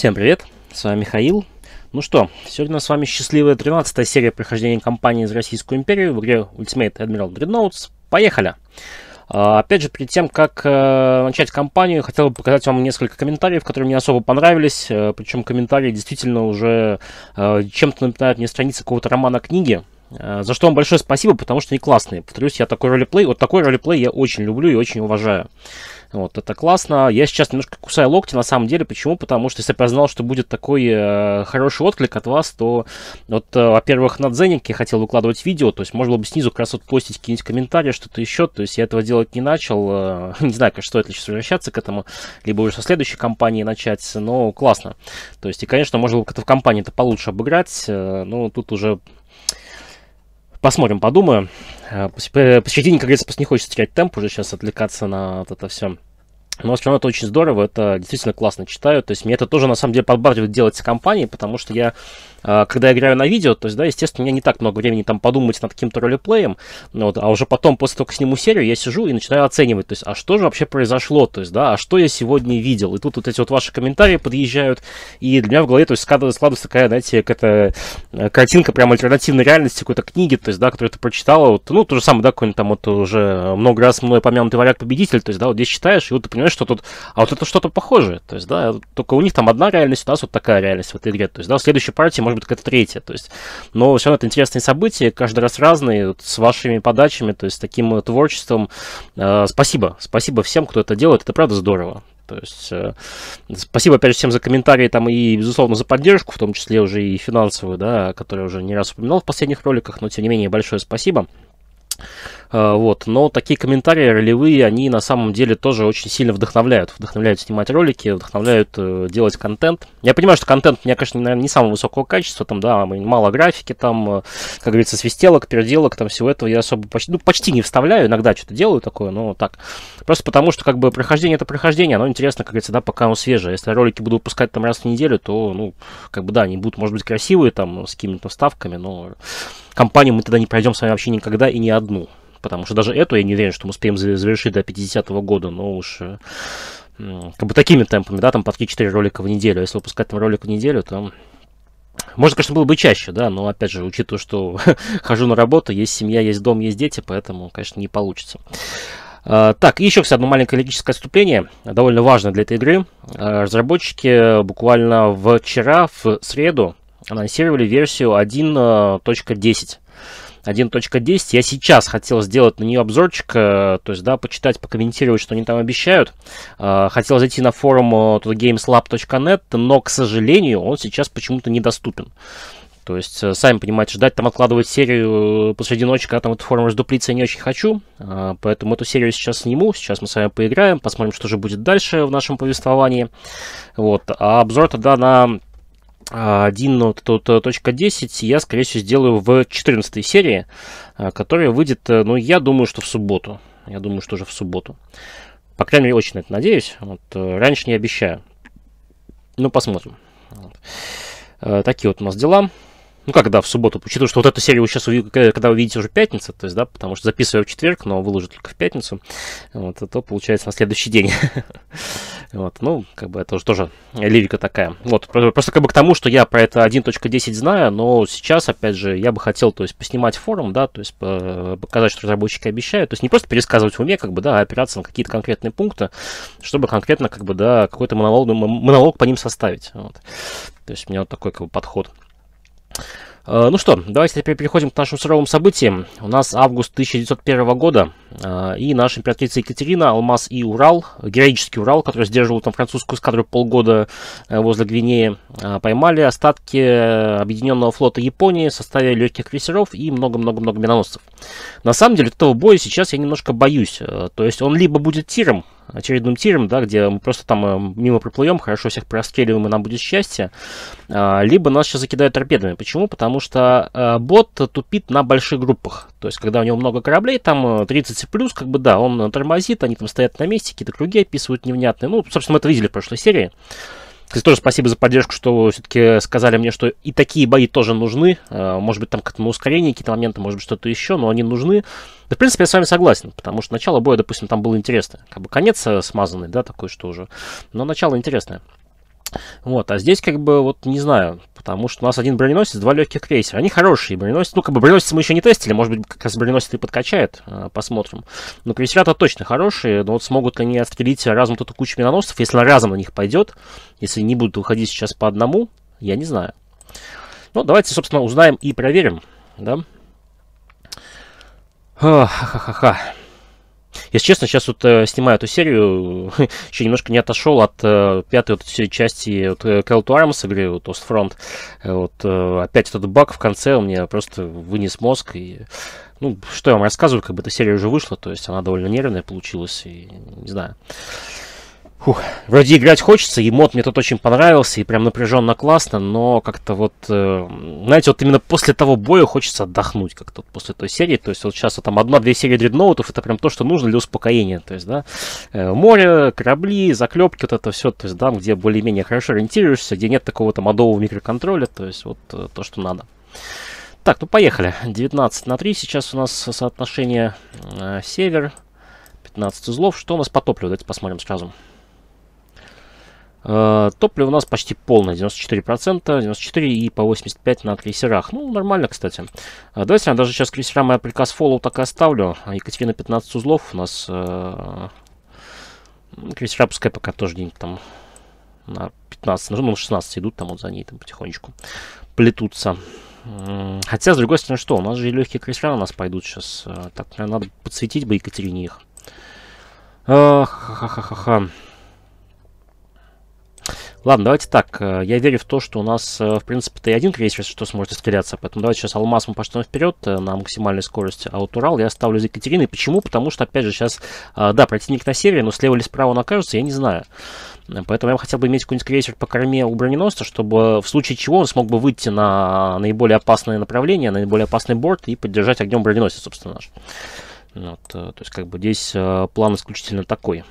Всем привет, с вами Михаил. Ну что, сегодня у нас с вами счастливая 13 серия прохождения кампании из Российскую империю в игре Ultimate Admiral Dreadnoughts. Поехали! Uh, опять же, перед тем, как uh, начать кампанию, хотел бы показать вам несколько комментариев, которые мне особо понравились. Uh, причем комментарии действительно уже чем-то напоминают мне страницы какого-то романа книги. За что вам большое спасибо, потому что они классные. Повторюсь, я такой ролеплей, вот такой ролеплей я очень люблю и очень уважаю. Вот, это классно. Я сейчас немножко кусаю локти, на самом деле. Почему? Потому что если бы я знал, что будет такой э, хороший отклик от вас, то, вот, э, во-первых, на Дзенике хотел выкладывать видео, то есть можно было бы снизу как раз вот постить какие-нибудь комментарии, что-то еще, то есть я этого делать не начал. Э, не знаю, как стоит ли сейчас возвращаться к этому, либо уже со следующей кампании начать, но классно. То есть, и, конечно, можно было как-то в кампании это получше обыграть, э, но тут уже Посмотрим, подумаю. Э, посередине, как говорится, просто не хочется терять темп уже сейчас, отвлекаться на вот это все. Но все равно это очень здорово, это действительно классно читаю. То есть мне это тоже на самом деле подбадривает делать с компанией, потому что я когда я играю на видео, то есть, да, естественно, у меня не так много времени там подумать над каким-то ролеплеем, ну вот, а уже потом, после того, как сниму серию, я сижу и начинаю оценивать, то есть, а что же вообще произошло, то есть, да, а что я сегодня видел, и тут вот эти вот ваши комментарии подъезжают, и для меня в голове, то есть, складывается такая, знаете, какая-то э, картинка прям альтернативной реальности какой-то книги, то есть, да, которую ты прочитала, вот, ну, то же самое, да, какой-нибудь там вот уже много раз мной помянутый варяг-победитель, то есть, да, вот здесь читаешь, и вот ты понимаешь, что тут, а вот это что-то похожее, то есть, да, только у них там одна реальность, у нас вот такая реальность в этой игре, то есть, да, в следующей партии может быть какая-то третья, то есть, но все равно это интересные события, каждый раз разные, вот, с вашими подачами, то есть таким э, творчеством. Э, спасибо, спасибо всем, кто это делает, это правда здорово. То есть, э, спасибо, опять же, всем за комментарии там и, безусловно, за поддержку, в том числе уже и финансовую, да, которую уже не раз упоминал в последних роликах, но, тем не менее, большое спасибо. А, вот. Но такие комментарии ролевые, они на самом деле тоже очень сильно вдохновляют. Вдохновляют снимать ролики, вдохновляют э, делать контент. Я понимаю, что контент у меня, конечно, наверное, не самого высокого качества, там, да, мало графики, там, э, как говорится, свистелок, переделок, там, всего этого я особо почти, ну, почти не вставляю, иногда что-то делаю такое, но так. Просто потому, что, как бы, прохождение это прохождение, оно интересно, как говорится, да, пока оно свежее. Если ролики буду выпускать там раз в неделю, то, ну, как бы, да, они будут, может быть, красивые, там, с какими-то вставками, но компанию мы тогда не пройдем с вами вообще никогда и не одну потому что даже эту я не уверен, что мы успеем завершить до 50-го года, но уж э, как бы такими темпами, да, там по 3-4 ролика в неделю. Если выпускать там ролик в неделю, то можно, конечно, было бы чаще, да, но, опять же, учитывая, что хожу на работу, есть семья, есть дом, есть дети, поэтому, конечно, не получится. Uh, так, еще, кстати, одно маленькое логическое отступление, довольно важное для этой игры. Uh, разработчики буквально вчера, в среду, анонсировали версию 1.10. 1.10. Я сейчас хотел сделать на нее обзорчик, э, то есть, да, почитать, покомментировать, что они там обещают. Э, хотел зайти на форум э, gameslab.net, но, к сожалению, он сейчас почему-то недоступен. То есть, сами понимаете, ждать там откладывать серию посреди ночи, когда там этот форум раздуплится, я не очень хочу. Поэтому эту серию сейчас сниму. Сейчас мы с вами поиграем, посмотрим, что же будет дальше в нашем повествовании. Вот. А обзор тогда на 1.10 я, скорее всего, сделаю в 14 серии, а, которая выйдет, э, ну, я думаю, что в субботу. Я думаю, что уже в субботу. По крайней мере, очень на это надеюсь. Вот, э, раньше не обещаю. Ну, посмотрим. Вот. Э, такие вот у нас дела. Ну, когда в субботу, учитывая, что вот эту серию вы сейчас увидите, когда видите уже пятница, то есть, да, потому что записываю в четверг, но выложу только в пятницу, вот, то получается на следующий день. вот, ну, как бы это уже тоже лирика такая. Вот, просто как бы к тому, что я про это 1.10 знаю, но сейчас, опять же, я бы хотел, то есть, поснимать форум, да, то есть, показать, что разработчики обещают, то есть, не просто пересказывать в уме, как бы, да, а опираться на какие-то конкретные пункты, чтобы конкретно, как бы, да, какой-то монолог, монолог по ним составить. Вот. То есть, у меня вот такой, как бы, подход. Э, ну что, давайте теперь переходим к нашим суровым событиям. У нас август 1901 года, э, и наша императрица Екатерина, Алмаз и Урал, героический Урал, который сдерживал там французскую эскадру полгода э, возле Гвинеи, поймали остатки объединенного флота Японии в составе легких крейсеров и много-много-много миноносцев. На самом деле, этого боя сейчас я немножко боюсь. То есть он либо будет тиром, очередным тиром, да, где мы просто там э, мимо проплывем, хорошо всех простреливаем, и нам будет счастье, а, либо нас сейчас закидают торпедами. Почему? Потому что э, бот тупит на больших группах. То есть, когда у него много кораблей, там 30 э, плюс, как бы, да, он тормозит, они там стоят на месте, какие-то круги описывают невнятные. Ну, собственно, мы это видели в прошлой серии. Кстати, тоже спасибо за поддержку, что все-таки сказали мне, что и такие бои тоже нужны. Э, может быть, там как-то на ускорение какие-то моменты, может быть, что-то еще, но они нужны. Да, в принципе, я с вами согласен, потому что начало боя, допустим, там было интересное. Как бы конец э, смазанный, да, такой, что уже. Но начало интересное. Вот, а здесь как бы, вот, не знаю, потому что у нас один броненосец, два легких крейсера. Они хорошие броненосцы. Ну, как бы броненосцы мы еще не тестили, может быть, как раз броненосец и подкачает, а, посмотрим. Но крейсера-то точно хорошие, но вот смогут ли они отстрелить разом тут кучу миноносцев, если на разом на них пойдет, если не будут выходить сейчас по одному, я не знаю. Ну, давайте, собственно, узнаем и проверим, да. Ха-ха-ха. Если честно, сейчас вот э, снимаю эту серию, еще немножко не отошел от э, пятой вот всей части вот, э, Call to Arms игры, вот Ostfront. Э, вот э, опять этот баг в конце у меня просто вынес мозг. И, ну, что я вам рассказываю, как бы эта серия уже вышла, то есть она довольно нервная получилась, и не знаю. Фух, вроде играть хочется, и мод мне тут очень понравился, и прям напряженно классно, но как-то вот, э, знаете, вот именно после того боя хочется отдохнуть, как-то вот после той серии, то есть вот сейчас вот там одна-две серии дредноутов, это прям то, что нужно для успокоения, то есть, да, э, море, корабли, заклепки, вот это все, то есть, да, где более-менее хорошо ориентируешься, где нет такого там адового микроконтроля, то есть вот э, то, что надо. Так, ну поехали. 19 на 3 сейчас у нас соотношение э, север, 15 узлов. Что у нас по топливу? Давайте посмотрим сразу. Uh, топливо у нас почти полное, 94%, 94% и по 85% на крейсерах. Ну, нормально, кстати. Uh, давайте я даже сейчас крейсерам я приказ фоллоу так и оставлю. Екатерина 15 узлов у нас. Uh, крейсера пускай пока тоже где-нибудь там на 15, ну, 16 идут там вот за ней там потихонечку плетутся. Хотя, с другой стороны, что, у нас же и легкие крейсера у нас пойдут сейчас. Так, надо подсветить бы Екатерине их. Ха-ха-ха-ха. Ладно, давайте так. Э, я верю в то, что у нас, э, в принципе-то и один крейсер, что сможет стреляться. Поэтому давайте сейчас Алмаз мы пошлем вперед э, на максимальной скорости. А вот Урал я оставлю за Екатериной. Почему? Потому что, опять же, сейчас, да, противник на севере, но слева или справа он окажется, я не знаю. Поэтому я хотел бы иметь какой-нибудь крейсер по корме у броненосца, чтобы в случае чего он смог бы выйти на наиболее опасное направление, на наиболее опасный борт и поддержать огнем броненосец, собственно, наш. Вот, то есть, как бы здесь план исключительно такой.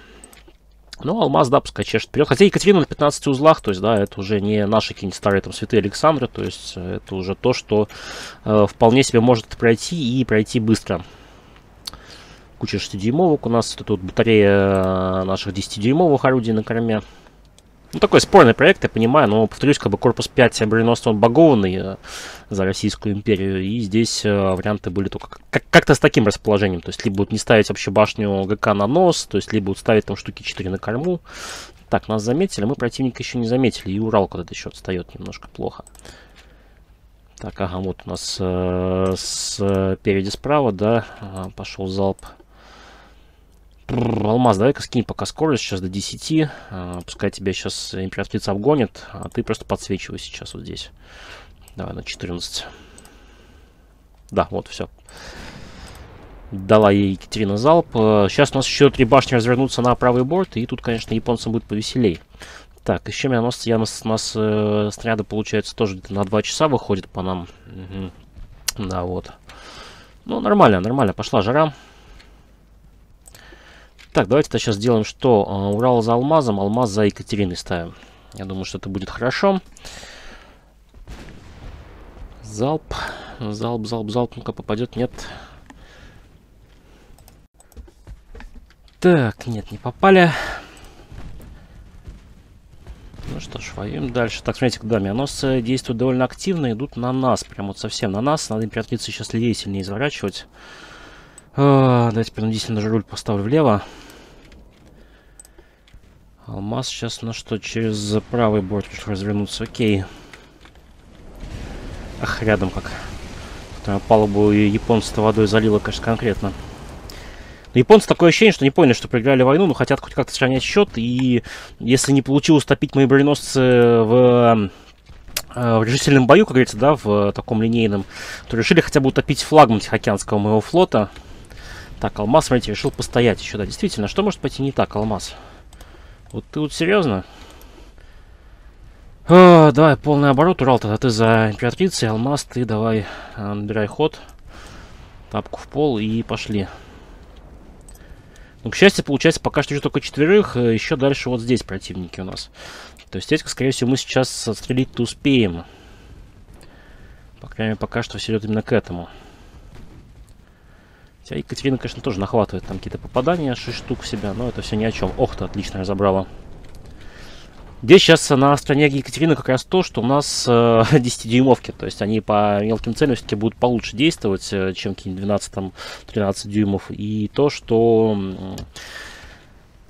Ну, алмаз, да, пускай чешет вперед. Хотя Екатерина на 15 узлах, то есть, да, это уже не наши какие-нибудь старые там святые Александры, то есть, э, это уже то, что э, вполне себе может пройти и пройти быстро. Куча 6-дюймовок у нас, тут батарея э, наших 10-дюймовых орудий на корме. Ну, такой спорный проект, я понимаю, но, повторюсь, как бы корпус 5 броненосца, он багованный э, за Российскую империю, и здесь э, варианты были только как-то с таким расположением, то есть, либо будут не ставить вообще башню ГК на нос, то есть, либо будут ставить там штуки 4 на корму. Так, нас заметили, мы противника еще не заметили, и Урал куда-то еще отстает немножко плохо. Так, ага, вот у нас э, спереди справа, да, ага, пошел залп. Алмаз, давай-ка скинь пока скорость сейчас до 10. А, пускай тебя сейчас императрица обгонит, а ты просто подсвечивай сейчас вот здесь. Давай на 14. Да, вот, все. Дала ей Екатерина залп. Сейчас у нас еще три башни развернутся на правый борт, и тут, конечно, японцам будет повеселей. Так, еще миноносцы, я нас, у нас э, снаряды, получается, тоже на 2 часа выходит по нам. Угу. Да, вот. Ну, нормально, нормально, пошла жара. Так, давайте-то сейчас сделаем что? А, Урал за алмазом, алмаз за Екатериной ставим. Я думаю, что это будет хорошо. Залп, залп, залп, залп. Ну-ка, попадет, нет. Так, нет, не попали. Ну что ж, воюем дальше. Так, смотрите, когда миноносцы действуют довольно активно, идут на нас. Прям вот совсем на нас. Надо императрицу сейчас левее сильнее изворачивать. А, давайте принудительно же руль поставлю влево. Алмаз сейчас на что? Через правый борт развернуться. Окей. Ах, рядом как. Вторую палубу японцы водой залило, конечно, конкретно. Но японцы такое ощущение, что не поняли, что проиграли войну, но хотят хоть как-то сравнять счет. И если не получилось топить мои броненосцы в э, в решительном бою, как говорится, да, в таком линейном, то решили хотя бы утопить флагман Тихоокеанского моего флота. Так, Алмаз, смотрите, решил постоять еще, да, действительно, что может пойти не так, Алмаз? Вот ты вот серьезно? О, давай, полный оборот, Урал, тогда ты за императрицей, Алмаз, ты давай, а, набирай ход, тапку в пол и пошли. Ну, к счастью, получается, пока что только четверых, э, еще дальше вот здесь противники у нас. То есть здесь, скорее всего, мы сейчас отстрелить-то успеем. По крайней мере, пока что все идет именно к этому. Хотя Екатерина, конечно, тоже нахватывает там какие-то попадания, 6 штук в себя, но это все ни о чем. Ох ты, отлично разобрала. Здесь сейчас на стране Екатерины как раз то, что у нас э, 10-дюймовки, то есть они по мелким целям все-таки будут получше действовать, э, чем какие-нибудь 12-13 дюймов. И то, что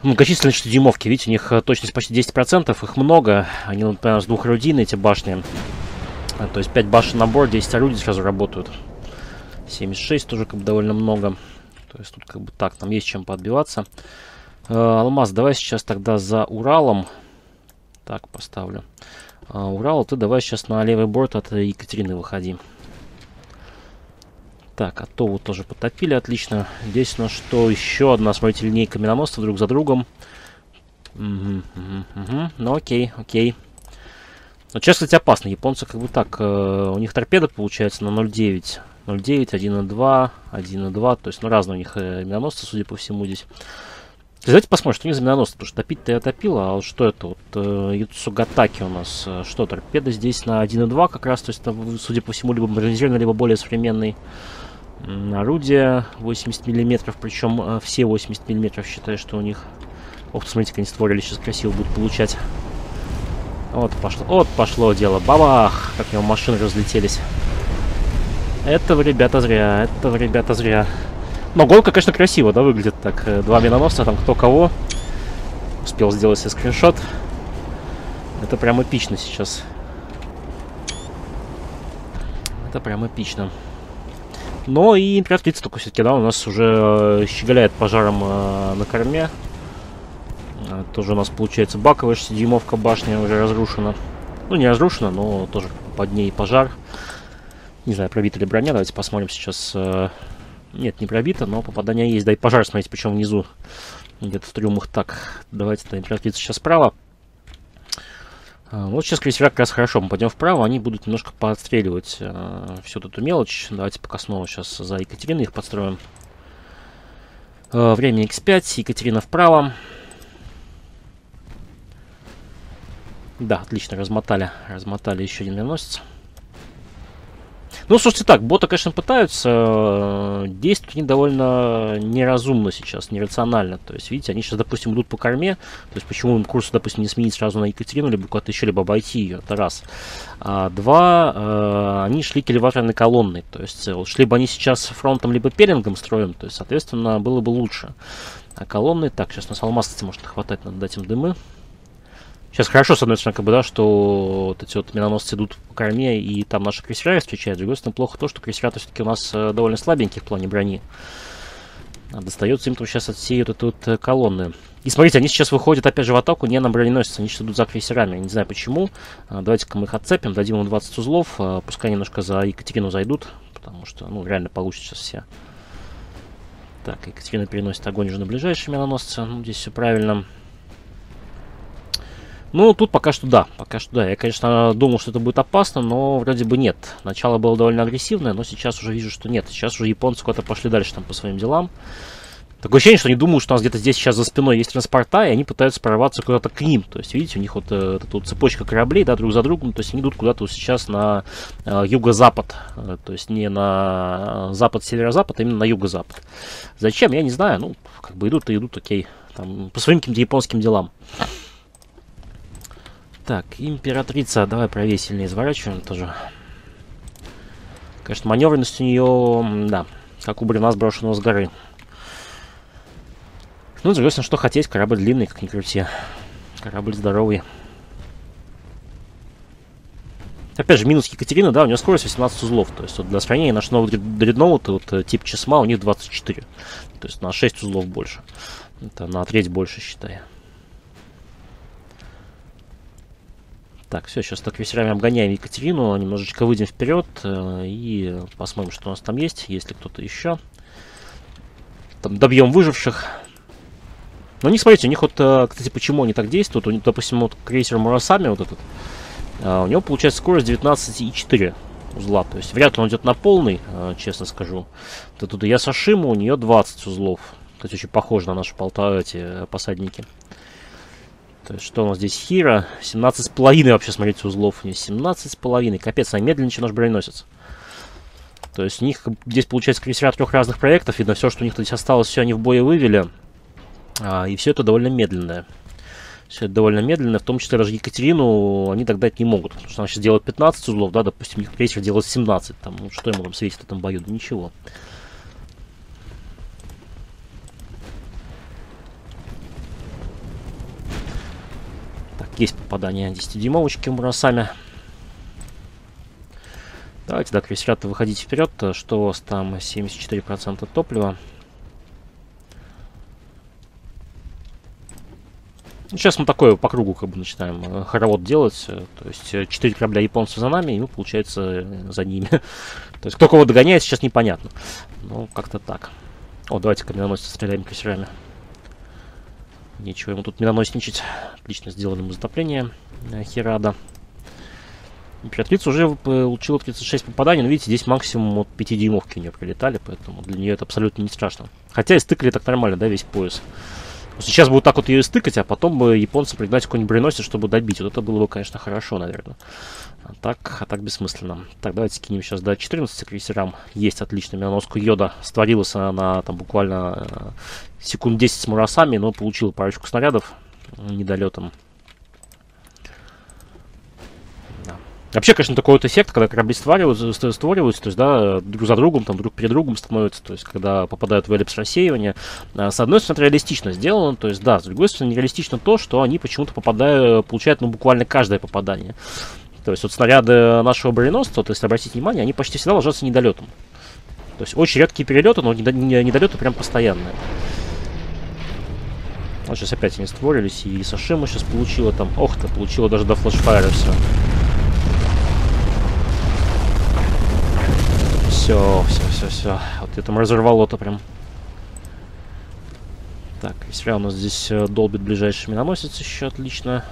многочисленные 6-дюймовки, видите, у них э, точность почти 10%, их много, они, например, с двух орудийные эти башни, э, то есть 5 башен набор, 10 орудий сразу работают. 76 тоже как бы довольно много, то есть тут как бы так, там есть чем подбиваться. Алмаз, давай сейчас тогда за Уралом. Так, поставлю. А, Урал, ты давай сейчас на левый борт от Екатерины выходи. Так, а то вот тоже потопили, отлично. Здесь у нас что? Еще одна, смотрите, линейка миноносцев друг за другом. Угу, угу, угу. Ну окей, окей. Но сейчас, кстати, опасно. Японцы как бы так, э, у них торпеда получается на 0.9. 0.9, 1.2, 1.2, то есть, ну, разные у них э, миноносцы, судя по всему, здесь. Давайте посмотрим, что не за миноносцы, потому что топить-то я топил, а вот что это? Вот э, Юцугатаки у нас, э, что, торпеда здесь на 1.2 как раз, то есть, там, судя по всему, либо модернизированный, либо более современный. Орудие 80 миллиметров, причем э, все 80 миллиметров считаю, что у них... Ох, смотрите, как они створили, сейчас красиво будут получать. Вот пошло, вот пошло дело. Бабах! Как у него машины разлетелись. Этого, ребята, зря. Этого, ребята, зря. Но голка, конечно, красиво, да, выглядит так. Э, два миноносца, там кто кого. Успел сделать себе скриншот. Это прям эпично сейчас. Это прям эпично. Но и императрица только все-таки, да, у нас уже э, щеголяет пожаром э, на корме. Тоже у нас получается баковая 6-дюймовка башня уже разрушена. Ну, не разрушена, но тоже под ней пожар. Не знаю, пробита ли броня. Давайте посмотрим сейчас. Э, нет, не пробито, но попадание есть. Да и пожар, смотрите, причем внизу. Где-то в трюмах. Так, давайте да, императрица сейчас справа. А, вот сейчас крейсера как раз хорошо. Мы пойдем вправо, они будут немножко поотстреливать э, всю эту мелочь. Давайте пока снова сейчас за Екатериной их подстроим. Э, время X5, Екатерина вправо. Да, отлично, размотали. Размотали еще один миноносец. Ну, слушайте так, боты, конечно, пытаются. Э, действуют они довольно неразумно сейчас, нерационально. То есть, видите, они сейчас, допустим, идут по корме. То есть, почему им курс, допустим, не сменить сразу на Екатерину, либо куда-то еще, либо обойти ее. Это раз. А, два, э, они шли келеваторной колонной. То есть, вот, шли бы они сейчас фронтом, либо пеленгом строем. То есть, соответственно, было бы лучше. А колонны, так, сейчас нас алмаз, кстати, может хватать, надо дать им дымы. Сейчас хорошо, с одной стороны, как бы, да, что вот эти вот миноносцы идут по корме, и там наши крейсера встречают. С другой стороны, плохо то, что крейсера все-таки у нас э, довольно слабенькие в плане брони. А достается им там сейчас от всей вот этой вот э, колонны. И смотрите, они сейчас выходят опять же в атаку не на броненосец, они сейчас идут за крейсерами. Не знаю почему. А, Давайте-ка мы их отцепим, дадим им 20 узлов. А, пускай немножко за Екатерину зайдут, потому что, ну, реально получится все. Так, Екатерина переносит огонь уже на ближайшие миноносцы. Ну, здесь все правильно. Ну, тут пока что да, пока что да. Я, конечно, думал, что это будет опасно, но вроде бы нет. Начало было довольно агрессивное, но сейчас уже вижу, что нет. Сейчас уже японцы куда-то пошли дальше там по своим делам. Такое ощущение, что они думают, что у нас где-то здесь сейчас за спиной есть транспорта, и они пытаются прорваться куда-то к ним. То есть, видите, у них вот э, эта вот цепочка кораблей, да, друг за другом, то есть они идут куда-то вот сейчас на э, юго-запад. Э, то есть не на запад-северо-запад, а именно на юго-запад. Зачем, я не знаю. Ну, как бы идут и идут, окей. Там, по своим каким-то японским делам. Так, императрица. Давай правее сильнее изворачиваем тоже. Конечно, маневренность у нее, да, как у бревна, сброшенного с горы. Ну, известно, что хотеть. Корабль длинный, как ни крути. Корабль здоровый. Опять же, минус Екатерина, да, у нее скорость 18 узлов. То есть вот для сравнения наш новый дредноут, вот э, тип Чесма, у них 24. То есть на 6 узлов больше. Это на треть больше, считай. Так, все, сейчас так веселями обгоняем Екатерину, немножечко выйдем вперед э, и посмотрим, что у нас там есть, есть ли кто-то еще. Там добьем выживших. Но не смотрите, у них вот, э, кстати, почему они так действуют, у них, допустим, вот крейсер Мурасами вот этот, э, у него получается скорость 19,4 узла, то есть вряд ли он идет на полный, честно скажу. Вот я Сашима, у нее 20 узлов, кстати, очень похоже на наши полта эти посадники. То есть, что у нас здесь? Хира. 17,5 вообще, смотрите, узлов. У нее 17,5. Капец, она медленнее, чем наш броненосец. То есть, у них здесь, получается, крейсера трех разных проектов. Видно, все, что у них здесь осталось, все они в бой вывели. А, и все это довольно медленное. Все это довольно медленно, в том числе даже Екатерину они тогда не могут, потому что она сейчас делает 15 узлов, да, допустим, крейсер делает 17, там, ну, что ему там светит в этом бою, да ничего. Так, есть попадание 10-дюймовочки Мурасами. Давайте, да, крейсера выходите вперед, что у вас там 74% топлива. Ну, сейчас мы такое по кругу как бы начинаем э, хоровод делать. Э, то есть 4 э, корабля японцев за нами, и мы, получается, за ними. То есть кто кого догоняет, сейчас непонятно. Ну, как-то так. О, давайте-ка миноносец стреляем крейсерами. Нечего ему тут миноносничать. Отлично сделали мы затопление Хирада. Императрица уже получила 36 попаданий, но видите, здесь максимум от 5 дюймовки у нее прилетали, поэтому для нее это абсолютно не страшно. Хотя и стыкали так нормально, да, весь пояс. Сейчас вот так вот ее стыкать, а потом бы японцы пригнать какой-нибудь броненосец, чтобы добить. Вот это было бы, конечно, хорошо, наверное. А так, а так бессмысленно. Так, давайте кинем сейчас до 14 крейсерам. Есть отлично. Миноноску Йода створилась она на там буквально э, секунд 10 с мурасами, но получила парочку снарядов недолетом. Вообще, конечно, такой вот эффект, когда корабли створиваются, створиваются, то есть, да, друг за другом, там, друг перед другом становятся, то есть, когда попадают в эллипс рассеивания. А, с одной стороны, это реалистично сделано, то есть, да, с другой стороны, нереалистично то, что они почему-то попадают, получают, ну, буквально каждое попадание. То есть, вот снаряды нашего броненосца, вот, если обратить внимание, они почти всегда ложатся недолетом. То есть, очень редкие перелеты, но недолеты прям постоянные. Вот сейчас опять они створились, и Сашима сейчас получила там, ох ты, получила даже до флешфайра все. Все, все, все, все. Вот я там разорвало-то прям. Так, Исра у нас здесь э, долбит ближайший миноносец еще отлично.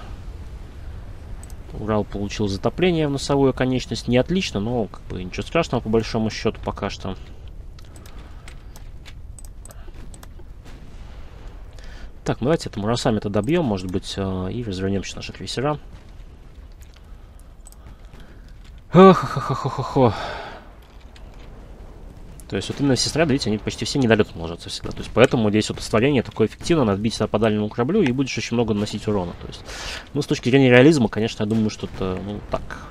Урал получил затопление в носовую конечность. Не отлично, но как бы ничего страшного по большому счету пока что. Так, давайте это мурасами-то добьем, может быть, э, и развернем сейчас наши крейсера. Ох-ох-ох-ох-ох. То есть вот именно снаряды, видите, они почти все недолетом ложатся всегда. То есть поэтому здесь вот створение такое эффективно, надо бить по дальнему кораблю и будешь очень много наносить урона. То есть, ну, с точки зрения реализма, конечно, я думаю, что это, ну, так,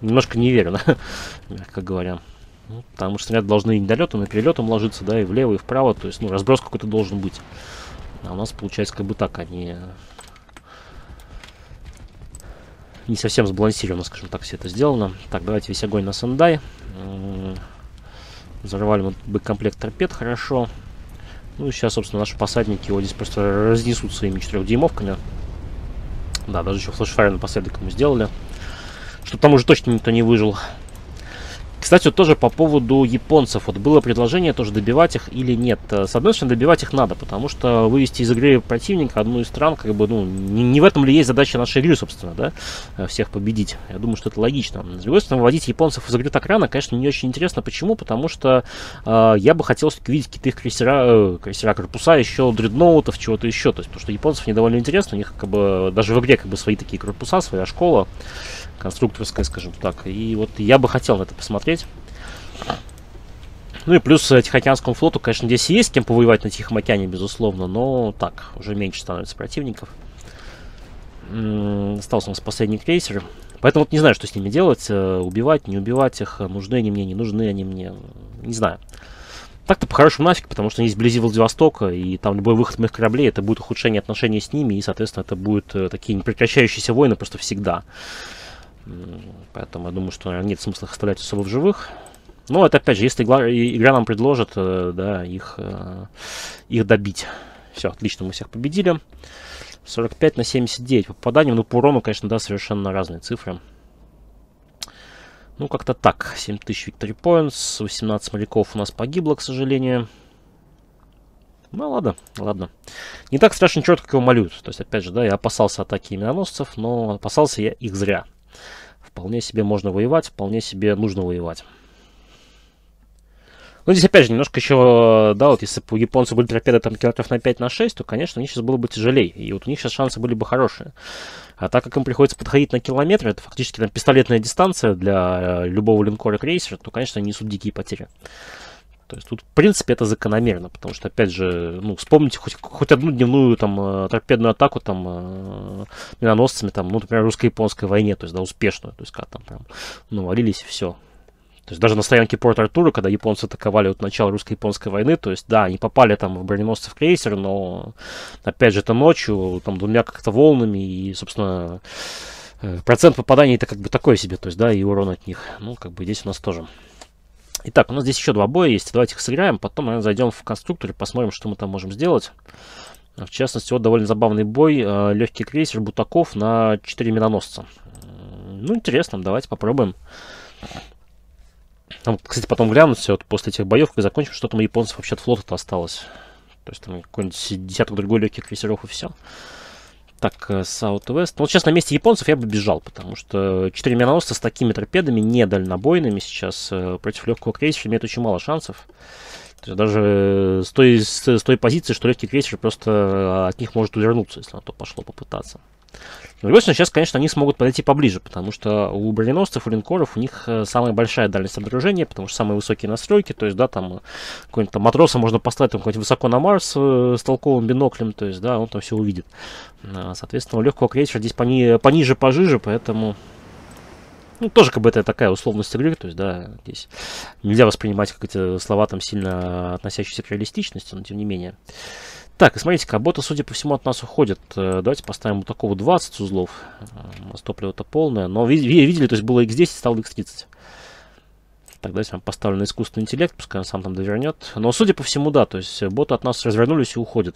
немножко неверно, мягко говоря. Ну, потому что снаряды должны и недолетом, и перелетом ложиться, да, и влево, и вправо. То есть, ну, разброс какой-то должен быть. А у нас получается как бы так, они не совсем сбалансировано, скажем так, все это сделано. Так, давайте весь огонь на Сандай. Взорвали мы бэккомплект торпед хорошо. Ну сейчас, собственно, наши посадники его здесь просто разнесут своими четырехдюймовками. Да, даже еще флешфайр напоследок мы сделали. Чтобы там уже точно никто не выжил. Кстати, вот тоже по поводу японцев. Вот было предложение тоже добивать их или нет. Э, с одной стороны, добивать их надо, потому что вывести из игры противника одну из стран, как бы, ну, не, не в этом ли есть задача нашей игры, собственно, да, э, всех победить. Я думаю, что это логично. С другой стороны, выводить японцев из игры так рано, конечно, не очень интересно. Почему? Потому что э, я бы хотел видеть какие-то их крейсера, э, крейсера корпуса, еще дредноутов, чего-то еще. То есть, потому что японцев не довольно интересно, у них как бы даже в игре как бы свои такие корпуса, своя школа конструкторская, скажем так. И вот я бы хотел на это посмотреть. Ну и плюс э, Тихоокеанскому флоту, конечно, здесь есть кем повоевать на Тихом океане, безусловно, но так, уже меньше становится противников. остался у нас последний крейсер. Поэтому вот не знаю, что с ними делать. Э, убивать, не убивать их. Нужны они мне, не нужны они мне. Не знаю. Так-то по-хорошему нафиг, потому что они вблизи Владивостока, и там любой выход моих кораблей, это будет ухудшение отношений с ними, и, соответственно, это будут э, такие непрекращающиеся войны просто всегда. Поэтому я думаю, что наверное, нет смысла их оставлять особо в живых. Но это опять же, если игра, игра нам предложит, э, да, их, э, их добить. Все, отлично, мы всех победили. 45 на 79 по попаданиям. Ну, по урону, конечно, да, совершенно разные цифры. Ну, как-то так. 7000 victory points, 18 моряков у нас погибло, к сожалению. Ну, ладно, ладно. Не так страшно черт, как его молют. То есть, опять же, да, я опасался атаки именоносцев, но опасался я их зря. Вполне себе можно воевать, вполне себе нужно воевать. Ну, здесь, опять же, немножко еще, да, вот если бы у японцев были торпеды там километров на 5 на 6, то, конечно, у них сейчас было бы тяжелее. И вот у них сейчас шансы были бы хорошие. А так как им приходится подходить на километр, это фактически там пистолетная дистанция для э, любого линкора крейсера, то, конечно, несут дикие потери. То есть тут, в принципе, это закономерно, потому что, опять же, ну, вспомните хоть, хоть одну дневную там э, торпедную атаку там э, миноносцами, там, ну, например, русско-японской войне, то есть, да, успешную, то есть, когда там прям, ну, валились и все. То есть даже на стоянке порт Артура, когда японцы атаковали от начала русско-японской войны, то есть, да, они попали там в броненосцы в крейсер, но, опять же, это ночью, там, двумя как-то волнами, и, собственно, э, процент попаданий это как бы такой себе, то есть, да, и урон от них. Ну, как бы здесь у нас тоже. Итак, у нас здесь еще два боя есть. Давайте их сыграем. Потом, наверное, зайдем в конструктор и посмотрим, что мы там можем сделать. В частности, вот довольно забавный бой. Э, легкий крейсер Бутаков на 4 миноносца. Ну, интересно, давайте попробуем. Там, кстати, потом глянуть вот после этих боев, как закончим, что там у японцев вообще от флота-то осталось. То есть там какой-нибудь десяток другой легких крейсеров и все. Так, э, Southwest. Вот сейчас на месте японцев я бы бежал, потому что 4 миноносца с такими торпедами, не дальнобойными сейчас, э, против легкого крейсера имеет очень мало шансов. Даже с той, с той позиции, что легкий крейсер просто э, от них может увернуться, если на то пошло попытаться. Другой стороны, сейчас, конечно, они смогут подойти поближе, потому что у броненосцев, у линкоров у них э, самая большая дальность обнаружения, потому что самые высокие настройки, то есть, да, там какой-нибудь там матроса можно поставить там какой-нибудь высоко на Марс э, с толковым биноклем, то есть, да, он там все увидит. А, соответственно, у легкого крейсера здесь пони пониже, пожиже, поэтому... Ну, тоже как бы это такая условность игры, то есть, да, здесь нельзя воспринимать как эти слова там сильно относящиеся к реалистичности, но тем не менее. Так, и смотрите-ка, боты, судя по всему, от нас уходят. Э, давайте поставим вот такого 20 узлов. Э, у нас топливо-то полное. Но видели, то есть было x10, стало x30. Так, давайте я поставлю на искусственный интеллект, пускай он сам там довернет. Но, судя по всему, да, то есть боты от нас развернулись и уходят.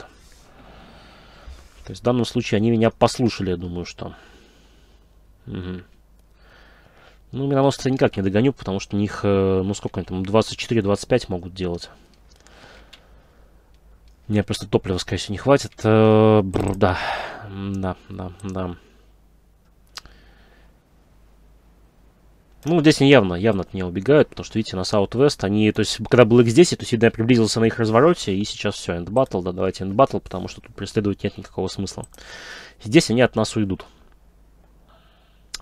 То есть в данном случае они меня послушали, я думаю, что... Угу. Ну, миноносцы никак не догоню, потому что у них, э, ну, сколько они там, 24-25 могут делать. Мне просто топлива, скорее всего, не хватит. Э, да, да, да, да. Ну, здесь они явно, явно от меня убегают, потому что, видите, на Southwest они, то есть, когда был X10, то есть, я приблизился на их развороте, и сейчас все, End Battle, да, давайте End Battle, потому что тут преследовать нет никакого смысла. Здесь они от нас уйдут.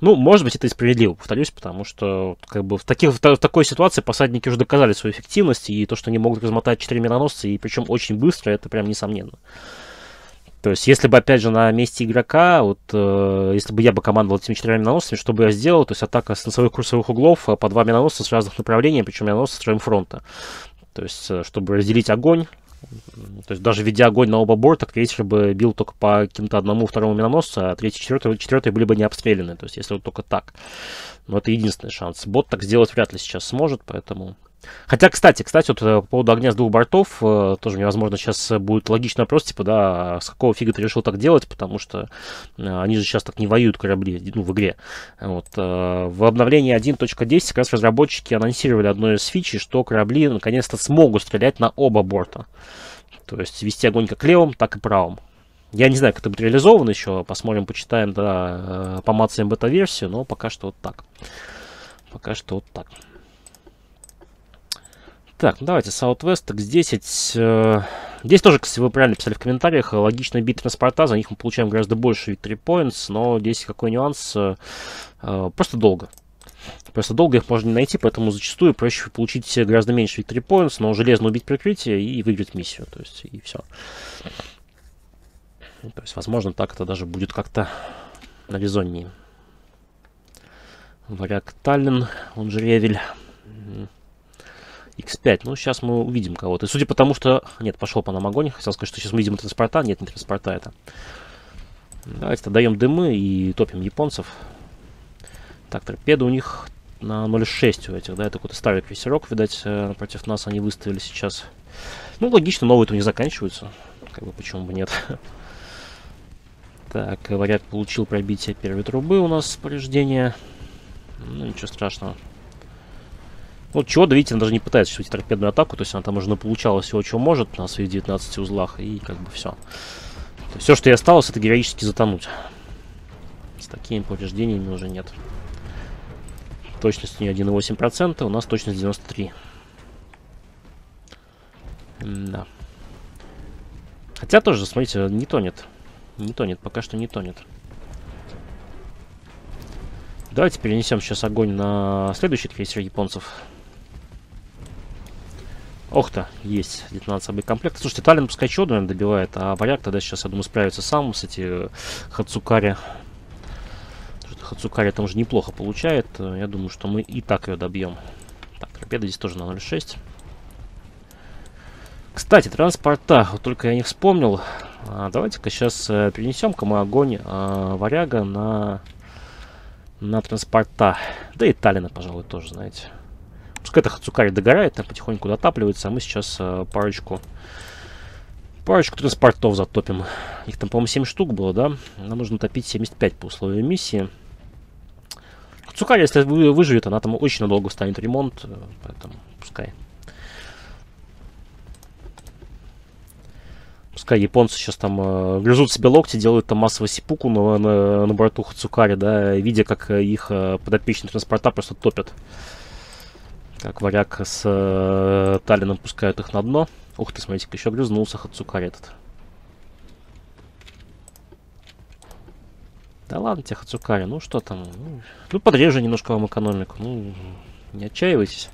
Ну, может быть, это и справедливо, повторюсь, потому что как бы в, таких, в, в такой ситуации посадники уже доказали свою эффективность, и то, что они могут размотать 4 миноносца, и причем очень быстро, это прям несомненно. То есть, если бы, опять же, на месте игрока, вот, э, если бы я бы командовал этими четырьмя миноносцами, что бы я сделал? То есть, атака с носовых курсовых углов э, по два миноносца с разных направлений, причем миноносцы строим фронта. То есть, э, чтобы разделить огонь, то есть даже ведя огонь на оба борта, крейсер бы бил только по каким-то одному, второму миноносцу, а третий, четвертый, четвертый были бы не обстреляны. То есть если вот только так. Но это единственный шанс. Бот так сделать вряд ли сейчас сможет, поэтому... Хотя, кстати, кстати, вот э, по поводу огня с двух бортов, э, тоже мне, возможно, сейчас будет логичный вопрос, типа, да, а с какого фига ты решил так делать, потому что э, они же сейчас так не воюют корабли, ну, в игре. Вот. В обновлении 1.10 как раз разработчики анонсировали одной из фичи, что корабли наконец-то смогут стрелять на оба борта. То есть вести огонь как левым, так и правым. Я не знаю, как это будет реализовано еще. Посмотрим, почитаем, да, помацаем бета-версию, но пока что вот так. Пока что вот так. Так, ну давайте Southwest X10. Э, здесь тоже, кстати, вы правильно писали в комментариях, логичный бит транспорта, за них мы получаем гораздо больше victory points, но здесь какой нюанс, э, э, просто долго. Просто долго их можно не найти, поэтому зачастую проще получить гораздо меньше victory points, но железно убить прикрытие и выиграть миссию, то есть, и все. То есть, возможно, так это даже будет как-то резоннее. Варяг Таллин, он же Ревель. X5. Ну, сейчас мы увидим кого-то. Судя по тому, что... Нет, пошел по нам огонь. Хотел сказать, что сейчас мы видим транспорта. Нет, не транспорта это. Давайте даем дымы и топим японцев. Так, торпеды у них на 0.6 у этих, да, это какой-то старый крейсерок, видать, э, против нас они выставили сейчас. Ну, логично, новые-то у них заканчиваются. Как бы, почему бы нет. Так, говорят, получил пробитие первой трубы у нас повреждение. Ну, ничего страшного. Ну, чего, да, видите, она даже не пытается шутить торпедную атаку, то есть она там уже получала всего, чего может на своих 19 узлах, и как бы все. Все, что ей осталось, это героически затонуть. С такими повреждениями уже нет. Точность у нее 1,8%, у нас точность 93%. Да. Хотя тоже, смотрите, не тонет. Не тонет, пока что не тонет. Давайте перенесем сейчас огонь на следующий крейсер японцев. Ох-то, есть детонация боекомплекта. Слушайте, Таллин пускай еще наверное, добивает, а варяг тогда сейчас, я думаю, справится сам с эти Хацукари. Хацукари там уже неплохо получает. Я думаю, что мы и так ее добьем. Так, торпеда здесь тоже на 0.6. Кстати, транспорта, вот только я не вспомнил. А, Давайте-ка сейчас э, перенесем-ка мы огонь э, варяга на, на транспорта. Да и Таллина, пожалуй, тоже, знаете. Пускай это Хацукари догорает, там потихоньку дотапливается, а мы сейчас э, парочку парочку транспортов затопим. Их там, по-моему, 7 штук было, да? Нам нужно топить 75 по условию миссии. Хацукари, если вы, выживет, она там очень надолго станет ремонт, э, поэтому пускай. Пускай японцы сейчас там э, грызут себе локти, делают там массово сипуку на, на, на борту Хацукари, да, видя, как их э, подопечные транспорта просто топят. Так, варяг с э, Таллином пускают их на дно. Ух ты, смотрите-ка, еще грызнулся Хацукари этот. Да ладно тебе, Хацукари, ну что там? Ну, ну подрежу немножко вам экономику. Ну, не отчаивайтесь.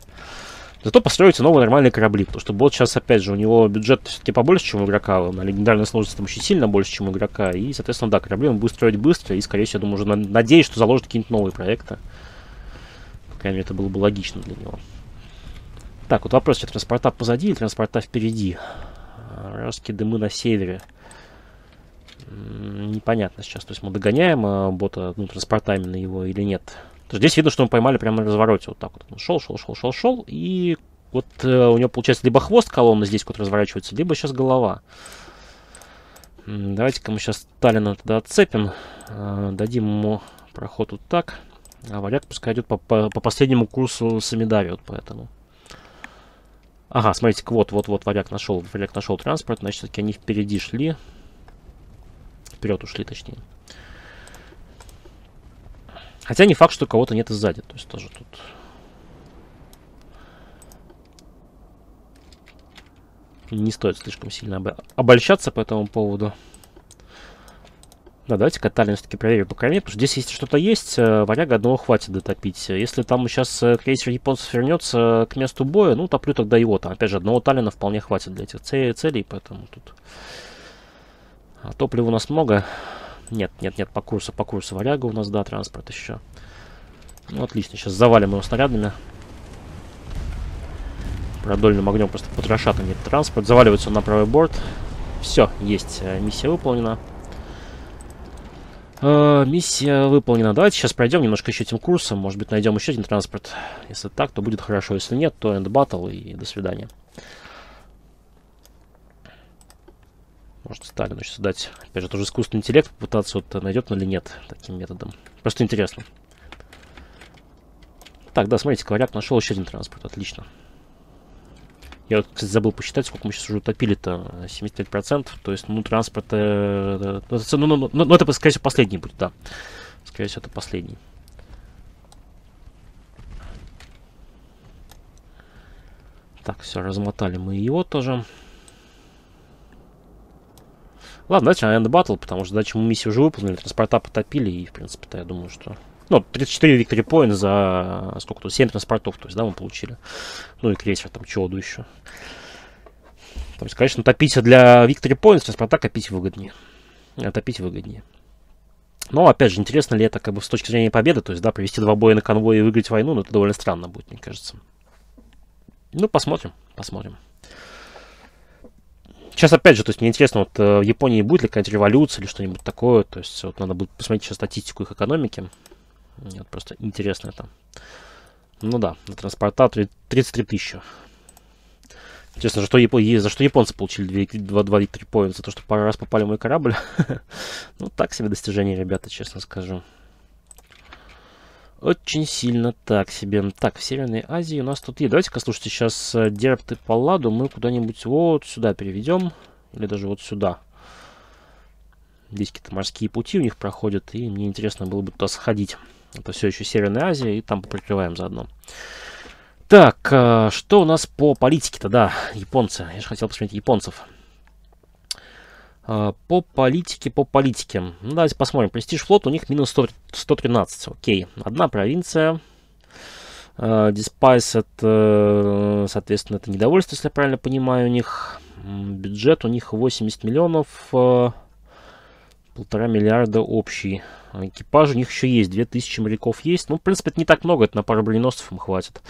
Зато построите новые нормальные корабли, потому что бот сейчас, опять же, у него бюджет все-таки побольше, чем у игрока, на легендарной сложности там еще сильно больше, чем у игрока, и, соответственно, да, корабли он будет строить быстро, и, скорее всего, я думаю, уже надеюсь, что заложит какие-нибудь новые проекты. По крайней мере, это было бы логично для него. Так, вот вопрос, транспорта позади или транспорта впереди? Русские дымы на севере. Непонятно сейчас. То есть мы догоняем а, бота, ну, транспорта именно его или нет. Здесь видно, что мы поймали прямо на развороте. Вот так вот. Он шел, шел, шел, шел, шел. И вот э, у него получается либо хвост колонны здесь вот разворачивается, либо сейчас голова. Давайте-ка мы сейчас Таллина туда отцепим. Э, дадим ему проход вот так. А варяг пускай идет по, по, по последнему курсу Самидари, вот поэтому. Ага, смотрите, вот, вот, вот, варяг нашел, варяг нашел транспорт, значит, все-таки они впереди шли. Вперед ушли, точнее. Хотя не факт, что кого-то нет сзади, то есть тоже тут... Не стоит слишком сильно об... обольщаться по этому поводу. Да, давайте Каталин все-таки проверим по крайней потому что здесь если что-то есть, э, варяга одного хватит дотопить. Если там сейчас э, крейсер японцев вернется к месту боя, ну, топлю тогда его. Там, опять же, одного Таллина вполне хватит для этих целей, поэтому тут... А топлива у нас много. Нет, нет, нет, по курсу, по курсу варяга у нас, да, транспорт еще. Ну, отлично, сейчас завалим его снарядами. Продольным огнем просто потрошат они транспорт. Заваливается он на правый борт. Все, есть, э, миссия выполнена. Э, миссия выполнена. Давайте сейчас пройдем немножко еще этим курсом. Может быть, найдем еще один транспорт. Если так, то будет хорошо. Если нет, то end battle и до свидания. Может, Сталину сейчас дать, опять же, тоже искусственный интеллект, попытаться, вот найдет он или нет таким методом. Просто интересно. Так, да, смотрите, коваряк нашел еще один транспорт. Отлично. Я кстати, забыл посчитать, сколько мы сейчас уже утопили-то. 75%. То есть, ну, транспорт... Э, ну, ну, ну, ну, ну, это, скорее всего, последний будет, да. Скорее всего, это последний. Так, все, размотали мы его тоже. Ладно, давайте End Battle, потому что дальше мы миссию уже выполнили, транспорта потопили, и, в принципе-то, я думаю, что... Ну, 34 Victory Point за сколько тут? 7 транспортов, то есть, да, мы получили. Ну и крейсер, там, чоду еще. То есть, конечно, топить для Victory Point транспорта копить выгоднее. А топить выгоднее. Но, опять же, интересно ли это как бы с точки зрения победы, то есть, да, провести два боя на конвое и выиграть войну, ну, это довольно странно будет, мне кажется. Ну, посмотрим, посмотрим. Сейчас, опять же, то есть мне интересно, вот э, в Японии будет ли какая-то революция или что-нибудь такое, то есть вот надо будет посмотреть сейчас статистику их экономики. Нет, просто интересно это. Ну да, на транспорта 33 тысячи. За что, Япон... за что японцы получили 2, 2 3 поинта? За то, что пару раз попали в мой корабль? ну, так себе достижение, ребята, честно скажу. Очень сильно так себе. Так, в Северной Азии у нас тут есть. Давайте-ка, слушайте, сейчас э, Дербт и Палладу мы куда-нибудь вот сюда переведем. Или даже вот сюда. Здесь какие-то морские пути у них проходят, и мне интересно было бы туда сходить. Это все еще Северная Азия, и там прикрываем заодно. Так, э, что у нас по политике-то, да, японцы. Я же хотел посмотреть японцев. Э, по политике, по политике. Ну, давайте посмотрим. Престиж флот у них минус 100, 113, окей. Одна провинция. Despise это, соответственно, это недовольство, если я правильно понимаю, у них. Бюджет у них 80 миллионов, полтора миллиарда общий. Экипаж у них еще есть, 2000 моряков есть. Ну, в принципе, это не так много, это на пару броненосцев им хватит.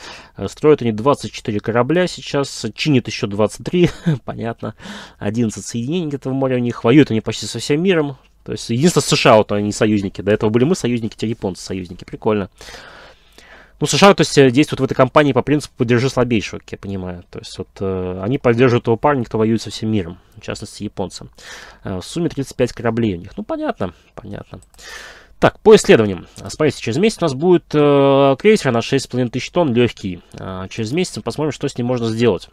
Строят они 24 корабля сейчас, чинят еще 23, понятно. 11 соединений в море у них, воюют они почти со всем миром. То есть, единственное, США, вот они союзники. До этого были мы союзники, теперь японцы союзники. Прикольно. Ну, США, то есть, э, действуют в этой компании по принципу «поддержи слабейшего», как я понимаю. То есть, вот э, они поддерживают того парня, кто воюет со всем миром, в частности, японцы. Э, в сумме 35 кораблей у них. Ну, понятно, понятно. Так, по исследованиям. Смотрите, через месяц у нас будет э, крейсер на 6,5 тысяч тонн, легкий. Э, через месяц мы посмотрим, что с ним можно сделать.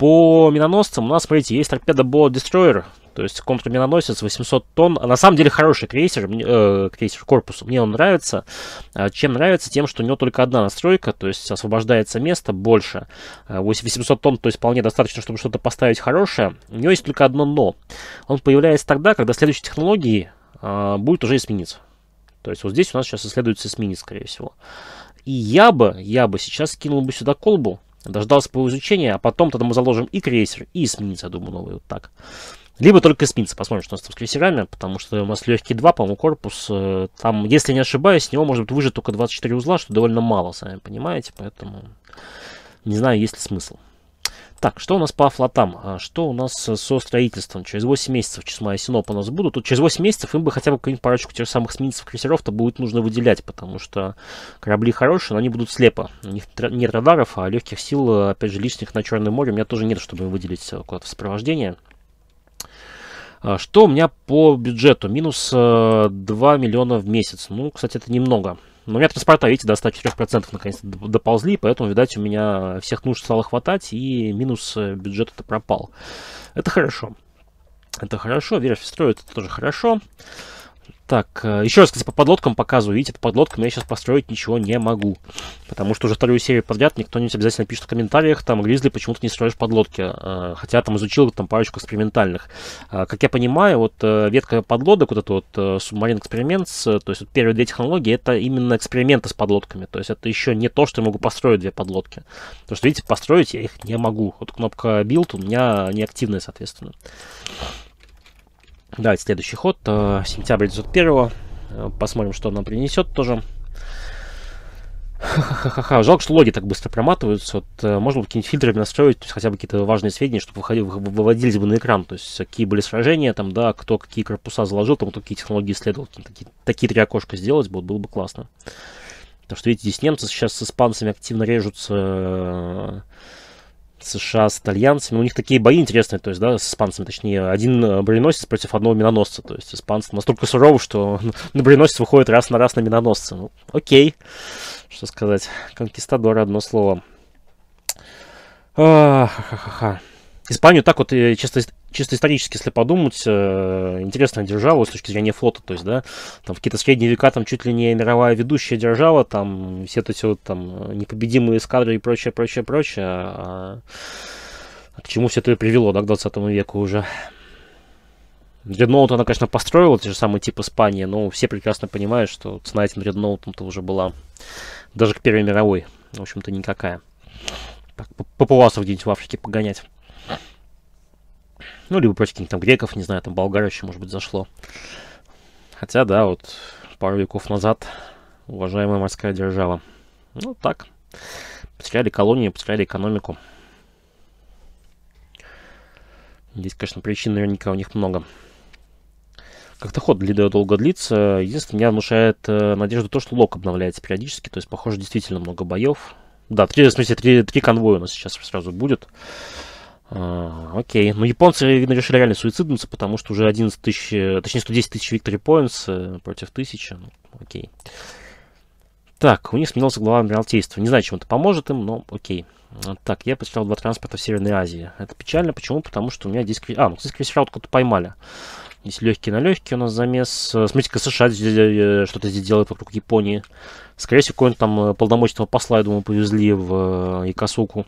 По миноносцам у нас, смотрите, есть торпеда Boa Destroyer, то есть контрминоносец 800 тонн. А на самом деле хороший крейсер, э, крейсер корпус. Мне он нравится. А чем нравится? Тем, что у него только одна настройка, то есть освобождается место больше. 800 тонн, то есть вполне достаточно, чтобы что-то поставить хорошее. У него есть только одно но. Он появляется тогда, когда следующей технологии э, будет уже эсминец. То есть вот здесь у нас сейчас исследуется эсминец, скорее всего. И я бы, я бы сейчас кинул бы сюда колбу, дождался по изучения, а потом тогда мы заложим и крейсер, и эсминец, я думаю, новый вот так. Либо только эсминцы. Посмотрим, что у нас там с крейсерами, потому что у нас легкий 2, по-моему, корпус. Э, там, если не ошибаюсь, с него может быть выжить только 24 узла, что довольно мало, сами понимаете, поэтому не знаю, есть ли смысл. Так, что у нас по флотам? А что у нас со строительством? Через 8 месяцев Чесма и Синоп у нас будут. Тут через 8 месяцев им бы хотя бы какую-нибудь парочку тех самых эсминцев крейсеров-то будет нужно выделять, потому что корабли хорошие, но они будут слепо. У них нет радаров, а легких сил, опять же, лишних на Черном море у меня тоже нет, чтобы им выделить куда-то в сопровождение. А, что у меня по бюджету? Минус 2 э, миллиона в месяц. Ну, кстати, это немного. Но у меня транспорта, видите, до 104% наконец-то доползли, поэтому, видать, у меня всех нужд стало хватать, и минус э, бюджета-то пропал. Это хорошо. Это хорошо, верфь строит, это тоже хорошо. Так, э, еще раз, кстати, по подлодкам показываю. Видите, по подлодкам я сейчас построить ничего не могу. Потому что уже вторую серию подряд никто не обязательно пишет в комментариях, там, Гризли, почему ты не строишь подлодки. Э, хотя там изучил там парочку экспериментальных. Э, как я понимаю, вот ветка подлодок, вот это вот Submarine Experiments, то есть вот первые две технологии, это именно эксперименты с подлодками. То есть это еще не то, что я могу построить две подлодки. Потому что, видите, построить я их не могу. Вот кнопка Build у меня неактивная, соответственно. Давайте следующий ход. Э, сентябрь 901. Э, посмотрим, что нам принесет тоже. Ха-ха-ха. Жалко, что логи так быстро проматываются. Вот, э, можно какие-нибудь фильтры настроить, то есть хотя бы какие-то важные сведения, чтобы выходили, выводились бы на экран. То есть какие были сражения, там, да, кто какие корпуса заложил, там, кто какие технологии исследовал. Такие, такие три окошка сделать было, было бы классно. Потому что, видите, здесь немцы сейчас с испанцами активно режутся США с итальянцами. У них такие бои интересные, то есть, да, с испанцами, точнее, один э, броненосец против одного миноносца. То есть, испанцы настолько суровы, что на броненосец выходит раз на раз на миноносца. Ну, окей. Что сказать. Конкистадор, одно слово. Ха-ха-ха. Испанию так вот чисто, чисто исторически, если подумать, э, интересная держава с точки зрения флота, то есть, да, там какие-то средние века там чуть ли не мировая ведущая держава, там все эти вот там непобедимые эскадры и прочее, прочее, прочее, а, а к чему все это привело, да, к 20 веку уже. Дредноут она, конечно, построила, те же самые тип Испании, но все прекрасно понимают, что цена этим дредноутом-то уже была даже к Первой мировой, в общем-то, никакая. Так, папуасов где-нибудь в Африке погонять. Ну, либо против каких-то там греков, не знаю, там болгар еще, может быть, зашло. Хотя, да, вот пару веков назад уважаемая морская держава. Ну, так. Потеряли колонии, потеряли экономику. Здесь, конечно, причин наверняка у них много. Как-то ход долго длится. Единственное, меня внушает э, надежду то, что лог обновляется периодически. То есть, похоже, действительно много боев. Да, три, в смысле, три, три конвоя у нас сейчас сразу будет. А, окей. Ну, японцы, видно, решили реально суициднуться, потому что уже 11 тысяч, э, точнее, 110 тысяч Victory Points э, против 1000. Ну, окей. Так, у них сменился глава Адмиралтейства. Не знаю, чем это поможет им, но окей. Так, я потерял два транспорта в Северной Азии. Это печально. Почему? Потому что у меня здесь... А, ну, здесь крейсера вот то поймали. Здесь легкий на легкий у нас замес. Э, смотрите-ка, США что-то здесь делает вокруг Японии. Скорее всего, какой-нибудь там полномочного посла, я думаю, повезли в Якосуку.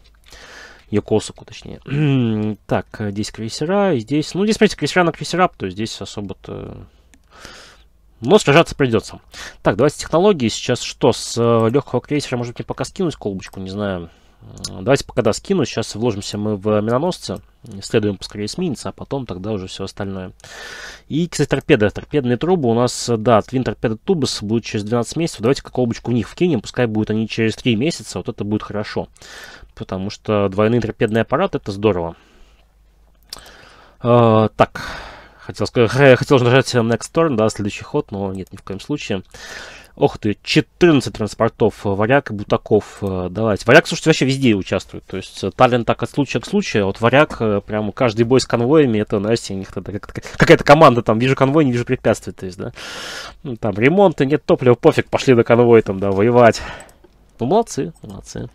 Якосуку, точнее. так, здесь крейсера, здесь... Ну, здесь, смотрите, крейсера на крейсера, то есть здесь особо-то Но сражаться придется. Так, давайте технологии. Сейчас что, с э, легкого крейсера, может мне пока скинуть колбочку, не знаю. Давайте пока да, скину. Сейчас вложимся мы в миноносцы. Исследуем поскорее эсминца, а потом тогда уже все остальное. И, кстати, торпеды. Торпедные трубы у нас, да, Twin Torpedo Tubes будут через 12 месяцев. Давайте как колбочку в них вкинем. Пускай будут они через 3 месяца. Вот это будет хорошо. Потому что двойные торпедные аппараты это здорово. Uh, так, хотел, сказать, хотел нажать Next Turn, да, следующий ход, но нет, ни в коем случае. Ох ты, 14 транспортов, Варяг и Бутаков. Э, давайте. Варяг, слушайте, вообще везде участвует. То есть э, талент так от случая к случаю. А вот Варяг, э, прям каждый бой с конвоями, это, знаете, у них какая-то команда, там, вижу конвой, не вижу препятствий, то есть, да. Ну, там, ремонты, нет топлива, пофиг, пошли до конвоя, там, да, воевать. Ну, молодцы, молодцы.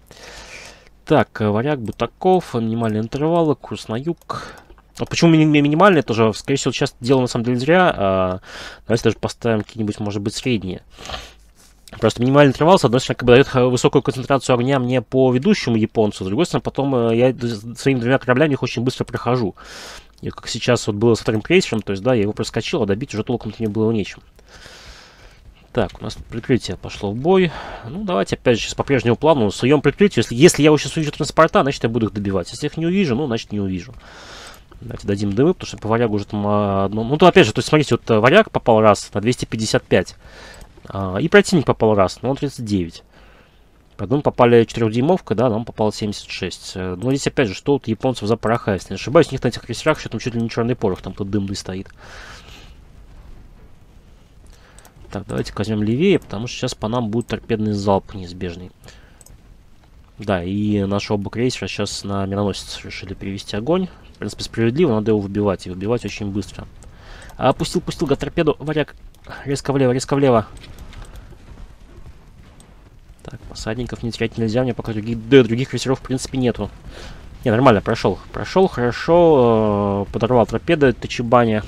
Так, Варяг, Бутаков, минимальные интервалы, курс на юг. А почему ми- минимальные тоже? Скорее всего, сейчас дело на самом деле зря. А, давайте даже поставим какие-нибудь, может быть, средние. Просто минимальный интервал, с одной стороны, как бы дает высокую концентрацию огня мне по ведущему японцу, с другой стороны, потом э, я своими двумя кораблями их очень быстро прохожу. И как сейчас вот было с вторым крейсером, то есть, да, я его проскочил, а добить уже толком мне было нечем. Так, у нас прикрытие пошло в бой. Ну, давайте опять же сейчас по прежнему плану суем прикрытие. Если, если я сейчас увижу транспорта, значит я буду их добивать. Если их не увижу, ну, значит не увижу. Давайте дадим дымы, потому что по варягу уже там одно... Ну, то опять же, то есть, смотрите, вот э, варяг попал раз на 255. А, и противник попал раз, но он 39. Потом попали 4-дюймовка, да, нам попало 76. Э, но здесь опять же, что вот японцев за пороха, если не ошибаюсь, у них на этих крейсерах еще там чуть ли не черный порох, там тут дымный стоит. Так, давайте возьмем левее, потому что сейчас по нам будет торпедный залп неизбежный. Да, и нашего оба крейсера сейчас на миноносец решили перевести огонь. В принципе, справедливо, надо его выбивать, и выбивать очень быстро. А, пустил, торпеду, варяг. Резко влево, резко влево. Так, посадников не терять нельзя, меня пока других, да, других крейсеров, в принципе, нету. Не, нормально, прошел. Прошел, хорошо. Э, подорвал торпеды Тачибани.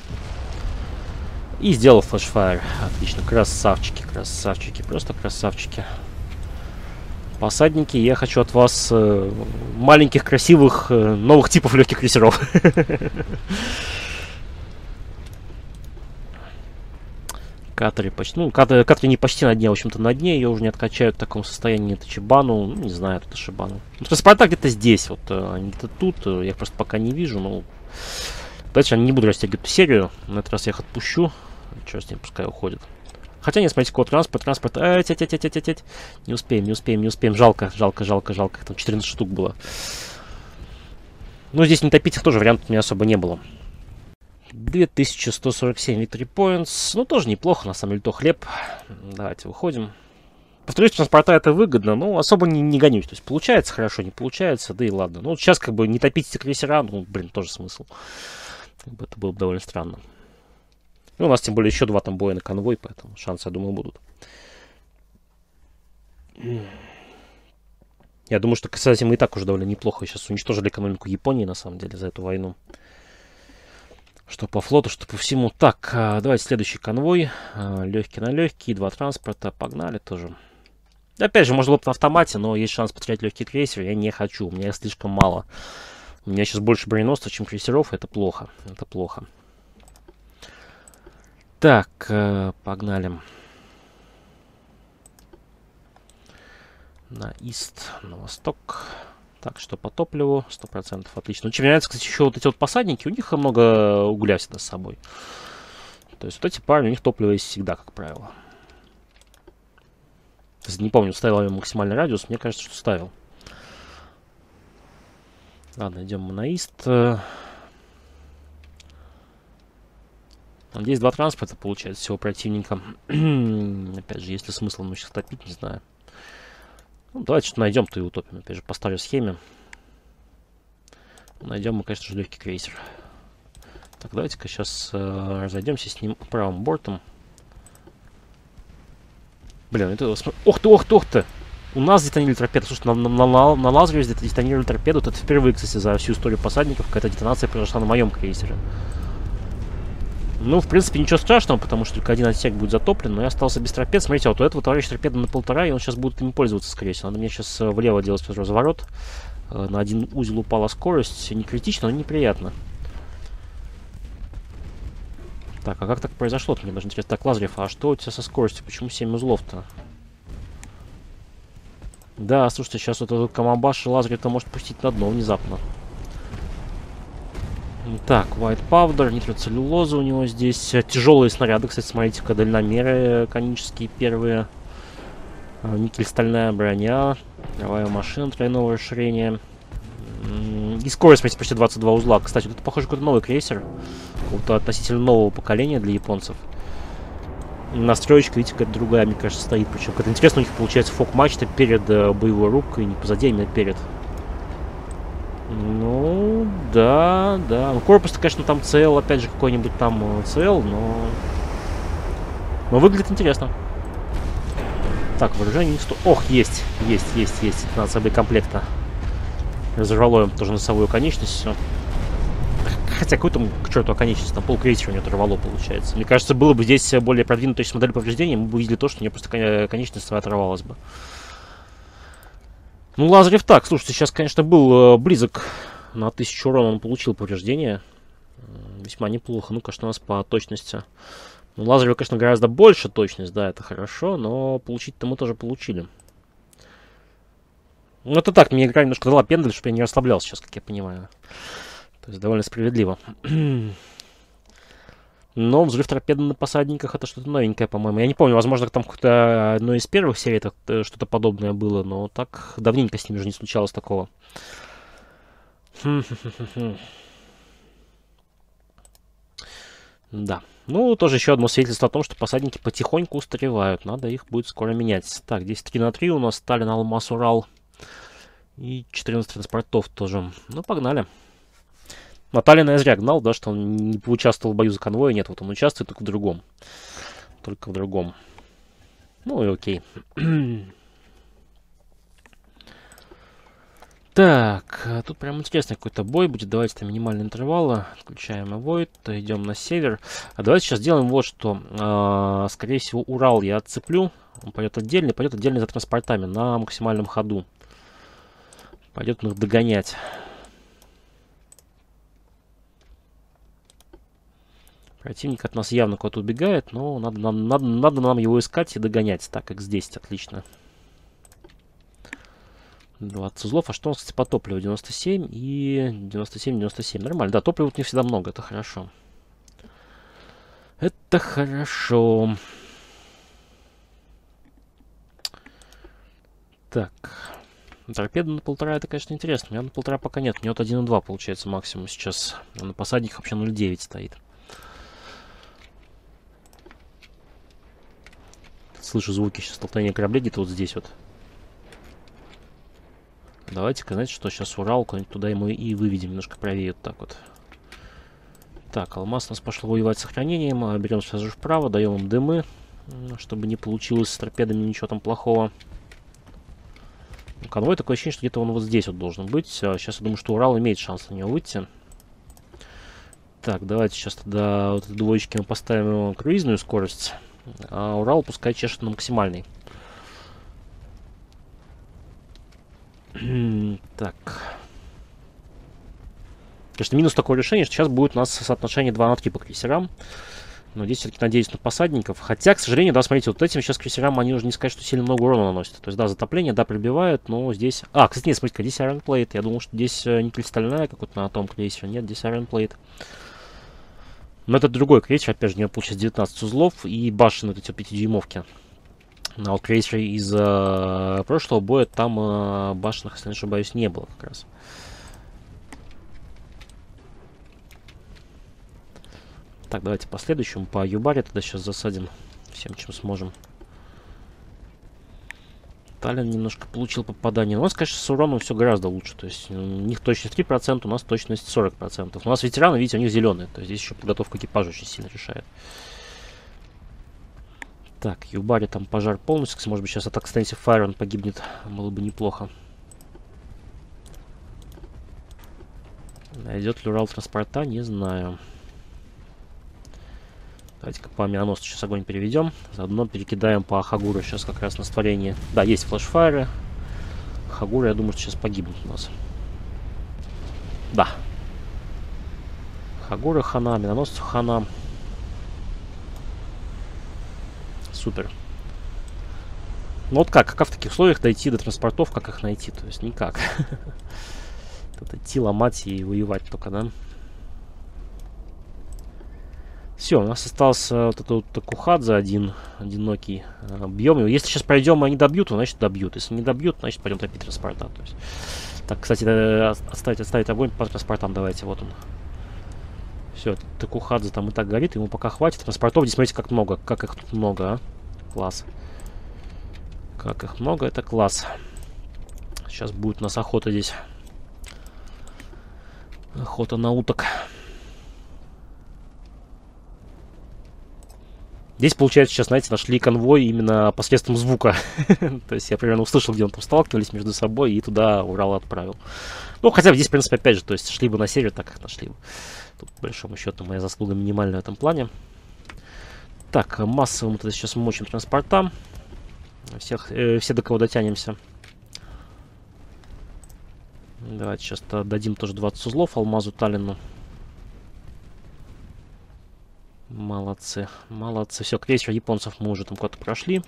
И сделал флешфайр. Отлично, красавчики, красавчики, просто красавчики. Посадники, я хочу от вас э, маленьких, красивых, э, новых типов легких крейсеров. Катеры почти... Ну, катеры, катеры не почти на дне, в общем-то, на дне. Ее уже не откачают в таком состоянии. Это Чебану. Ну, не знаю, это Шибану. Ну, паспорта где-то здесь. Вот э, они где-то тут. Э, я просто пока не вижу. Ну, дальше я не буду растягивать эту серию. На этот раз я их отпущу. Черт с ним, пускай уходит. Хотя не смотрите, код транспорт, транспорт. Ай, тя -тя -тя -тя -тя -тя. Не успеем, не успеем, не успеем. Жалко, жалко, жалко, жалко. Там 14 штук было. Ну, здесь не топить их тоже вариантов у меня особо не было. 2147 victory points. Ну, тоже неплохо, на самом деле, то хлеб. Давайте выходим. Повторюсь, транспорта это выгодно, но особо не, не гонюсь. То есть получается хорошо, не получается, да и ладно. Ну, сейчас как бы не топить эти крейсера, ну, блин, тоже смысл. Это было бы довольно странно. Ну, у нас тем более еще два там боя на конвой, поэтому шансы, я думаю, будут. Я думаю, что, кстати, мы и так уже довольно неплохо сейчас уничтожили экономику Японии, на самом деле, за эту войну. Что по флоту, что по всему. Так, а, давайте следующий конвой. А, легкий на легкий, два транспорта. Погнали тоже. Опять же, можно было бы на автомате, но есть шанс потерять легкий крейсер. Я не хочу, у меня слишком мало. У меня сейчас больше броненосцев, чем крейсеров. Это плохо, это плохо. Так, э, погнали. На ист, на восток. Так, что по топливу 100%. Отлично. Чем мне нравится, кстати, еще вот эти вот посадники, у них много угля всегда с собой. То есть вот эти парни, у них топливо есть всегда, как правило. Не помню, ставил я максимальный радиус. Мне кажется, что ставил. Ладно, идем мы на ист. Здесь два транспорта получается всего противника. Опять же, есть ли смысл ему сейчас топить, не знаю. Ну, давайте что-то найдем-то и утопим. Опять же, по схеме. Найдем мы, конечно же, легкий крейсер. Так, давайте-ка сейчас э, разойдемся с ним правым бортом. Блин, это... Ох ты, ох ты, ох ты! У нас детонировали торпеды. Слушай, на, на, на, на Лазареве детонировали торпеду. Это впервые, кстати, за всю историю посадников какая-то детонация произошла на моем крейсере. Ну, в принципе, ничего страшного, потому что только один отсек будет затоплен, но я остался без торпед. Смотрите, вот у этого товарища торпеда на полтора, и он сейчас будет им пользоваться, скорее всего. Надо мне сейчас э, влево делать разворот. Э, на один узел упала скорость. Не критично, но неприятно. Так, а как так произошло? Мне даже интересно. Так, Лазарев, а что у тебя со скоростью? Почему 7 узлов-то? Да, слушайте, сейчас вот этот Камабаш Лазарев-то может пустить на дно внезапно. Так, White Powder, нитроцеллюлоза у него здесь. Э, тяжелые снаряды, кстати, смотрите-ка, дальномеры конические первые. Э, никель-стальная броня. Игровая машина тройного расширения. И скорость почти 22 узла. Кстати, вот это, похоже, какой-то новый крейсер. Какого-то относительно нового поколения для японцев. Настроечка, видите, какая-то другая, мне кажется, стоит. Причем, как интересно, у них получается фок-мачта перед э, боевой рукой, не позади, а именно перед. Ну, да, да. Ну, корпус конечно, там цел, опять же, какой-нибудь там э, цел, но... Но выглядит интересно. Так, вооружение не сто... Ох, есть, есть, есть, есть. Это надо собой комплекта. Разорвало им тоже носовую конечность, все. Хотя какой там, к черту, конечность, там полкрейсера у него оторвало, получается. Мне кажется, было бы здесь более продвинутая модель повреждения, мы бы увидели то, что у нее просто конечность своя оторвалась бы. Ну, Лазарев так, слушайте, сейчас, конечно, был э, близок на 1000 урона, он получил повреждение. Весьма неплохо. Ну-ка, что у нас по точности? Ну, Лазарев, конечно, гораздо больше точность, да, это хорошо, но получить-то мы тоже получили. Ну, это так, мне игра немножко дала пендель, чтобы я не расслаблялся сейчас, как я понимаю. То есть довольно справедливо. Но взрыв торпеды на посадниках это что-то новенькое, по-моему. Я не помню, возможно, там какое-то одно из первых серий э, что-то подобное было, но так давненько с ними уже не случалось такого. Да. Ну, тоже еще одно свидетельство о том, что посадники потихоньку устаревают. Надо их будет скоро менять. Так, здесь 3 на 3 у нас Сталин, Алмаз, Урал. И 14 транспортов тоже. Ну, погнали. Наталина я зря гнал, да, что он не поучаствовал в бою за конвой. Нет, вот он участвует только в другом. Только в другом. Ну и окей. Так, а тут прям интересный какой-то бой будет. Давайте там минимальные интервалы. Включаем Avoid, идем на север. А давайте сейчас сделаем вот что. А, скорее всего, Урал я отцеплю. Он пойдет отдельно, пойдет отдельно за транспортами на максимальном ходу. Пойдет их догонять. Противник от нас явно куда-то убегает, но надо нам, надо, надо нам его искать и догонять. Так, как здесь, отлично. 20 узлов. А что у нас, кстати, по топливу? 97 и 97-97. Нормально. Да, топлива не всегда много, это хорошо. Это хорошо. Так. Торпеда на полтора, это, конечно, интересно. У меня на полтора пока нет. У меня вот 1,2 получается максимум сейчас. А на посадниках вообще 0,9 стоит. Слышу звуки сейчас столкновения корабля где-то вот здесь вот. Давайте-ка, знаете что, сейчас Урал куда-нибудь туда ему и выведем, немножко правее вот так вот. Так, Алмаз у нас пошел воевать с сохранением. А берем сразу же вправо, даем им дымы, чтобы не получилось с торпедами ничего там плохого. Конвой такое ощущение, что где-то он вот здесь вот должен быть. Сейчас я думаю, что Урал имеет шанс на него выйти. Так, давайте сейчас тогда вот двоечки мы поставим круизную скорость. А Урал пускай чешет на максимальный. так. Конечно, минус такое решение, что сейчас будет у нас соотношение 2 на 3 по крейсерам. Но здесь все-таки надеюсь на посадников. Хотя, к сожалению, да, смотрите, вот этим сейчас крейсерам они уже не сказать, что сильно много урона наносят. То есть, да, затопление, да, прибивают, но здесь... А, кстати, нет, смотрите здесь Iron Plate. Я думал, что здесь э, никель стальная, как вот на том крейсере. Нет, здесь Iron Plate. Но это другой крейсер, опять же, у него получается 19 узлов и башен вот эти 5-дюймовки. На крейсере из э, прошлого боя там э, башенных, если не ошибаюсь, не было как раз. Так, давайте по следующему, по Юбаре тогда сейчас засадим всем, чем сможем. Таллин немножко получил попадание. У нас, конечно, с уроном все гораздо лучше. То есть у них точность 3%, у нас точность 40%. У нас ветераны, видите, у них зеленые. То есть здесь еще подготовка экипажа очень сильно решает. Так, Юбари там пожар полностью. Кстати, может быть, сейчас от Extensive Fire он погибнет. Было бы неплохо. Найдет ли Урал транспорта, не знаю. Давайте-ка по авианосцу сейчас огонь переведем. Заодно перекидаем по Хагуру сейчас как раз на створение. Да, есть флешфайры. Хагуры, я думаю, что сейчас погибнут у нас. Да. Хагуры хана, миноносцу хана. Супер. Ну вот как? Как в таких условиях дойти до транспортов? Как их найти? То есть никак. Тут идти, ломать и воевать только, да? Все, у нас остался вот этот вот Такухадзе один, одинокий. Э, бьем его. Если сейчас пройдем, они добьют, значит добьют. Если не добьют, значит пойдем топить транспорта. То есть... Так, кстати, э, оставить, оставить огонь по транспортам давайте. Вот он. Все, Такухадзе там и так горит. Ему пока хватит. Транспортов здесь, смотрите, как много. Как их тут много, а? Класс. Как их много, это класс. Сейчас будет у нас охота здесь. Охота на уток. Здесь, получается, сейчас, знаете, нашли конвой именно посредством звука. То есть я примерно услышал, где он там сталкивались между собой, и туда Урал отправил. Ну, хотя здесь, в принципе, опять же, то есть шли бы на север, так как нашли бы. Тут, по большому счету, моя заслуга минимальная в этом плане. Так, массово мы тогда сейчас мочим транспорта. Всех, э, все до кого дотянемся. Давайте сейчас дадим тоже 20 узлов алмазу Таллину. Молодцы, молодцы. Все, крейсер японцев мы уже там куда-то прошли.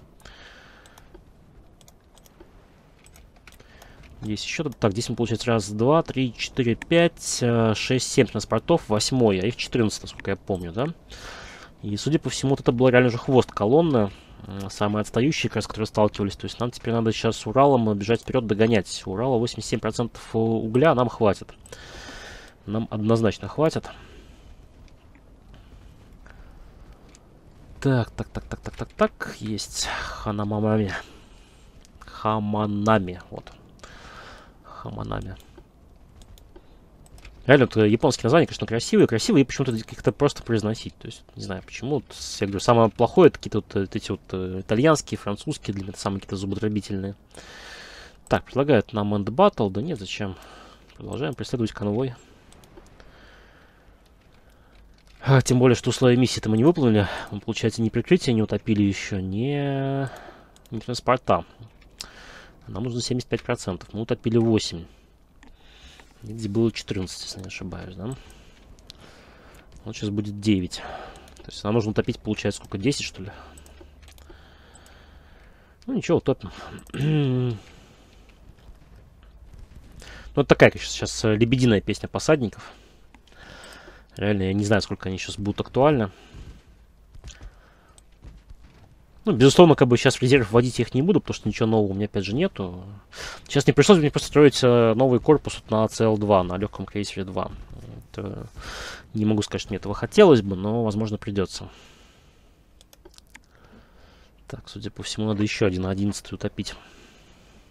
Здесь еще... Так, здесь мы, получается, раз, два, три, четыре, пять, э, шесть, семь транспортов. Восьмой, а их 14, насколько я помню, да? И, судя по всему, вот это был реально же хвост колонны. Самые отстающие, как раз, которые сталкивались. То есть нам теперь надо сейчас с Уралом бежать вперед, догонять. Урала 87% угля нам хватит. Нам однозначно хватит. Так, так, так, так, так, так, так. Есть Ханамамами. Хаманами. Вот. Хаманами. Реально, вот, э, японские названия, конечно, красивые, красивые, и почему-то как-то просто произносить. То есть, не знаю почему. Вот, я говорю, самое плохое это какие-то вот, вот эти вот э, итальянские, французские, для меня самые какие-то зубодробительные. Так, предлагают нам End Battle. Да нет, зачем? Продолжаем преследовать конвой. А, тем более, что условия миссии-то мы не выполнили. Мы, получается, ни прикрытие не утопили еще, ни, ни транспорта. Нам нужно 75%. Мы утопили 8. Здесь было 14, если не ошибаюсь, да? Вот сейчас будет 9. То есть нам нужно утопить, получается, сколько? 10, что ли? Ну, ничего, утопим. ну, вот такая сейчас э, лебединая песня посадников. Реально, я не знаю, сколько они сейчас будут актуальны. Ну, безусловно, как бы сейчас в резерв вводить их не буду, потому что ничего нового у меня опять же нету. Сейчас не пришлось мне просто строить э, новый корпус на CL2, на легком крейсере 2. Это, не могу сказать, что мне этого хотелось бы, но, возможно, придется. Так, судя по всему, надо еще один 11 утопить.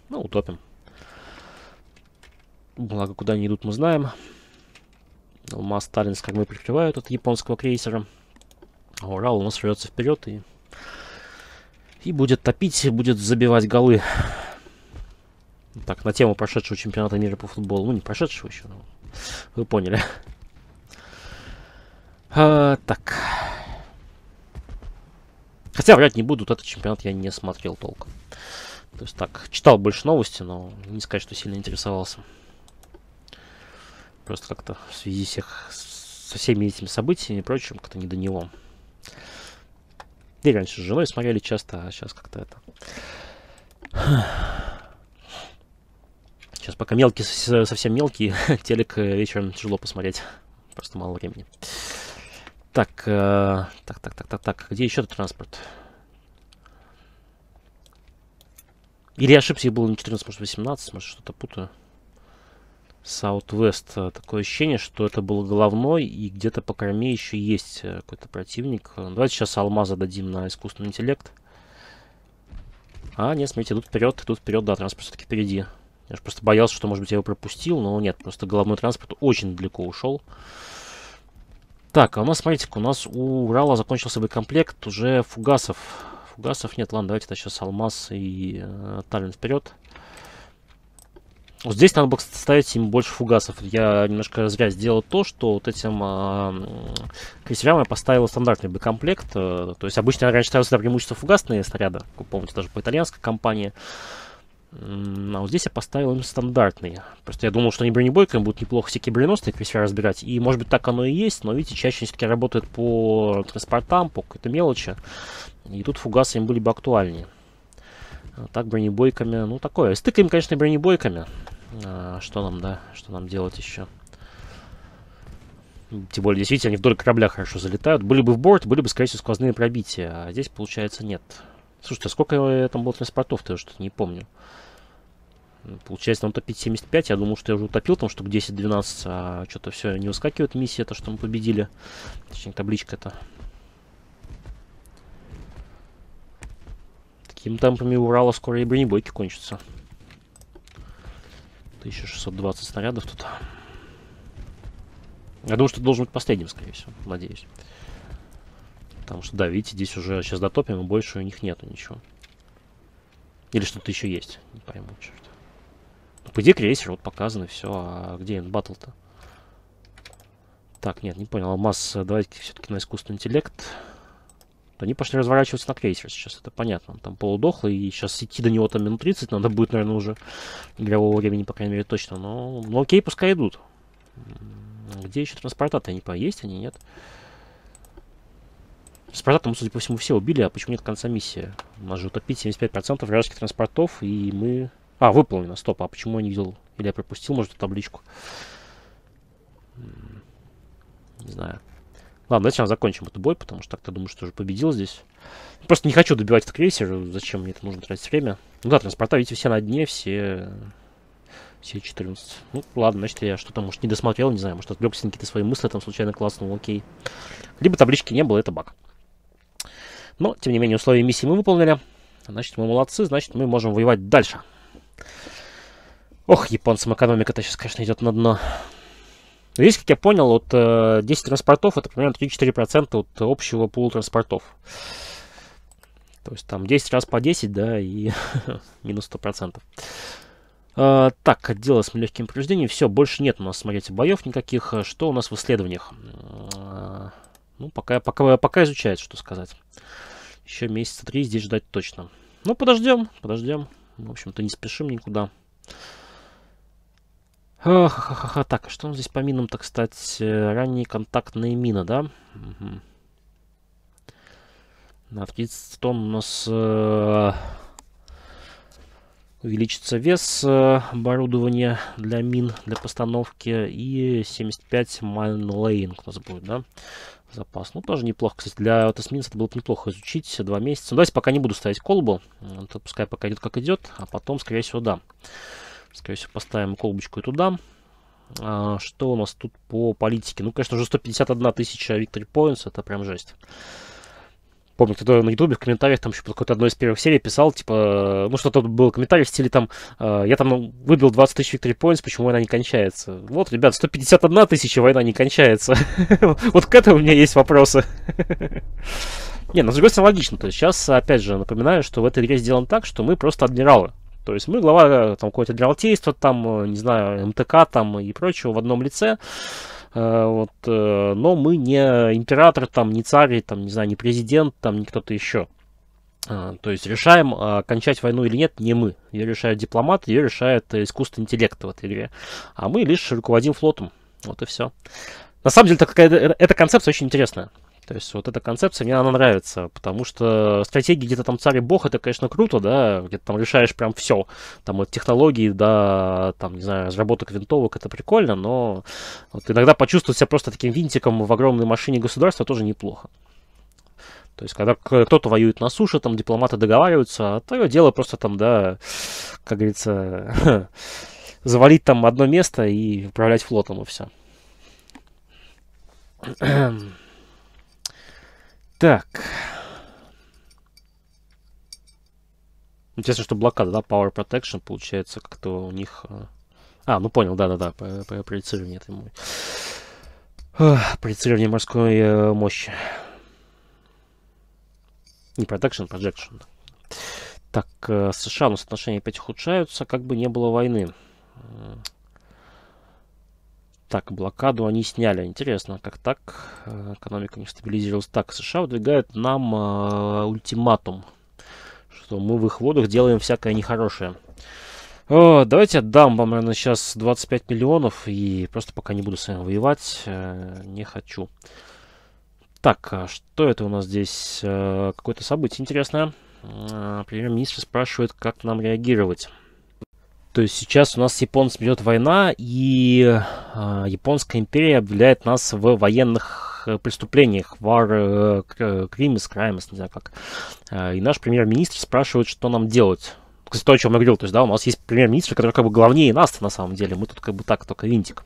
Ну, утопим. Благо, куда они идут, мы знаем. Алмаз Сталинск как бы прикрывают от японского крейсера. Урал у нас рвется вперед и и будет топить, будет забивать голы. Так, на тему прошедшего чемпионата мира по футболу. Ну, не прошедшего еще, но вы поняли. А, так. Хотя вряд не буду, вот этот чемпионат я не смотрел толком. То есть так, читал больше новости, но не сказать, что сильно интересовался. Просто как-то в связи всех, со всеми этими событиями и прочим, как-то не до него. И раньше с женой смотрели часто, а сейчас как-то это... Сейчас пока мелкие, совсем мелкие, телек э, вечером тяжело посмотреть. Просто мало времени. Так, э, так, так, так, так, так. Где еще транспорт? Или ошибся, и было не 14, может 18, может что-то путаю. Southwest. Э, такое ощущение, что это был головной, и где-то по корме еще есть э, какой-то противник. Э, давайте сейчас алмаза дадим на искусственный интеллект. А, нет, смотрите, тут вперед, тут вперед, да, транспорт все-таки впереди. Я же просто боялся, что, может быть, я его пропустил, но нет, просто головной транспорт очень далеко ушел. Так, а у нас, смотрите у нас у Урала закончился боекомплект уже фугасов. Фугасов нет, ладно, давайте сейчас алмаз и э, Таллин вперед. Вот здесь надо бы ставить им больше фугасов. Я немножко зря сделал то, что вот этим э, крейсерам я поставил стандартный боекомплект. Э, то есть обычно раньше ставил сюда преимущество фугасные снаряды. Вы помните, даже по итальянской компании. А вот здесь я поставил им стандартный. Просто я думал, что они бронебойками будут неплохо всякие броненосные крейсера разбирать. И, может быть, так оно и есть, но, видите, чаще все-таки работают по транспортам, по какой-то мелочи. И тут фугасы им были бы актуальнее. А так бронебойками, ну, такое. Стыкаем, конечно, бронебойками. А, что нам, да, что нам делать еще? Тем более, действительно, они вдоль корабля хорошо залетают. Были бы в борт, были бы, скорее всего, сквозные пробития. А здесь, получается, нет. Слушайте, а сколько там было транспортов-то, я что-то не помню. Получается, нам топить 75. Я думал, что я уже утопил там штук 10-12, а что-то все не выскакивает миссия, то, что мы победили. Точнее, табличка это. Такими темпами Урала скоро и бронебойки кончатся. 1620 снарядов тут. Я думаю, что это должен быть последним, скорее всего. Надеюсь. Потому что, да, видите, здесь уже сейчас дотопим, и больше у них нету ничего. Или что-то еще есть. Не пойму, черт. Ну, по идее, крейсер вот показано, все. А где батл-то? Так, нет, не понял. Алмаз, давайте все-таки на искусственный интеллект. Они пошли разворачиваться на крейсер сейчас, это понятно. Он там полудохлый, и сейчас идти до него там минут 30 надо будет, наверное, уже игрового времени, по крайней мере, точно. Но, ну окей, пускай идут. Где еще транспортаты? Они по есть, они нет? Транспортаты мы, судя по всему, все убили, а почему нет конца миссии? У нас же утопить 75% вражеских транспортов, и мы... А, выполнено, стоп, а почему я не видел? Или я пропустил, может, табличку? Не знаю. Ладно, давайте закончим этот бой, потому что так-то думаю, что уже победил здесь. Просто не хочу добивать этот крейсер, зачем мне это нужно тратить время. Ну да, транспорта, видите, все на дне, все... Все 14. Ну, ладно, значит, я что-то, может, не досмотрел, не знаю, может, отвлекся на какие-то свои мысли, там, случайно класснул, окей. Либо таблички не было, это баг. Но, тем не менее, условия миссии мы выполнили. Значит, мы молодцы, значит, мы можем воевать дальше. Ох, японцам экономика-то сейчас, конечно, идет на дно. Здесь, как я понял, вот 10 э, транспортов это примерно 3-4% от общего пула транспортов. То есть там 10 раз по 10, да, и минус 100%. А, так, отделы с легким повреждением. Все, больше нет у нас, смотрите, боев никаких. Что у нас в исследованиях? А, ну, пока, пока, пока изучает, что сказать. Еще месяца три здесь ждать точно. Ну, подождем, подождем. В общем-то, не спешим никуда. Ха-ха-ха. Так, а что нас здесь по минам-то, кстати? Ранние контактные мины, да? Угу. На 30 тонн у нас э, увеличится вес э, оборудования для мин, для постановки. И 75 майнлейнг у нас будет, да? запас. Ну, тоже неплохо. Кстати, для вот эсминца это было бы неплохо изучить. Два месяца. Ну, давайте пока не буду ставить колбу. Это пускай пока идет как идет, а потом, скорее всего, да. Скорее всего, поставим колбочку и туда. А, что у нас тут по политике? Ну, конечно, уже 151 тысяча Victory Points. Это прям жесть. Помню, кто-то на ютубе в комментариях там еще какой-то одной из первых серий писал, типа, ну что-то был комментарий в стиле там, э, я там выбил 20 тысяч Victory Points, почему война не кончается? Вот, ребят, 151 тысяча война не кончается. Вот к этому у меня есть вопросы. Не, ну, с другой стороны, логично. То есть сейчас, опять же, напоминаю, что в этой игре сделано так, что мы просто адмиралы. То есть мы глава э, там какое-то адмиралтейства, там, э, не знаю, МТК там и прочего в одном лице. Э, вот, но мы не император, там, не царь, там, не знаю, не президент, там, не кто-то еще. То есть решаем, окончать войну или нет, не мы. Ее решает дипломат, ее решает искусственный интеллект в этой игре. А мы лишь руководим флотом. Вот и все. На самом деле, такая, эта концепция очень интересная. То есть вот эта концепция мне она нравится, потому что стратегии где-то там царь и бог, это, конечно, круто, да, где-то там решаешь прям все. Там от технологий до, там, не знаю, разработок винтовок, это прикольно, но вот иногда почувствовать себя просто таким винтиком в огромной машине государства тоже неплохо. То есть, когда кто-то воюет на суше, там дипломаты договариваются, а твое дело просто там, да, как говорится, завалить там одно место и управлять флотом, и все. Так. Интересно, что блокада, да, Power Protection, получается, как-то у них... А, а ну понял, да-да-да, проецирование этой. Проецирование морской э, мощи. Не Protection, Projection. Так, э, США у нас отношения опять ухудшаются, как бы не было войны. Так, блокаду они сняли. Интересно, как так? Э, экономика не стабилизировалась. Так, США выдвигают нам э, ультиматум, что мы в их водах делаем всякое нехорошее. О, давайте отдам вам, наверное, сейчас 25 миллионов и просто пока не буду с вами воевать. Э, не хочу. Так, а что это у нас здесь? Э, какое-то событие интересное. Э, премьер-министр спрашивает, как нам реагировать. То есть сейчас у нас с японцами идет война, и э, Японская империя обвиняет нас в военных э, преступлениях, war э, crimes, crimes, не знаю как. Э, и наш премьер-министр спрашивает, что нам делать. Кстати, то, о чем я говорил, то есть, да, у нас есть премьер-министр, который как бы главнее нас на самом деле, мы тут как бы так, только винтик.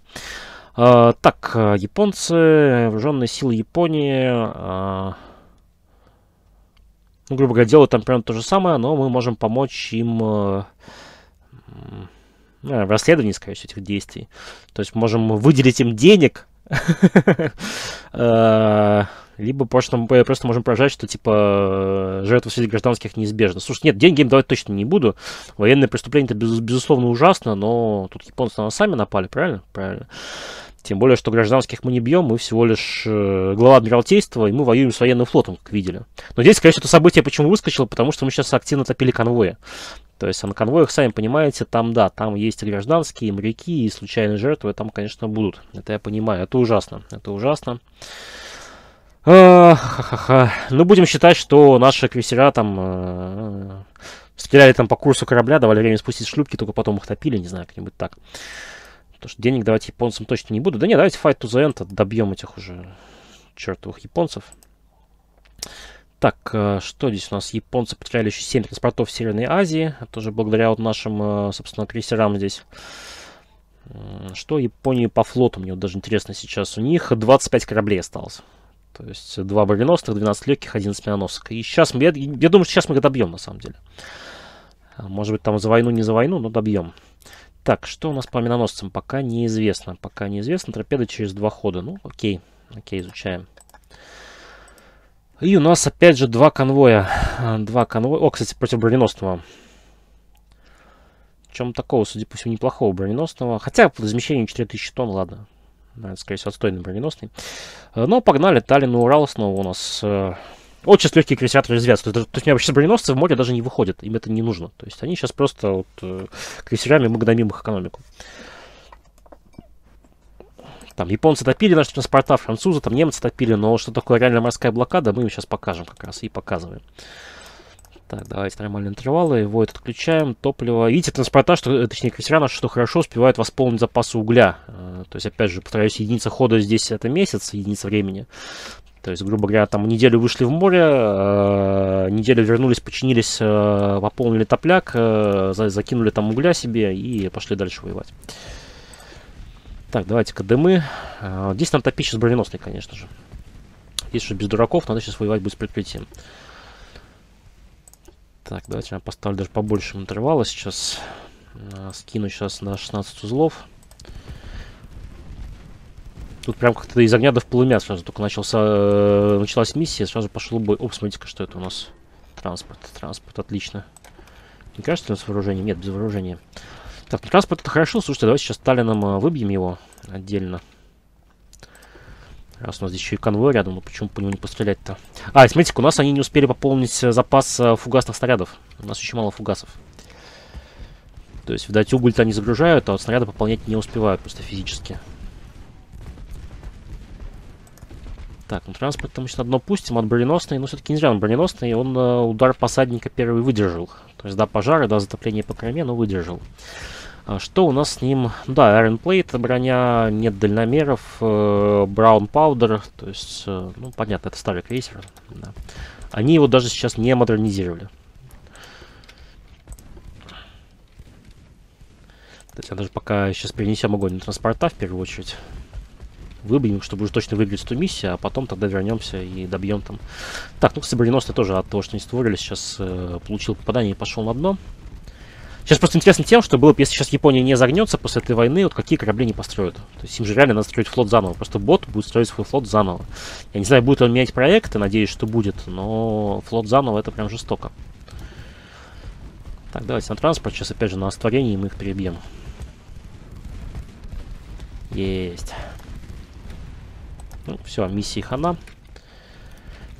Э, так, э, японцы, вооруженные силы Японии, э, ну, грубо говоря, делают там прям то же самое, но мы можем помочь им э, в расследовании, скорее всего, этих действий. То есть можем выделить им денег, э, либо просто, просто можем поражать, что типа жертвы среди гражданских неизбежно. Слушай, нет, деньги им давать точно не буду. Военное преступление это безусловно ужасно, но тут японцы на сами напали, правильно? Правильно. Тем более, что гражданских мы не бьем, мы всего лишь э, глава Адмиралтейства, и мы воюем с военным флотом, как видели. Но здесь, конечно, это событие почему выскочило, потому что мы сейчас активно топили конвои. То есть а на конвоях, сами понимаете, там, да, там есть и гражданские, моряки, и случайные жертвы там, конечно, будут. Это я понимаю. Это ужасно. Это ужасно. ха-ха-ха. Ну, будем считать, что наши крейсера там э, стреляли там по курсу корабля, давали время спустить шлюпки, только потом их топили, не знаю, как-нибудь так. Потому что денег давать японцам точно не буду. Да не, давайте fight to the end, добьем этих уже чертовых японцев. Так, э, что здесь у нас? Японцы потеряли еще 7 транспортов в Северной Азии. Тоже благодаря вот нашим, э, собственно, крейсерам здесь. Что Японии по флоту? Мне вот даже интересно сейчас. У них 25 кораблей осталось. То есть 2 броненосных, 12 легких, 11 миноносок. И сейчас, я, я думаю, что сейчас мы их добьем, на самом деле. Может быть, там за войну, не за войну, но добьем. Так, что у нас по миноносцам? Пока неизвестно. Пока неизвестно. Торпеды через два хода. Ну, окей. Окей, изучаем. И у нас опять же два конвоя. Два конвоя. О, кстати, против броненосного. Чем такого, судя по всему, неплохого броненосного. Хотя по размещению 4000 тонн, ладно. Наверное, скорее всего, отстойный броненосный. Но погнали, Таллин и Урал снова у нас. Э, очень легкие крейсера. То, то есть у меня вообще броненосцы в море даже не выходят. Им это не нужно. То есть они сейчас просто вот, э, крейсерами мы гномим их экономику. Там японцы топили наши транспорта, французы, там немцы топили, но что такое реальная морская блокада, мы им сейчас покажем как раз и показываем. Так, давайте нормальные интервалы, воид отключаем, топливо. Видите, транспорта, что, э, точнее, крейсера наши, что хорошо успевают восполнить запасы угля. Э, то есть, опять же, повторяюсь, единица хода здесь это месяц, единица времени. То есть, грубо говоря, там неделю вышли в море, э, неделю вернулись, починились, э, пополнили топляк, э, закинули там угля себе и пошли дальше воевать. Так, давайте-ка дымы. А, здесь нам топить сейчас броненосный, конечно же. Здесь уже без дураков, надо сейчас воевать будет с прикрытием. Так, давайте я поставлю даже побольше интервала сейчас. А, скину сейчас на 16 узлов. Тут прям как-то из огня до вплымя сразу только начался, э, началась миссия, сразу пошел бой. Оп, смотрите-ка, что это у нас. Транспорт, транспорт, отлично. Не кажется ли с вооружением? Нет, без вооружения. Так, ну, транспорт это хорошо. Слушайте, давайте сейчас Сталином э, выбьем его отдельно. Раз у нас здесь еще и конвой рядом, ну почему по нему не пострелять-то? А, смотрите у нас они не успели пополнить э, запас э, фугасных снарядов. У нас очень мало фугасов. То есть, видать, уголь-то они загружают, а вот снаряды пополнять не успевают просто физически. Так, ну транспорт там еще одно пустим, от броненосный, но все-таки не зря он броненосный, он э, удар посадника первый выдержал. То есть, да, пожары, да, затопление по корме, но выдержал. А что у нас с ним? Да, Iron Plate, броня, нет дальномеров, э, Brown Powder, то есть, э, ну, понятно, это старый крейсер. Да. Они его даже сейчас не модернизировали. То есть я даже пока сейчас перенесем огонь на транспорта в первую очередь. Выбьем, чтобы уже точно выиграть эту миссию, а потом тогда вернемся и добьем там. Так, ну, броненосный тоже от того, что не створили, сейчас э, получил попадание и пошел на дно. Сейчас просто интересно тем, что было бы, если сейчас Япония не загнется после этой войны, вот какие корабли не построят. То есть им же реально надо строить флот заново. Просто бот будет строить свой флот заново. Я не знаю, будет он менять проекты, надеюсь, что будет, но флот заново это прям жестоко. Так, давайте на транспорт. Сейчас опять же на растворении мы их перебьем. Есть. Ну, все, миссия хана.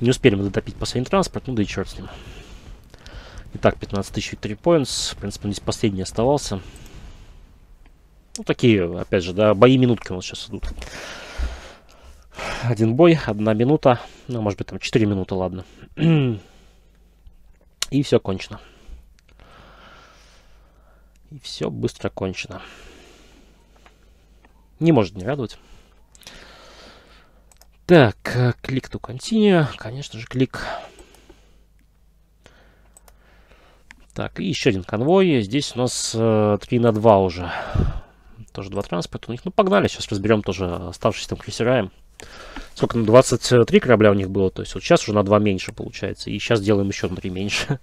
Не успели мы дотопить последний транспорт, ну да и черт с ним. Итак, 15 тысяч victory points. В принципе, здесь последний оставался. Ну, такие, опять же, да, бои минутки у нас сейчас идут. Один бой, одна минута. Ну, может быть, там 4 минуты, ладно. И все кончено. И все быстро кончено. Не может не радовать. Так, э, клик to continue. Конечно же, клик. Так, и еще один конвой. Здесь у нас э, 3 на 2 уже. Тоже два транспорта у них. Ну, погнали, сейчас разберем тоже оставшиеся там крейсера. Сколько, 23 корабля у них было, то есть вот сейчас уже на 2 меньше получается. И сейчас делаем еще на 3 меньше.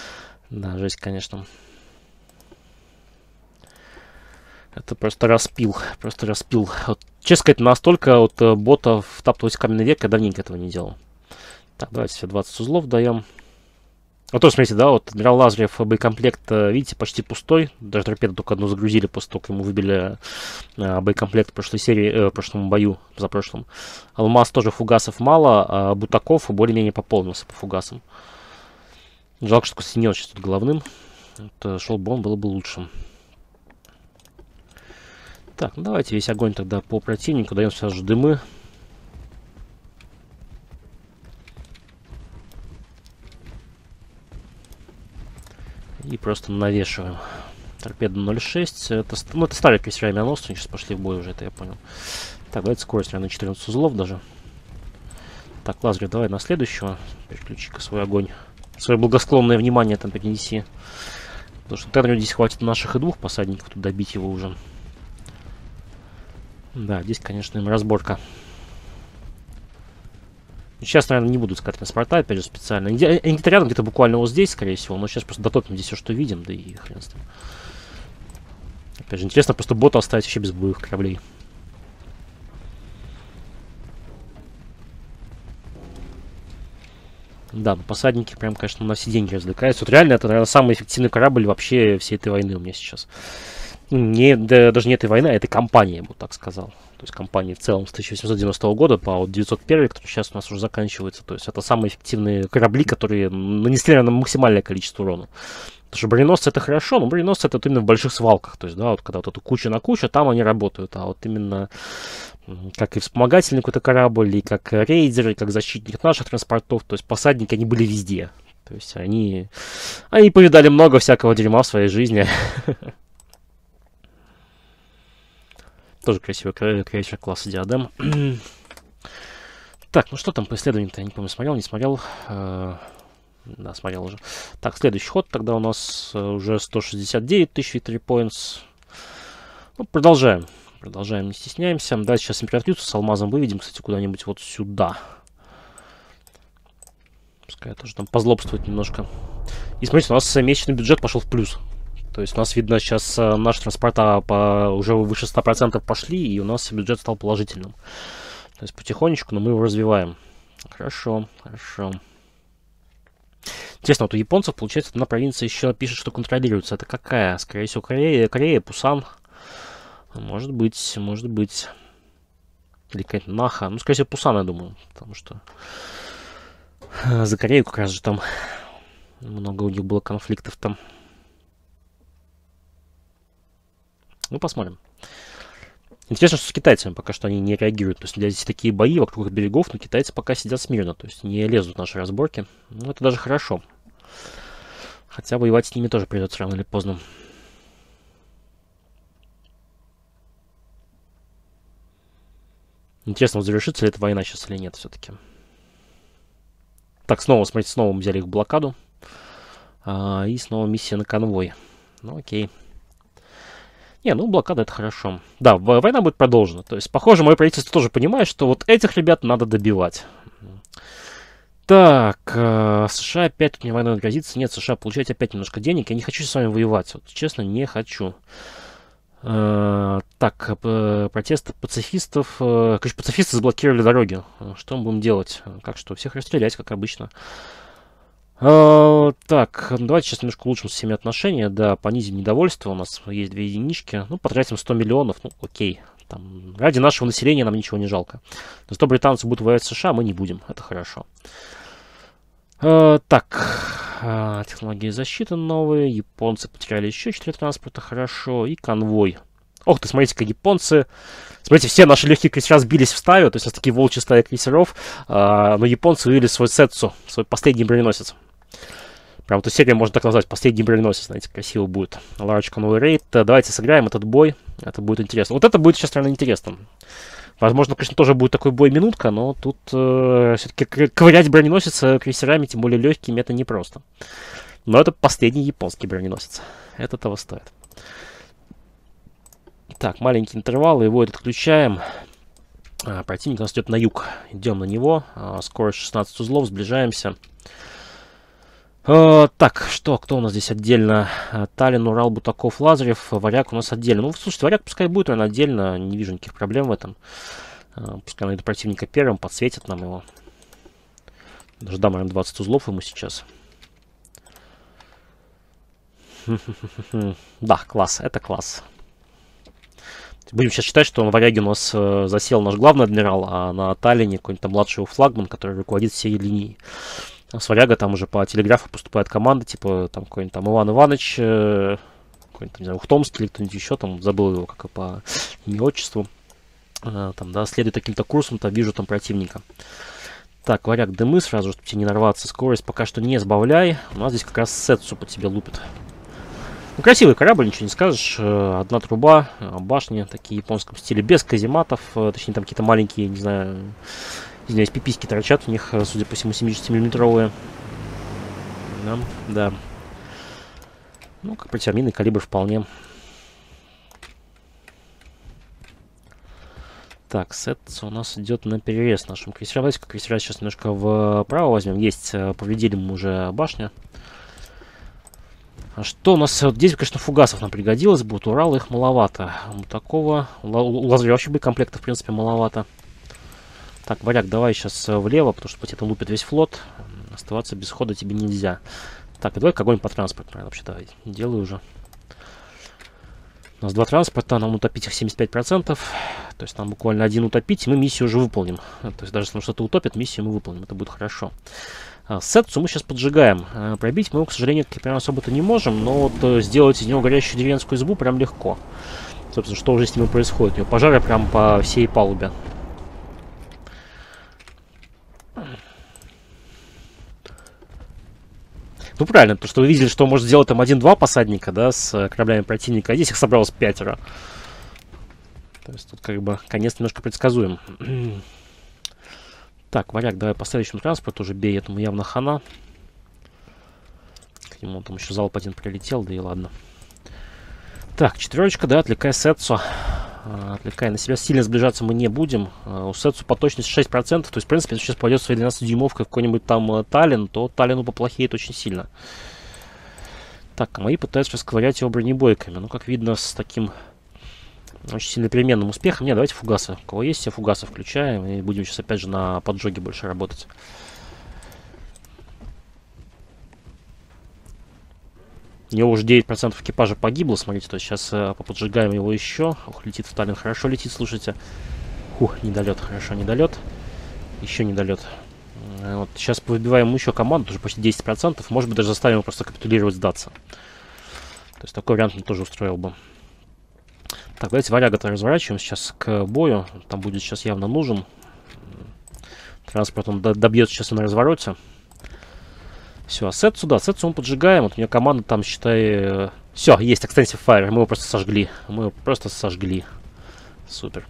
да, жесть, конечно. Это просто распил, просто распил. Вот, честно сказать, настолько вот э, ботов втаптывать каменный век, я давненько этого не делал. Так, давайте все 20 узлов даем. Вот тоже, смотрите, да, вот Адмирал Лазарев боекомплект, э, видите, почти пустой. Даже торпеду только одну загрузили после того, как ему выбили э, боекомплект в прошлой серии, э, прошлом бою, за прошлым. Алмаз тоже фугасов мало, а Бутаков более-менее пополнился по фугасам. Жалко, что Костенёв сейчас тут головным. Вот, шел бы он, было бы лучше. Так, ну давайте весь огонь тогда по противнику. Даем сразу же дымы. И просто навешиваем. Торпеда 0.6. Это, ну, это старый крейсер авианосцы. Они сейчас пошли в бой уже, это я понял. Так, давайте скорость, наверное, 14 узлов даже. Так, Лазарь, давай на следующего. Переключи-ка свой огонь. Свое благосклонное внимание там перенеси. Потому что Тернеру здесь хватит наших и двух посадников тут добить его уже. Да, здесь, конечно, им разборка. Сейчас, наверное, не буду искать транспорта, опять же, специально. Они где-то рядом, где-то буквально вот здесь, скорее всего. Но сейчас просто дотопим здесь все, что видим, да и хрен с ним. Опять же, интересно просто бота оставить вообще без боевых кораблей. Да, ну посадники прям, конечно, на все деньги развлекаются. Вот реально, это, наверное, самый эффективный корабль вообще всей этой войны у меня сейчас. Не, да, даже не этой войны, а этой компании, я бы так сказал. То есть компании в целом с 1890 года по вот 901, который сейчас у нас уже заканчивается. То есть это самые эффективные корабли, которые нанесли, наверное, максимальное количество урона. Потому что броненосцы это хорошо, но броненосцы это вот именно в больших свалках. То есть, да, вот когда вот эту куча на кучу, там они работают. А вот именно как и вспомогательный какой-то корабль, и как рейдеры, и как защитник наших транспортов, то есть посадники, они были везде. То есть они, они повидали много всякого дерьма в своей жизни. Тоже красивый крейсер класса Диадем. так, ну что там по исследованию-то? Я не помню, смотрел, не смотрел. Э, да, смотрел уже. Так, следующий ход тогда у нас э, уже 169 тысяч victory points. Ну, продолжаем. Продолжаем, не стесняемся. Давайте сейчас императрицу с алмазом выведем, кстати, куда-нибудь вот сюда. Пускай тоже там позлобствует немножко. И смотрите, у нас месячный бюджет пошел в плюс. То есть у нас видно сейчас э, наши транспорта по, уже выше 100% пошли, и у нас бюджет стал положительным. То есть потихонечку, но мы его развиваем. Хорошо, хорошо. Интересно, вот у японцев, получается, одна провинция еще пишет, что контролируется. Это какая? Скорее всего, Корея, Корея, Пусан. Может быть, может быть. Или какая-то Наха. Ну, скорее всего, Пусан, я думаю. Потому что э, за Корею как раз же там много у них было конфликтов там. Ну, посмотрим. Интересно, что с китайцами пока что они не реагируют. То есть здесь такие бои вокруг берегов, но китайцы пока сидят смирно. То есть не лезут в наши разборки. Ну, это даже хорошо. Хотя воевать с ними тоже придется рано или поздно. Интересно, завершится ли эта война сейчас или нет все-таки. Так, снова, смотрите, снова мы взяли их в блокаду. А, и снова миссия на конвой. Ну, окей. Не, ну блокада это хорошо. Да, война будет продолжена. То есть, похоже, мое правительство тоже понимает, что вот этих ребят надо добивать. Так, э, США опять мне война грозится. Нет, США получать опять немножко денег. Я не хочу с вами воевать. Вот, честно, не хочу. Э, так, э, протесты пацифистов. Э, короче, пацифисты заблокировали дороги. Что мы будем делать? Как что? Всех расстрелять, как обычно. Э, так, давайте сейчас немножко улучшим с всеми отношения. Да, понизим недовольство. У нас есть две единички. Ну, потратим 100 миллионов. Ну, окей. Там, ради нашего населения нам ничего не жалко. Но 100 британцев будут воевать в США, мы не будем. Это хорошо. Э, так, э, технологии защиты новые. Японцы потеряли еще 4 транспорта, хорошо. И конвой. Ох ты, смотрите-ка, японцы... Смотрите, все наши легкие крейсера сбились в стаю, то есть у нас такие волчьи стаи крейсеров, но японцы вывели свой сетсу, свой последний броненосец. Прям эту серию можно так назвать, последний броненосец, знаете, красиво будет. Large Convoy Raid. Давайте сыграем этот бой, это будет интересно. Вот это будет сейчас, наверное, интересно. Возможно, конечно, тоже будет такой бой минутка, но тут э, все-таки ковырять броненосец крейсерами, тем более легкими, это непросто. Но это последний японский броненосец. Это того стоит. Так, маленький интервал, его отключаем. А, противник нас идет на юг. Идем на него. А, скорость 16 узлов, сближаемся. Uh, так, что, кто у нас здесь отдельно? Uh, Таллин, Урал, Бутаков, Лазарев, Варяг у нас отдельно. Ну, слушайте, Варяг пускай будет, он отдельно, не вижу никаких проблем в этом. Uh, пускай найдет противника первым, подсветит нам его. Даже дам, наверное, 20 узлов ему сейчас. Да, класс, это класс. Будем сейчас считать, что на Варяге у нас э, засел наш главный адмирал, а на Таллине какой-нибудь младший флагман, который руководит всей линией. А с Варяга там уже по телеграфу поступает команда, типа там какой-нибудь там Иван Иванович, э, какой-нибудь, не знаю, Ухтомский или кто-нибудь еще, там забыл его как и по имени отчеству. Э, там, да, следует каким-то курсом, там вижу там противника. Так, варяг дымы сразу, чтобы тебе не нарваться. Скорость пока что не сбавляй. У нас здесь как раз сетсу по тебе лупит. Ну, красивый корабль, ничего не скажешь. Э, одна труба, э, башни такие в японском стиле, без казематов. Э, точнее, там какие-то маленькие, не знаю, извиняюсь, пиписьки торчат у них, судя по всему, 70-миллиметровые. Да, да. Ну, как протиаминный калибр вполне. Так, сет у нас идет на перерез нашим крейсерам. Давайте крейсера сейчас немножко вправо возьмем. Есть, повредили мы уже башню. А что у нас? Вот здесь, конечно, фугасов нам пригодилось бы. Вот Урала их маловато. У такого... У Лазаря вообще бы комплекта, в принципе, маловато. Так, Варяг, давай сейчас э, влево, потому что по тебе лупит весь флот. Оставаться без хода тебе нельзя. Так, и давай огонь по транспорту, наверное, вообще давай. Делаю уже. У нас два транспорта, нам утопить их 75%. То есть нам буквально один утопить, и мы миссию уже выполним. То есть даже если он что-то утопит, миссию мы выполним. Это будет хорошо. А, Сетсу мы сейчас поджигаем. Пробить мы его, к сожалению, прям особо-то не можем, но вот э, сделать из него горящую деревенскую избу прям легко. Собственно, что уже с ним происходит? У него пожары прям по всей палубе. Ну, правильно, потому что вы видели, что может сделать там один-два посадника, да, с э, кораблями противника, а здесь их собралось пятеро. То есть тут как бы конец немножко предсказуем. Так, варяг, давай по следующему транспорту уже бей, этому явно хана. К нему там еще залп один прилетел, да и ладно. Так, четверочка, да, отвлекай Сетсу. А, отвлекай на себя. Сильно сближаться мы не будем. А, у Сетсу по точности 6%. То есть, в принципе, сейчас пойдет своей 12-дюймовкой какой-нибудь там э, Таллин, то Таллину поплохеет очень сильно. Так, а мои пытаются расковырять его бронебойками. Ну, как видно, с таким очень сильно переменным успехом. Нет, давайте фугасы. У кого есть, все фугасы включаем. И будем сейчас опять же на поджоге больше работать. У него уже 9% экипажа погибло, смотрите, то сейчас э, поподжигаем его еще. Ух, летит в Таллин, хорошо летит, слушайте. Ух, недолет, хорошо, недолет. Еще недолет. Э, вот сейчас выбиваем еще команду, уже почти 10%. Может быть, даже заставим его просто капитулировать, сдаться. То есть такой вариант мне тоже устроил бы. Так, давайте варяга-то разворачиваем сейчас к бою. Там будет сейчас явно нужен. Транспорт он добьет сейчас на развороте. Все, а сет сюда. Сет мы поджигаем. Вот у меня команда там, считай... Э, Все, есть Extensive Fire. Мы его просто сожгли. Мы его просто сожгли. Супер.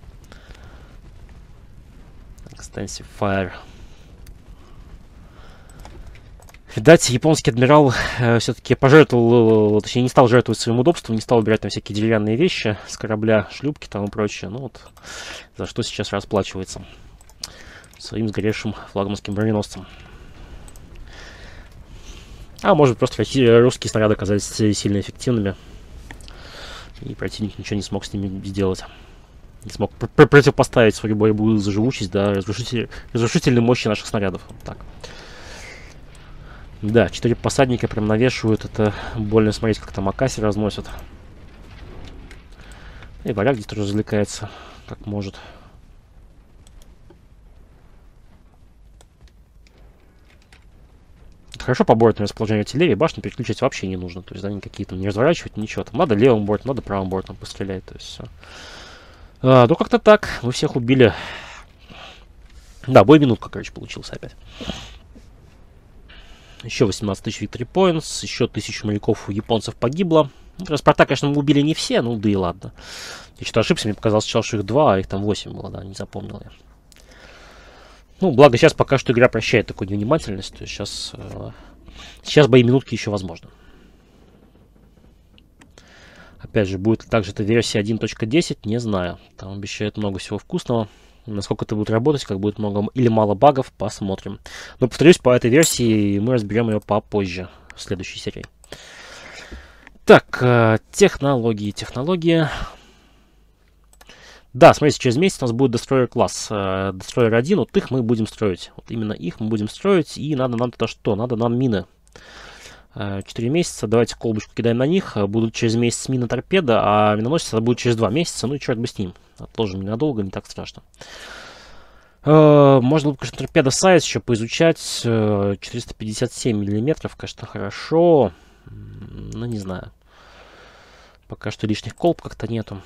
Extensive Fire. Видать, японский адмирал э, все-таки пожертвовал, э, точнее, не стал жертвовать своим удобством, не стал убирать там всякие деревянные вещи с корабля, шлюпки там и прочее. Ну вот, за что сейчас расплачивается своим сгоревшим флагманским броненосцем. А может просто русские снаряды оказались сильно эффективными. И противник ничего не смог с ними сделать. Не смог пр пр противопоставить свою боевую за живучесть, да, разрушитель, разрушительной мощи наших снарядов. Так. Да, четыре посадника прям навешивают. Это больно смотреть, как там Акаси разносят. И варяг здесь тоже развлекается, как может. Хорошо по борту расположение артиллерии, башни переключать вообще не нужно. То есть, да, никакие там не разворачивать, ничего. Там надо левым бортом, надо правым бортом пострелять, то есть все. А, ну, как-то так. Мы всех убили. Да, бой минутка, короче, получился опять. Еще 18 тысяч victory points, еще тысячу моряков у японцев погибло. Ну, транспорта, конечно, мы убили не все, ну да и ладно. Я что-то ошибся, мне показалось сначала, что их два, а их там 8 было, да, не запомнил я. Ну, благо сейчас пока что игра прощает такую невнимательность, то есть сейчас, э, сейчас бои минутки еще возможно. Опять же, будет также это версия 1.10, не знаю. Там обещают много всего вкусного. Насколько это будет работать, как будет много или мало багов, посмотрим. Но, повторюсь, по этой версии мы разберем ее попозже, в следующей серии. Так, э, технологии, технологии. Да, смотрите, через месяц у нас будет Destroyer класс. Э, Destroyer 1, вот их мы будем строить. Вот именно их мы будем строить, и надо нам то что? Надо нам мины. 4 э, месяца, давайте колбочку кидаем на них. Будут через месяц мины торпеда, а миноносец будет через 2 месяца, ну и черт бы с ним. Отложим ненадолго, не так страшно. Можно будет, конечно, торпеда сайз еще поизучать. 457 миллиметров, конечно, хорошо. Ну, не знаю. Пока что лишних колб как-то нету.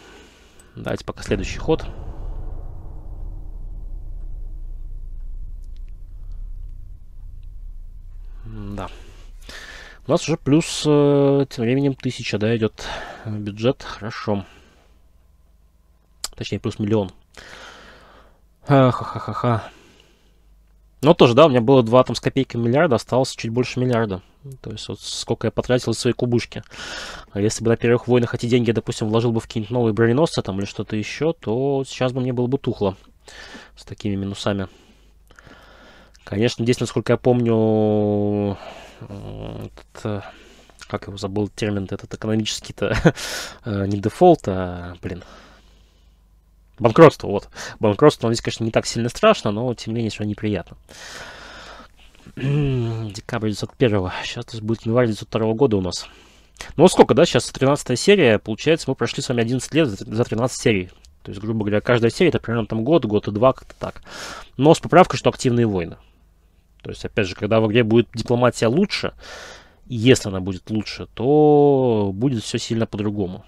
Давайте пока следующий ход. Да. У нас уже плюс, э, тем временем, тысяча, да, идет бюджет. Хорошо. Точнее, плюс миллион. Ха-ха-ха-ха. Но тоже, да, у меня было 2 там с копейками миллиарда, осталось чуть больше миллиарда. То есть вот сколько я потратил из своей кубышки. А если бы на первых войнах эти деньги, допустим, вложил бы в какие-нибудь новые броненосцы там или что-то еще, то сейчас бы мне было бы тухло с такими минусами. Конечно, здесь, насколько я помню, этот, э, как его забыл термин, этот экономический-то э, не дефолт, а, блин, Банкротство, вот. Банкротство, здесь, конечно, не так сильно страшно, но, тем не менее, все неприятно. Декабрь 901. Сейчас будет январь 902 года у нас. Ну, сколько, да? Сейчас 13 серия. Получается, мы прошли с вами 11 лет за 13 серий. То есть, грубо говоря, каждая серия это примерно там год, год и два, как-то так. Но с поправкой, что активные войны. То есть, опять же, когда в игре будет дипломатия лучше, если она будет лучше, то будет все сильно по-другому.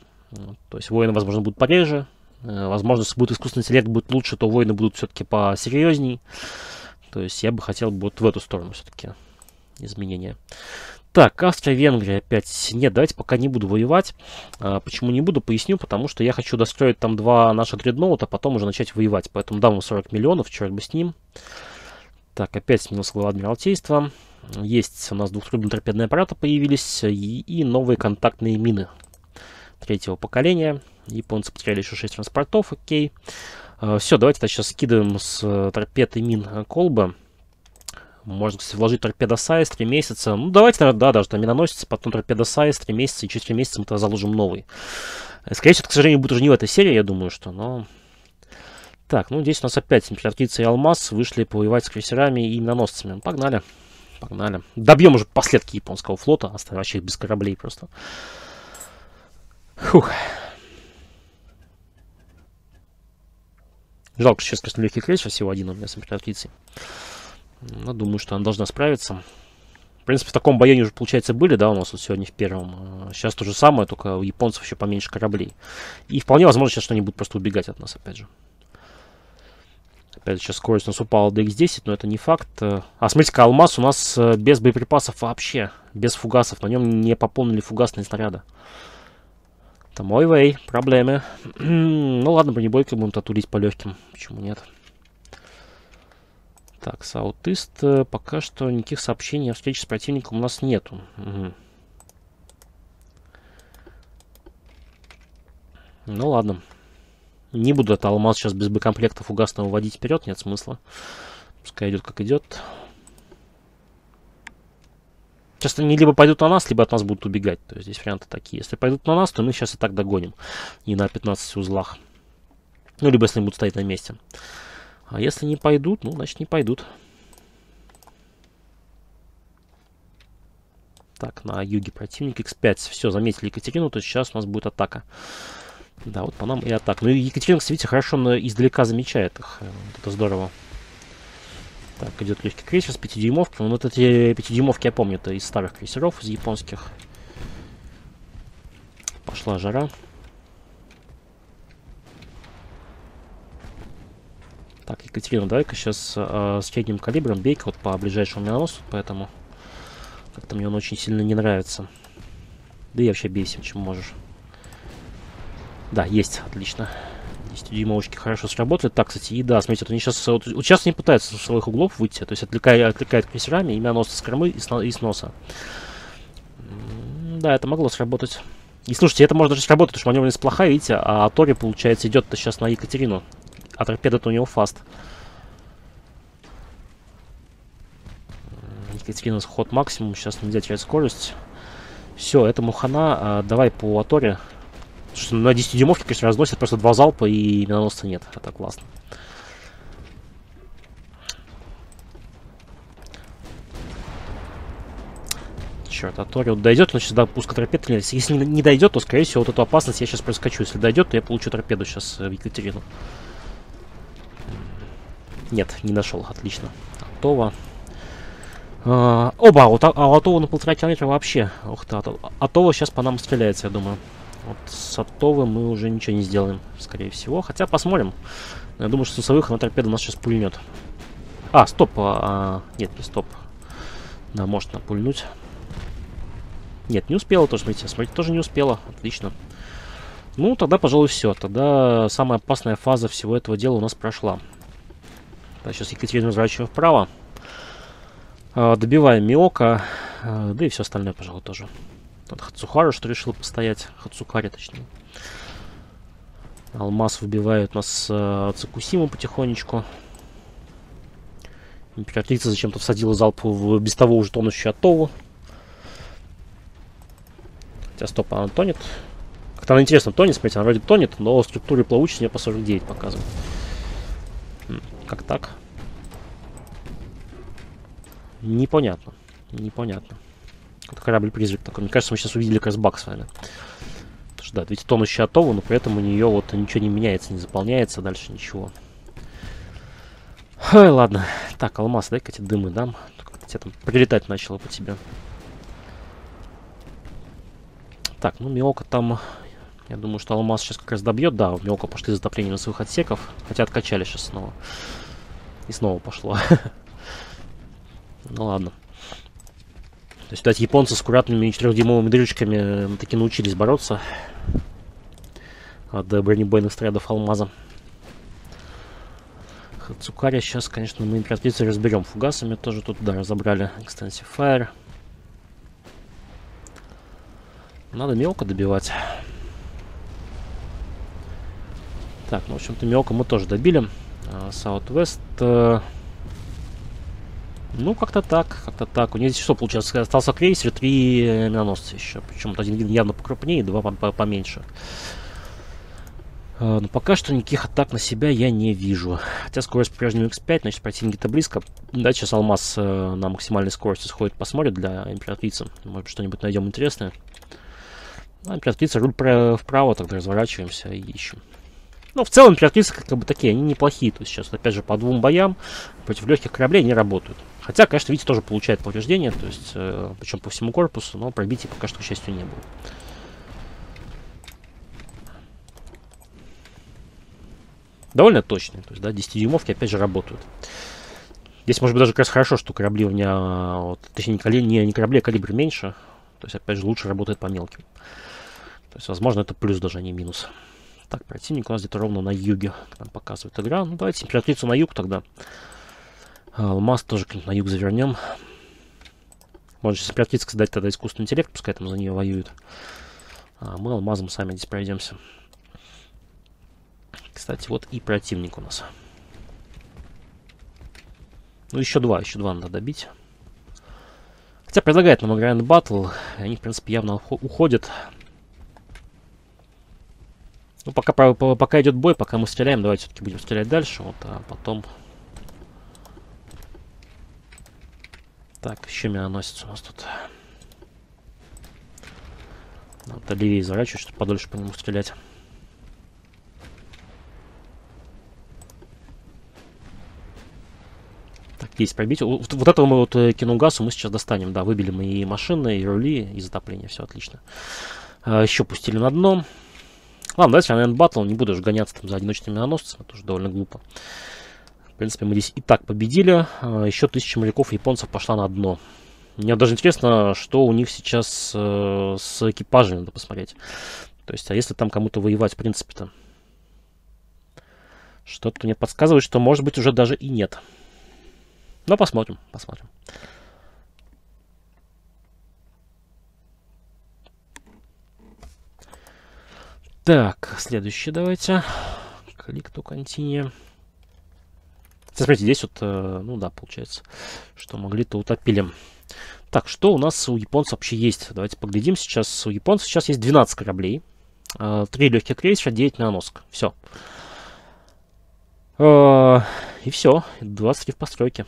То есть войны, возможно, будут пореже, Э, возможно, если будет искусственный интеллект будет лучше, то войны будут все-таки посерьезней. То есть я бы хотел вот в эту сторону все-таки изменения. Так, Австрия-Венгрия опять. Нет, давайте пока не буду воевать. А, почему не буду, поясню. Потому что я хочу достроить там два наших дредноута, а потом уже начать воевать. Поэтому дам ему 40 миллионов, черт бы с ним. Так, опять сменился глава Адмиралтейства. Есть у нас двухтрубные торпедные аппараты появились. И, и новые контактные мины третьего поколения. Японцы потеряли еще 6 транспортов, окей. Uh, все, давайте сейчас скидываем с uh, торпед мин uh, колба. Можно, кстати, вложить торпеда сайз 3 месяца. Ну, давайте, наверное, да, даже там миноносец, потом торпеда сайз 3 месяца, и через 3 месяца мы тогда заложим новый. Э, скорее всего, к сожалению, будет уже не в этой серии, я думаю, что, но... Так, ну здесь у нас опять императрица и алмаз вышли повоевать с крейсерами и миноносцами. Погнали, погнали. Добьем уже последки японского флота, оставляющих их без кораблей просто. Фух. Жалко, сейчас, конечно, легкий крейсер всего один у меня с императрицей. Но думаю, что она должна справиться. В принципе, в таком бояне уже, получается, были, да, у нас вот сегодня в первом. Сейчас то же самое, только у японцев еще поменьше кораблей. И вполне возможно сейчас, что они будут просто убегать от нас, опять же. Опять же, сейчас скорость у нас упала до x10, но это не факт. А смотрите-ка, алмаз у нас э, без боеприпасов вообще, без фугасов. На нем не пополнили фугасные снаряды. Мой вей, проблемы. ну ладно, бронебойки будем татулить по легким. Почему нет? Так, саутист. Э, пока что никаких сообщений о встрече с противником у нас нету. Угу. Ну ладно. Не буду это алмаз сейчас без боекомплектов угасного вводить вперед, нет смысла. Пускай идет как идет. Сейчас они либо пойдут на нас, либо от нас будут убегать. То есть здесь варианты такие. Если пойдут на нас, то мы сейчас и так догоним. И на 15 узлах. Ну, либо если они будут стоять на месте. А если не пойдут, ну, значит, не пойдут. Так, на юге противник x5. Все, заметили Екатерину, то сейчас у нас будет атака. Да, вот по нам и атака. Ну, и Екатерина, кстати, видите, хорошо издалека замечает их. Вот это здорово. Так, идет легкий крейсер с 5-дюймовкой. Ну, вот эти 5-дюймовки я помню, это из старых крейсеров, из японских. Пошла жара. Так, Екатерина, давай-ка сейчас э, с средним калибром бейка вот по ближайшему миноносу, поэтому как-то мне он очень сильно не нравится. Да и вообще бей всем, чем можешь. Да, есть, отлично. 10-дюймовочки хорошо сработали. Так, кстати, и да, смотрите, вот они сейчас, вот, вот сейчас они пытаются с своих углов выйти, то есть отвлекают, отвлекают крейсерами, и миноносцы с кормы и с, и с носа. Да, это могло сработать. И слушайте, это может даже сработать, потому что маневренность плохая, видите, а Тори, получается, идет-то сейчас на Екатерину. А торпеда-то у него фаст. Екатерина ход максимум, сейчас нельзя терять скорость. Все, это мухана. А, давай по Аторе. Что на 10 дюймовке, конечно, разносит просто два залпа и миноносца нет. Это классно. Черт, а вот дойдет, он сейчас до пуска торпеды. Если не дойдет, то, скорее всего, вот эту опасность я сейчас проскочу. Если дойдет, то я получу торпеду сейчас в Екатерину. Нет, не нашел. Отлично. Готово. А, оба, а, а Атова на полтора километра вообще. Ух ты, Атова сейчас по нам стреляется, я думаю. Вот с Атовы мы уже ничего не сделаем, скорее всего. Хотя посмотрим. Я думаю, что сусовых на торпеду нас сейчас пульнет. А, стоп. А, а, нет, не стоп. Да, может напульнуть. Нет, не успела тоже, смотрите. Смотрите, тоже не успела. Отлично. Ну, тогда, пожалуй, все. Тогда самая опасная фаза всего этого дела у нас прошла. Да, сейчас Екатерину разворачиваем вправо. А, добиваем Миока. А, да и все остальное, пожалуй, тоже. Тут Хацухару, что решил постоять. Хацукари, точнее. Алмаз выбивает нас э, Цукусиму потихонечку. Императрица зачем-то всадила залп в без того уже тонущую Атову. Хотя, стоп, она тонет. Как-то она интересно тонет, смотрите, она вроде тонет, но структуры плавучести по 49 показывает. Как так? Непонятно. Непонятно. Это корабль-призрак такой. Мне кажется, мы сейчас увидели баг с вами. Потому что, да, ведь тонущая Атова, но при этом у нее вот ничего не меняется, не заполняется, дальше ничего. Ой, ладно. Так, алмаз, дай-ка эти дымы дам. Тебе там прилетать начало по тебе. Так, ну Миока там я думаю, что Алмаз сейчас как раз добьет. Да, у Мелко пошли затопление на своих отсеков. Хотя откачали сейчас снова. И снова пошло. ну ладно. То есть, кстати, японцы с аккуратными 4-дюймовыми дырочками таки научились бороться от бронебойных снарядов Алмаза. Хацукари сейчас, конечно, мы императрицу разберем фугасами. Тоже тут, да, разобрали Extensive Fire. Надо мелко добивать. Так, ну, в общем-то, Миока мы тоже добили. А, Southwest... Э, ну, как-то так, как-то так. У него здесь что получилось? Остался крейсер, три миноносца еще. Причем один явно покрупнее, два поменьше. А, но пока что никаких атак на себя я не вижу. Хотя скорость по-прежнему x5, значит противники-то близко. Да, сейчас Алмаз э, на максимальной скорости сходит, посмотрит для императрицы. Может что-нибудь найдем интересное. А, императрица, руль вправо, тогда разворачиваемся и ищем. Ну, в целом, императрицы как бы такие, они неплохие. То есть сейчас, опять же, по двум боям против легких кораблей не работают. Хотя, конечно, видите, тоже получает повреждения, то есть, э, причем по всему корпусу, но пробития пока что, к счастью, не было. Довольно точные, то есть, да, 10-дюймовки, опять же, работают. Здесь, может быть, даже как раз хорошо, что корабли у меня, вот, точнее, не, не, не корабли, а калибр меньше. То есть, опять же, лучше работает по мелким. То есть, возможно, это плюс даже, а не минус. Так, противник у нас где-то ровно на юге, нам показывает игра. Ну, давайте императрицу на юг тогда. А, алмаз тоже на юг завернем. Можно сейчас императрица дать тогда искусственный интеллект, пускай там за нее воюют. А мы алмазом сами здесь пройдемся. Кстати, вот и противник у нас. Ну, еще два, еще два надо добить. Хотя предлагает нам Grand Battle. Они, в принципе, явно уходят. Ну, пока, пока идет бой, пока мы стреляем, давайте все-таки будем стрелять дальше, вот, а потом... Так, еще миноносец у нас тут. Надо левее заворачивать, чтобы подольше по нему стрелять. Так, есть пробить. Вот, вот этого мы вот э, кинугасу мы сейчас достанем. Да, выбили мы и машины, и рули, и затопление. Все отлично. А, еще пустили на дно. Ладно, давайте наверное, батл. Не буду уже гоняться там за одиночными наносцами. Это уже довольно глупо. Принципе, мы здесь и так победили. А, еще тысяча моряков японцев пошла на дно. Мне даже интересно, что у них сейчас э, с экипажами, надо посмотреть. То есть, а если там кому-то воевать, в принципе-то? Что-то мне подсказывает, что может быть уже даже и нет. Но посмотрим, посмотрим. Так, следующий давайте. Клик to continue. Смотрите, здесь вот, э, ну да, получается, что могли, то утопили. Так, что у нас у японцев вообще есть? Давайте поглядим сейчас. У японцев сейчас есть 12 кораблей. 3 э, легких крейсера, 9 миноносок. Все. Э, и все. 23 в постройке.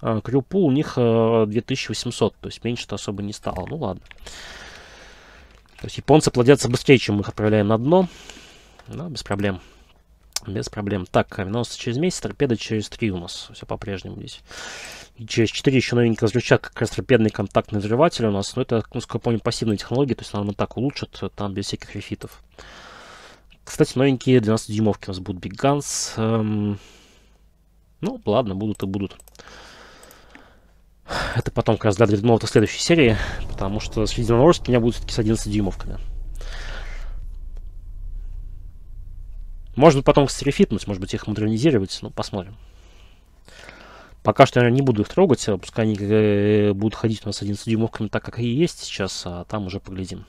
Крюпу у них 2800, то есть меньше-то особо не стало. Ну ладно. То есть японцы плодятся быстрее, чем мы их отправляем на дно. Да, без проблем. Без проблем. Так, авианосцы через месяц, торпеда через 3 у нас. Все по-прежнему здесь. И через 4 еще новенький взрывчатка, как раз торпедный контактный взрыватель у нас. Но это, ну, сколько я помню, пассивные технологии, то есть нам так улучшат, там без всяких рефитов. Кстати, новенькие 12-дюймовки у нас будут Guns. Эм... Ну, ладно, будут и будут. Это потом как раз для дредноута следующей серии, потому что с Единорожским у меня будут все-таки с 11-дюймовками. Может быть, потом стерефитнуть, может быть, их модернизировать. Ну, посмотрим. Пока что, наверное, не буду их трогать. А пускай они э, будут ходить у нас 11 дюймовками так, как и есть сейчас, а там уже поглядим.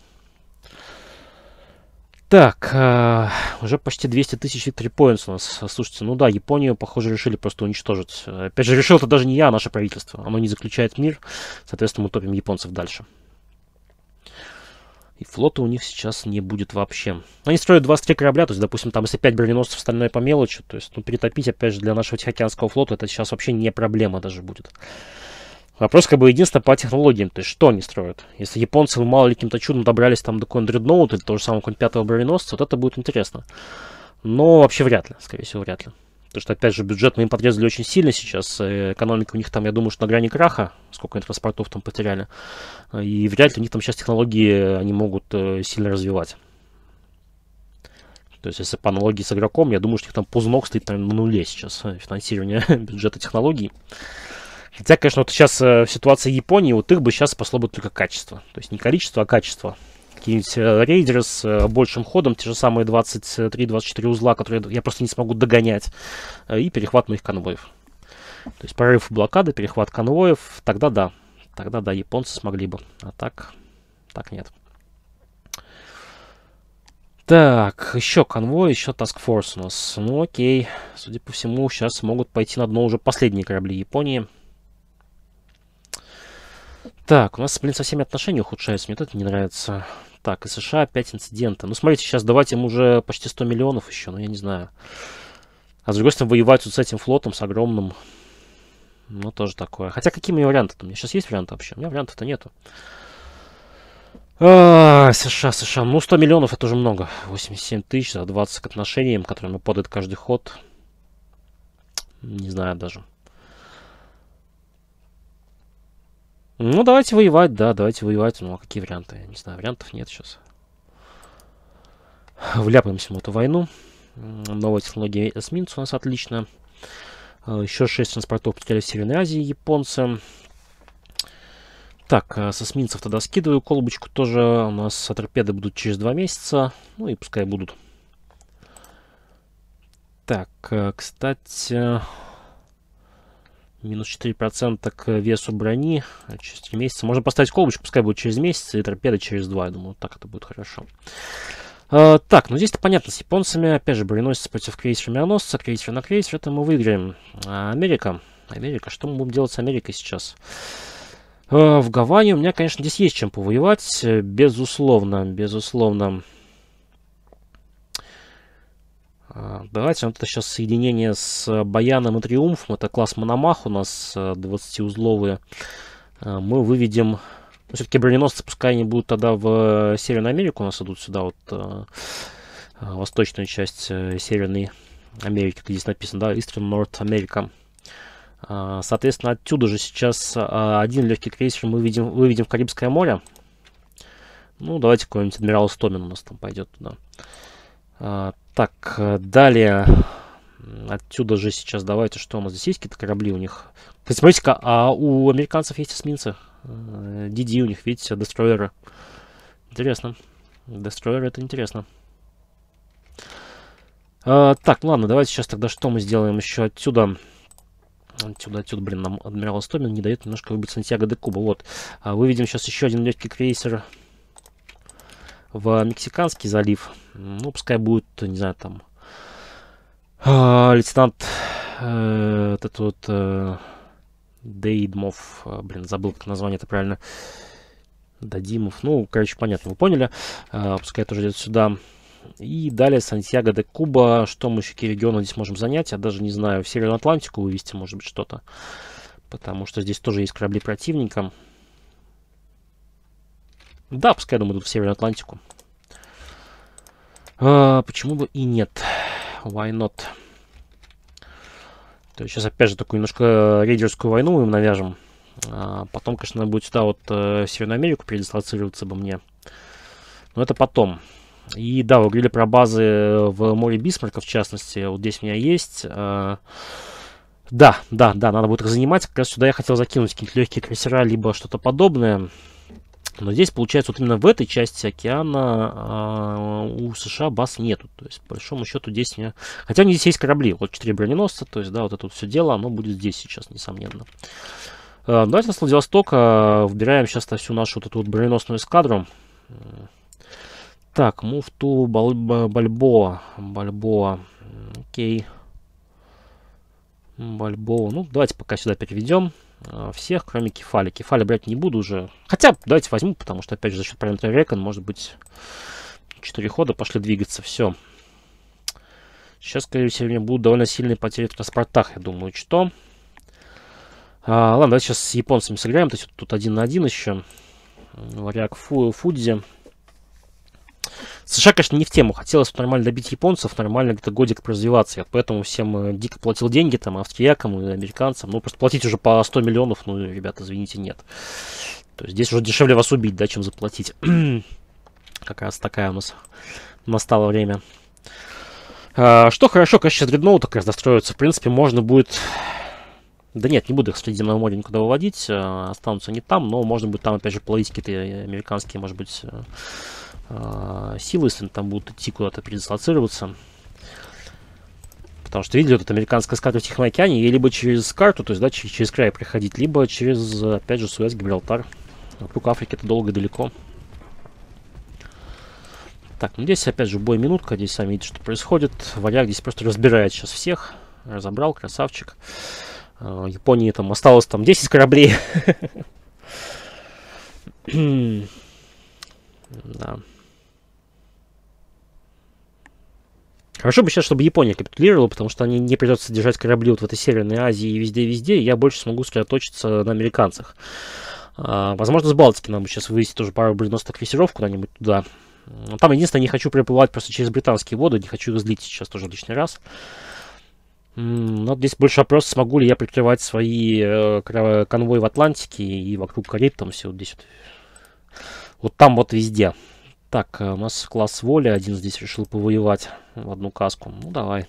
Так, э, уже почти 200 тысяч victory points у нас. Слушайте, ну да, Японию, похоже, решили просто уничтожить. Опять же, решил это даже не я, а наше правительство. Оно не заключает мир, соответственно, мы топим японцев дальше. И флота у них сейчас не будет вообще. Они строят 23 корабля, то есть, допустим, там если 5 броненосцев, остальное по мелочи, то есть, ну, перетопить, опять же, для нашего Тихоокеанского флота это сейчас вообще не проблема даже будет. Вопрос, как бы, единственное по технологиям, то есть, что они строят? Если японцы, мало ли, каким-то чудом добрались там до какого-нибудь дредноута или того же самого какого-нибудь пятого броненосца, вот это будет интересно. Но вообще вряд ли, скорее всего, вряд ли. Потому что, опять же, бюджет мы им подрезали очень сильно сейчас. Э, экономика у них там, я думаю, что на грани краха. Сколько они транспортов там потеряли. И вряд ли у них там сейчас технологии они могут э, сильно развивать. То есть, если по аналогии с игроком, я думаю, что у них там ползнок стоит наверное, на нуле сейчас э, финансирование бюджета технологий. Хотя, конечно, вот сейчас в ситуации Японии, вот их бы сейчас спасло бы только качество. То есть не количество, а качество какие-нибудь э, рейдеры с э, большим ходом, те же самые 23-24 узла, которые я просто не смогу догонять, э, и перехват моих конвоев. То есть прорыв блокады, перехват конвоев, тогда да. Тогда да, японцы смогли бы. А так, так нет. Так, еще конвой, еще Task Force у нас. Ну окей, судя по всему, сейчас могут пойти на дно уже последние корабли Японии. Так, у нас, блин, со всеми отношения ухудшаются. Мне это не нравится. Так, и США опять инциденты. Ну, смотрите, сейчас давать им уже почти 100 миллионов еще, ну, я не знаю. А с другой стороны, воевать вот с этим флотом, с огромным, ну, тоже такое. Хотя какие мои варианты-то? У меня сейчас есть варианты вообще? У меня вариантов-то нету. А, США, США. Ну, 100 миллионов это уже много. 87 тысяч за 20 к отношениям, которыми подает каждый ход. Не знаю даже. Ну, давайте воевать, да, давайте воевать. Ну, а какие варианты? Я не знаю, вариантов нет сейчас. Вляпаемся в эту войну. Новая технология эсминца у нас отлично. А, Еще 6 транспортов потеряли в Северной Азии японцы. Так, а, с эсминцев тогда скидываю колбочку тоже. У нас торпеды будут через 2 месяца. Ну и пускай будут. Так, а, кстати... Минус 4% к весу брони через 3 месяца. Можно поставить колбочку, пускай будет через месяц, и торпеда через 2. Я думаю, так это будет хорошо. Uh, так, ну здесь-то понятно, с японцами, опять же, броненосец против крейсера-мироносца, крейсер на крейсер, это мы выиграем. А Америка, Америка, что мы будем делать с Америкой сейчас? Uh, в Гаване у меня, конечно, здесь есть чем повоевать, безусловно, безусловно. А, давайте вот это сейчас соединение с Баяном и Триумфом. Это класс Мономах у нас 20-узловые. А, мы выведем... Ну, Все-таки броненосцы, пускай они будут тогда в Северную Америку у нас идут сюда, вот а, восточную часть э, Северной Америки, где здесь написано, да, Eastern North America. А, соответственно, отсюда же сейчас один легкий крейсер мы видим, выведем в Карибское море. Ну, давайте какой-нибудь адмирал Стомин у нас там пойдет туда. Так, далее. Отсюда же сейчас давайте, что у нас здесь есть какие-то корабли у них. Кстати, смотрите-ка, а у американцев есть эсминцы. DD у них, видите, дестройеры. Интересно. Дестройеры это интересно. А, так, ладно, давайте сейчас тогда что мы сделаем еще отсюда. Отсюда, отсюда, блин, нам адмирал Стомин не дает немножко выбить Сантьяго де Куба. Вот. А, выведем сейчас еще один легкий крейсер в Мексиканский залив. Ну, пускай будет, не знаю, там... А, лейтенант... Э, этот вот... Э, Дейдмов... Э, блин, забыл, как название это правильно. Дадимов. Ну, короче, понятно, вы поняли. А, пускай тоже идет сюда. И далее Сантьяго де Куба. Что мы еще, какие регионы здесь можем занять? Я даже не знаю. В Северную Атлантику вывести, может быть, что-то. Потому что здесь тоже есть корабли противника. Да, пускай, думаю, идут в Северную Атлантику. А, почему бы и нет? Why not? То есть сейчас опять же такую немножко рейдерскую войну им навяжем. А потом, конечно, надо будет сюда вот э, в Северную Америку передислоцироваться бы мне. Но это потом. И да, вы говорили про базы в море Бисмарка, в частности. Вот здесь у меня есть. Э, да, да, да, надо будет их занимать. Как раз сюда я хотел закинуть какие-то легкие крейсера, либо что-то подобное. Но здесь, получается, вот именно в этой части океана э, у США баз нету. То есть, по большому счету, здесь не... Хотя у них здесь есть корабли. Вот 4 броненосца, то есть, да, вот это вот все дело, оно будет здесь сейчас, несомненно. Э, давайте с Владивостока выбираем сейчас всю нашу вот эту вот броненосную эскадру. Так, муфту Бальбоа. Бальбоа. Окей. Бальбоа. Ну, давайте пока сюда переведем всех, кроме Кефали. Кефали брать не буду уже. Хотя, давайте возьму, потому что, опять же, за счет параметра Рекон, может быть, 4 хода пошли двигаться. Все. Сейчас, скорее всего, у меня будут довольно сильные потери в транспортах, я думаю, что. А, ладно, давайте сейчас с японцами сыграем. То есть тут один на один еще. Варяг Фу, Фудзи. США, конечно, не в тему. Хотелось нормально добить японцев, нормально где-то годик развиваться. Я поэтому всем э, дико платил деньги, там, австриякам и американцам. Ну, просто платить уже по 100 миллионов, ну, ребята, извините, нет. То есть здесь уже дешевле вас убить, да, чем заплатить. как раз такая у нас настало время. А, что хорошо, конечно, сейчас дредноут как раз достроится. В принципе, можно будет да нет, не буду их в Средиземное море никуда выводить, э, останутся не там, но можно будет там, опять же, плавить какие-то американские, может быть, э, силы, если там будут идти куда-то передислоцироваться. Потому что видели, вот эта американская эскадра в Тихом океане, ей либо через карту, то есть, да, через, через край приходить, либо через, опять же, Суэц, Гибралтар. Вокруг Африки это долго и далеко. Так, ну здесь, опять же, бой минутка, здесь сами видите, что происходит. Варяг здесь просто разбирает сейчас всех. Разобрал, красавчик. А, Японии там осталось там 10 кораблей. да. Хорошо бы сейчас, чтобы Япония капитулировала, потому что они не придется держать корабли вот в этой Северной Азии и везде-везде, я больше смогу сосредоточиться на американцах. А, возможно, с Балтики нам сейчас вывести тоже пару броненосных крейсеров куда-нибудь туда. Там единственное, не хочу приплывать просто через британские воды, не хочу их злить сейчас тоже лишний раз. Ну, здесь больше вопрос, смогу ли я прикрывать свои э, конвои в Атлантике и вокруг Кариб, там все вот здесь вот. Вот там вот везде. Так, э, у нас класс воли один здесь решил повоевать в одну каску. Ну, давай.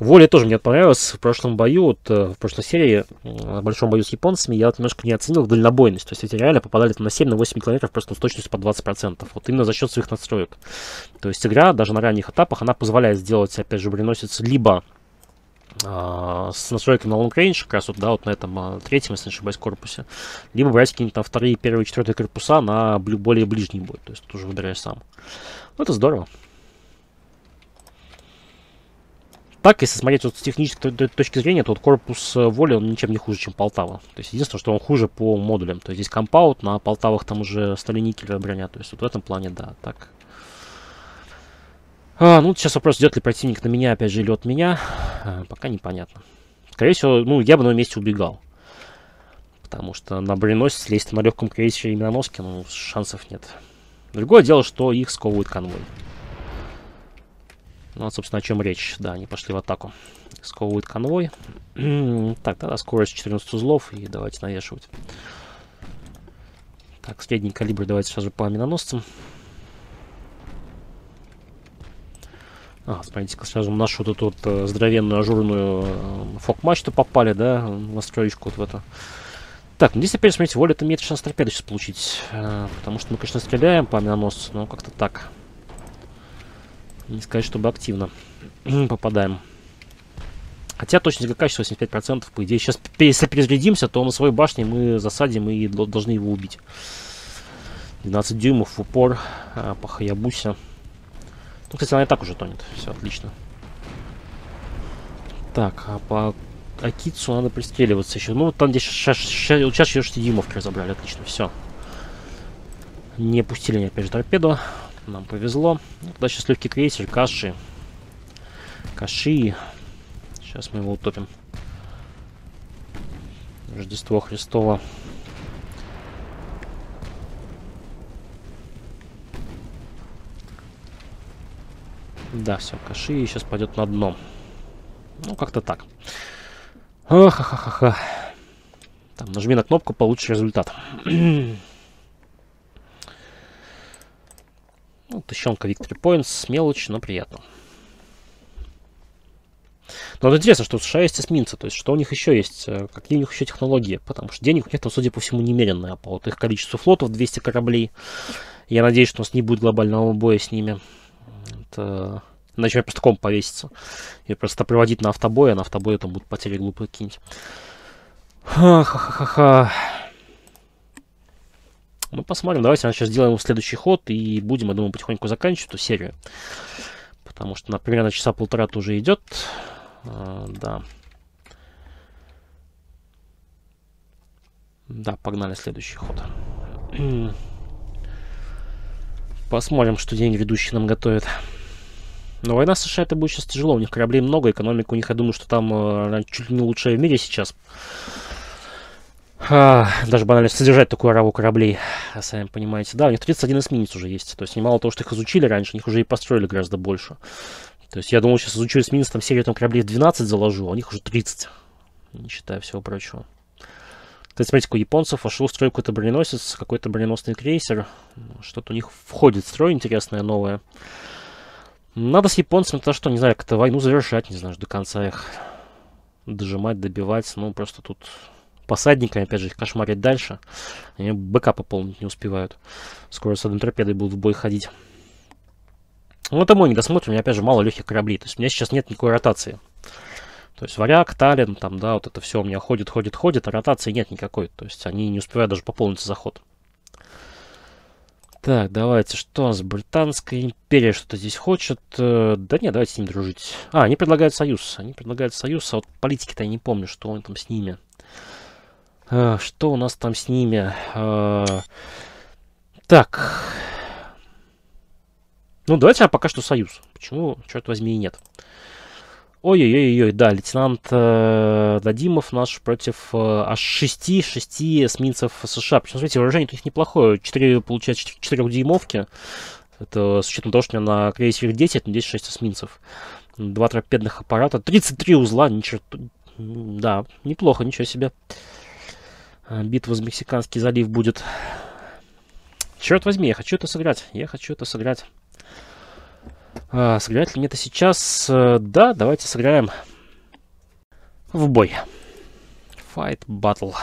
Воля тоже мне понравилась в прошлом бою, вот, э, в прошлой серии, в большом бою с японцами, я вот немножко не оценил дальнобойность. То есть эти реально попадали на 7-8 километров просто с точностью по 20%. Вот именно за счет своих настроек. То есть игра, даже на ранних этапах, она позволяет сделать, опять же, броненосец либо с настройкой на long range, как раз вот, да, вот на этом а, третьем, если не ошибаюсь, корпусе, либо брать какие-нибудь там вторые, первые, четвертые корпуса на более ближний бой, то есть тут уже выбираешь сам. Ну, это здорово. Так, если смотреть вот с технической точки зрения, то вот корпус э, воли, он ничем не хуже, чем Полтава. То есть единственное, что он хуже по модулям. То есть здесь компаут, на Полтавах там уже стали никелевая броня. То есть вот в этом плане, да, так. А, ну, сейчас вопрос, идет ли противник на меня, опять же, или от меня. А, пока непонятно. Скорее всего, ну, я бы на месте убегал. Потому что на броненосец лезть на легком крейсере и миноноске, ну, шансов нет. Другое дело, что их сковывает конвой. Ну, вот, собственно, о чем речь. Да, они пошли в атаку. Сковывают конвой. так, тогда скорость 14 узлов. И давайте навешивать. Так, средний калибр давайте сразу по миноносцам. А, смотрите-ка, сразу нашу вот эту вот э, здоровенную ажурную э, фок-мачту попали, да, настроечку вот в это. Так, ну здесь опять, смотрите, воля это имеет шанс торпеду сейчас получить. Э, потому что мы, конечно, стреляем по миноносцу, но как-то так. Не сказать, чтобы активно попадаем. Хотя точность качества 85%, по идее. Сейчас, если перезарядимся, то на своей башне мы засадим и должны его убить. 12 дюймов в упор по Хаябусе. Ну, кстати, она и так уже тонет. Все, отлично. Так, а по Акицу надо пристреливаться еще. Ну, там здесь сейчас, сейчас, сейчас еще 6 дюймовки разобрали. Отлично, все. Не пустили, опять же, торпеду. Нам повезло. Ну, тогда сейчас легкий крейсер, каши. Каши. Сейчас мы его утопим. Рождество Христово. Да, все, Каши сейчас пойдет на дно. Ну, как-то так. Ха-ха-ха-ха. Там, нажми на кнопку, получишь результат. Ну, тыщенка Victory Points, мелочь, но приятно. Но вот интересно, что у США есть эсминцы, то есть что у них еще есть, э, какие у них еще технологии, потому что денег у них там, судя по всему, немеренное, а по вот их количеству флотов 200 кораблей. Я надеюсь, что у нас не будет глобального боя с ними. Это... Иначе просто ком повесится. И просто приводить на автобой, а на автобое там будут потери глупые какие-нибудь. Ха-ха-ха-ха. Ну, посмотрим. Давайте сейчас сделаем следующий ход и будем, я думаю, потихоньку заканчивать эту серию. Потому что, например, на часа полтора-то уже идет. А, да. Да, погнали следующий ход. Посмотрим, что день ведущий нам готовит. Но война с США это будет сейчас тяжело. У них кораблей много, экономика у них, я думаю, что там э, чуть ли не лучшая в мире сейчас. А, даже банально содержать такую ораву кораблей, сами понимаете. Да, у них 31 эсминец уже есть. То есть немало того, что их изучили раньше, у них уже и построили гораздо больше. То есть я думал, сейчас изучу эсминец, там серию там кораблей в 12 заложу, а у них уже 30. Не считая всего прочего. То есть, смотрите, у японцев вошел в строй какой-то броненосец, какой-то броненосный крейсер. Что-то у них входит в строй интересное, новое. Надо с японцами, то что, не знаю, как-то войну завершать, не знаю, до конца их дожимать, добивать. Ну, просто тут посадниками, опять же, их кошмарить дальше. Они БК пополнить не успевают. Скоро с одной торпедой будут в бой ходить. Ну, это мой недосмотр, у меня, опять же, мало легких кораблей. То есть у меня сейчас нет никакой ротации. То есть варяг, талин, там, да, вот это все у меня ходит, ходит, ходит, а ротации нет никакой. То есть они не успевают даже пополниться заход. Так, давайте, что у нас? Британская империя что-то здесь хочет. Э, да нет, давайте с ним дружить. А, они предлагают союз. Они предлагают союз, а вот политики-то я не помню, что он там с ними. А, что у нас там с ними? А, так. Ну, давайте а пока что союз. Почему, черт возьми, и нет? Ой-ой-ой, да, лейтенант э, Дадимов наш против э, аж 6, 6 эсминцев США. Причем, смотрите, вооружение у них неплохое. 4, получается, 4 дюймовки. Это с учетом того, что у меня на крейсере 10, но здесь 6 эсминцев. Два торпедных аппарата, 33 узла, ничего... Да, неплохо, ничего себе. Битва за Мексиканский залив будет. Черт возьми, я хочу это сыграть. Я хочу это сыграть. А, сыграть ли мне это сейчас? Э, да, давайте сыграем в бой. Fight Battle.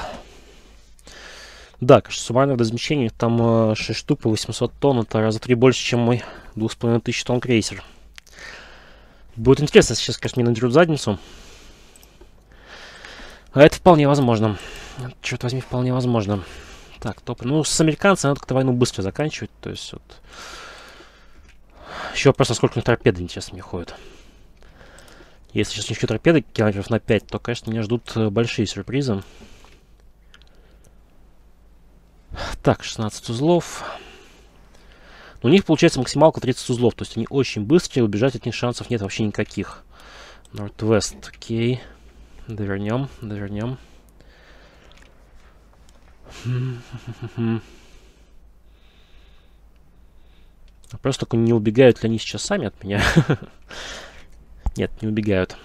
Да, конечно, суммарное водоизмещение там 6 э, штук по 800 тонн. Это раза три больше, чем мой 2500 тонн крейсер. Будет интересно, сейчас, конечно, мне надерут задницу. А это вполне возможно. Черт возьми, вполне возможно. Так, топ. Ну, с американцами надо как-то войну быстро заканчивать. То есть, вот... Еще просто сколько торпеды, интересно, мне ходят. Если сейчас еще торпеды километров на 5, то, конечно, меня ждут э, большие сюрпризы. Так, 16 узлов. У них получается максималка 30 узлов, то есть они очень быстрые, убежать от них шансов нет вообще никаких. Northwest, окей. Довернем, довернем. Просто только не убегают ли они сейчас сами от меня? Нет, не убегают.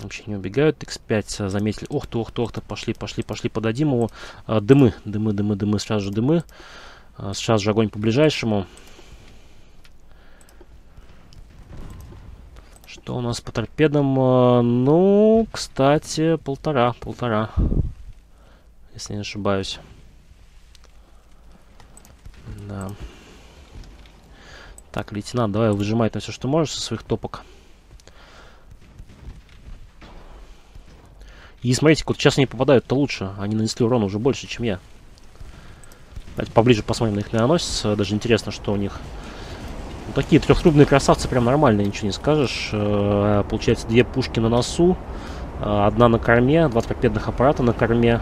Вообще не убегают. X5 заметили. Ох ты, ох ты, ох ты. Пошли, пошли, пошли. Подадим его. А, дымы, дымы, дымы, дымы. Сразу же дымы. А, сейчас же огонь по ближайшему. Что у нас по торпедам? Ну, кстати, полтора, полтора. Если не ошибаюсь. Да. Так, лейтенант, давай выжимай на все, что можешь со своих топок. И смотрите, вот сейчас они попадают-то лучше. Они нанесли урона уже больше, чем я. Давайте поближе посмотрим на их миноносец. Даже интересно, что у них. Ну, такие трехтрубные красавцы прям нормальные, ничего не скажешь. Э, получается, две пушки на носу. Э, одна на корме, два торпедных аппарата на корме.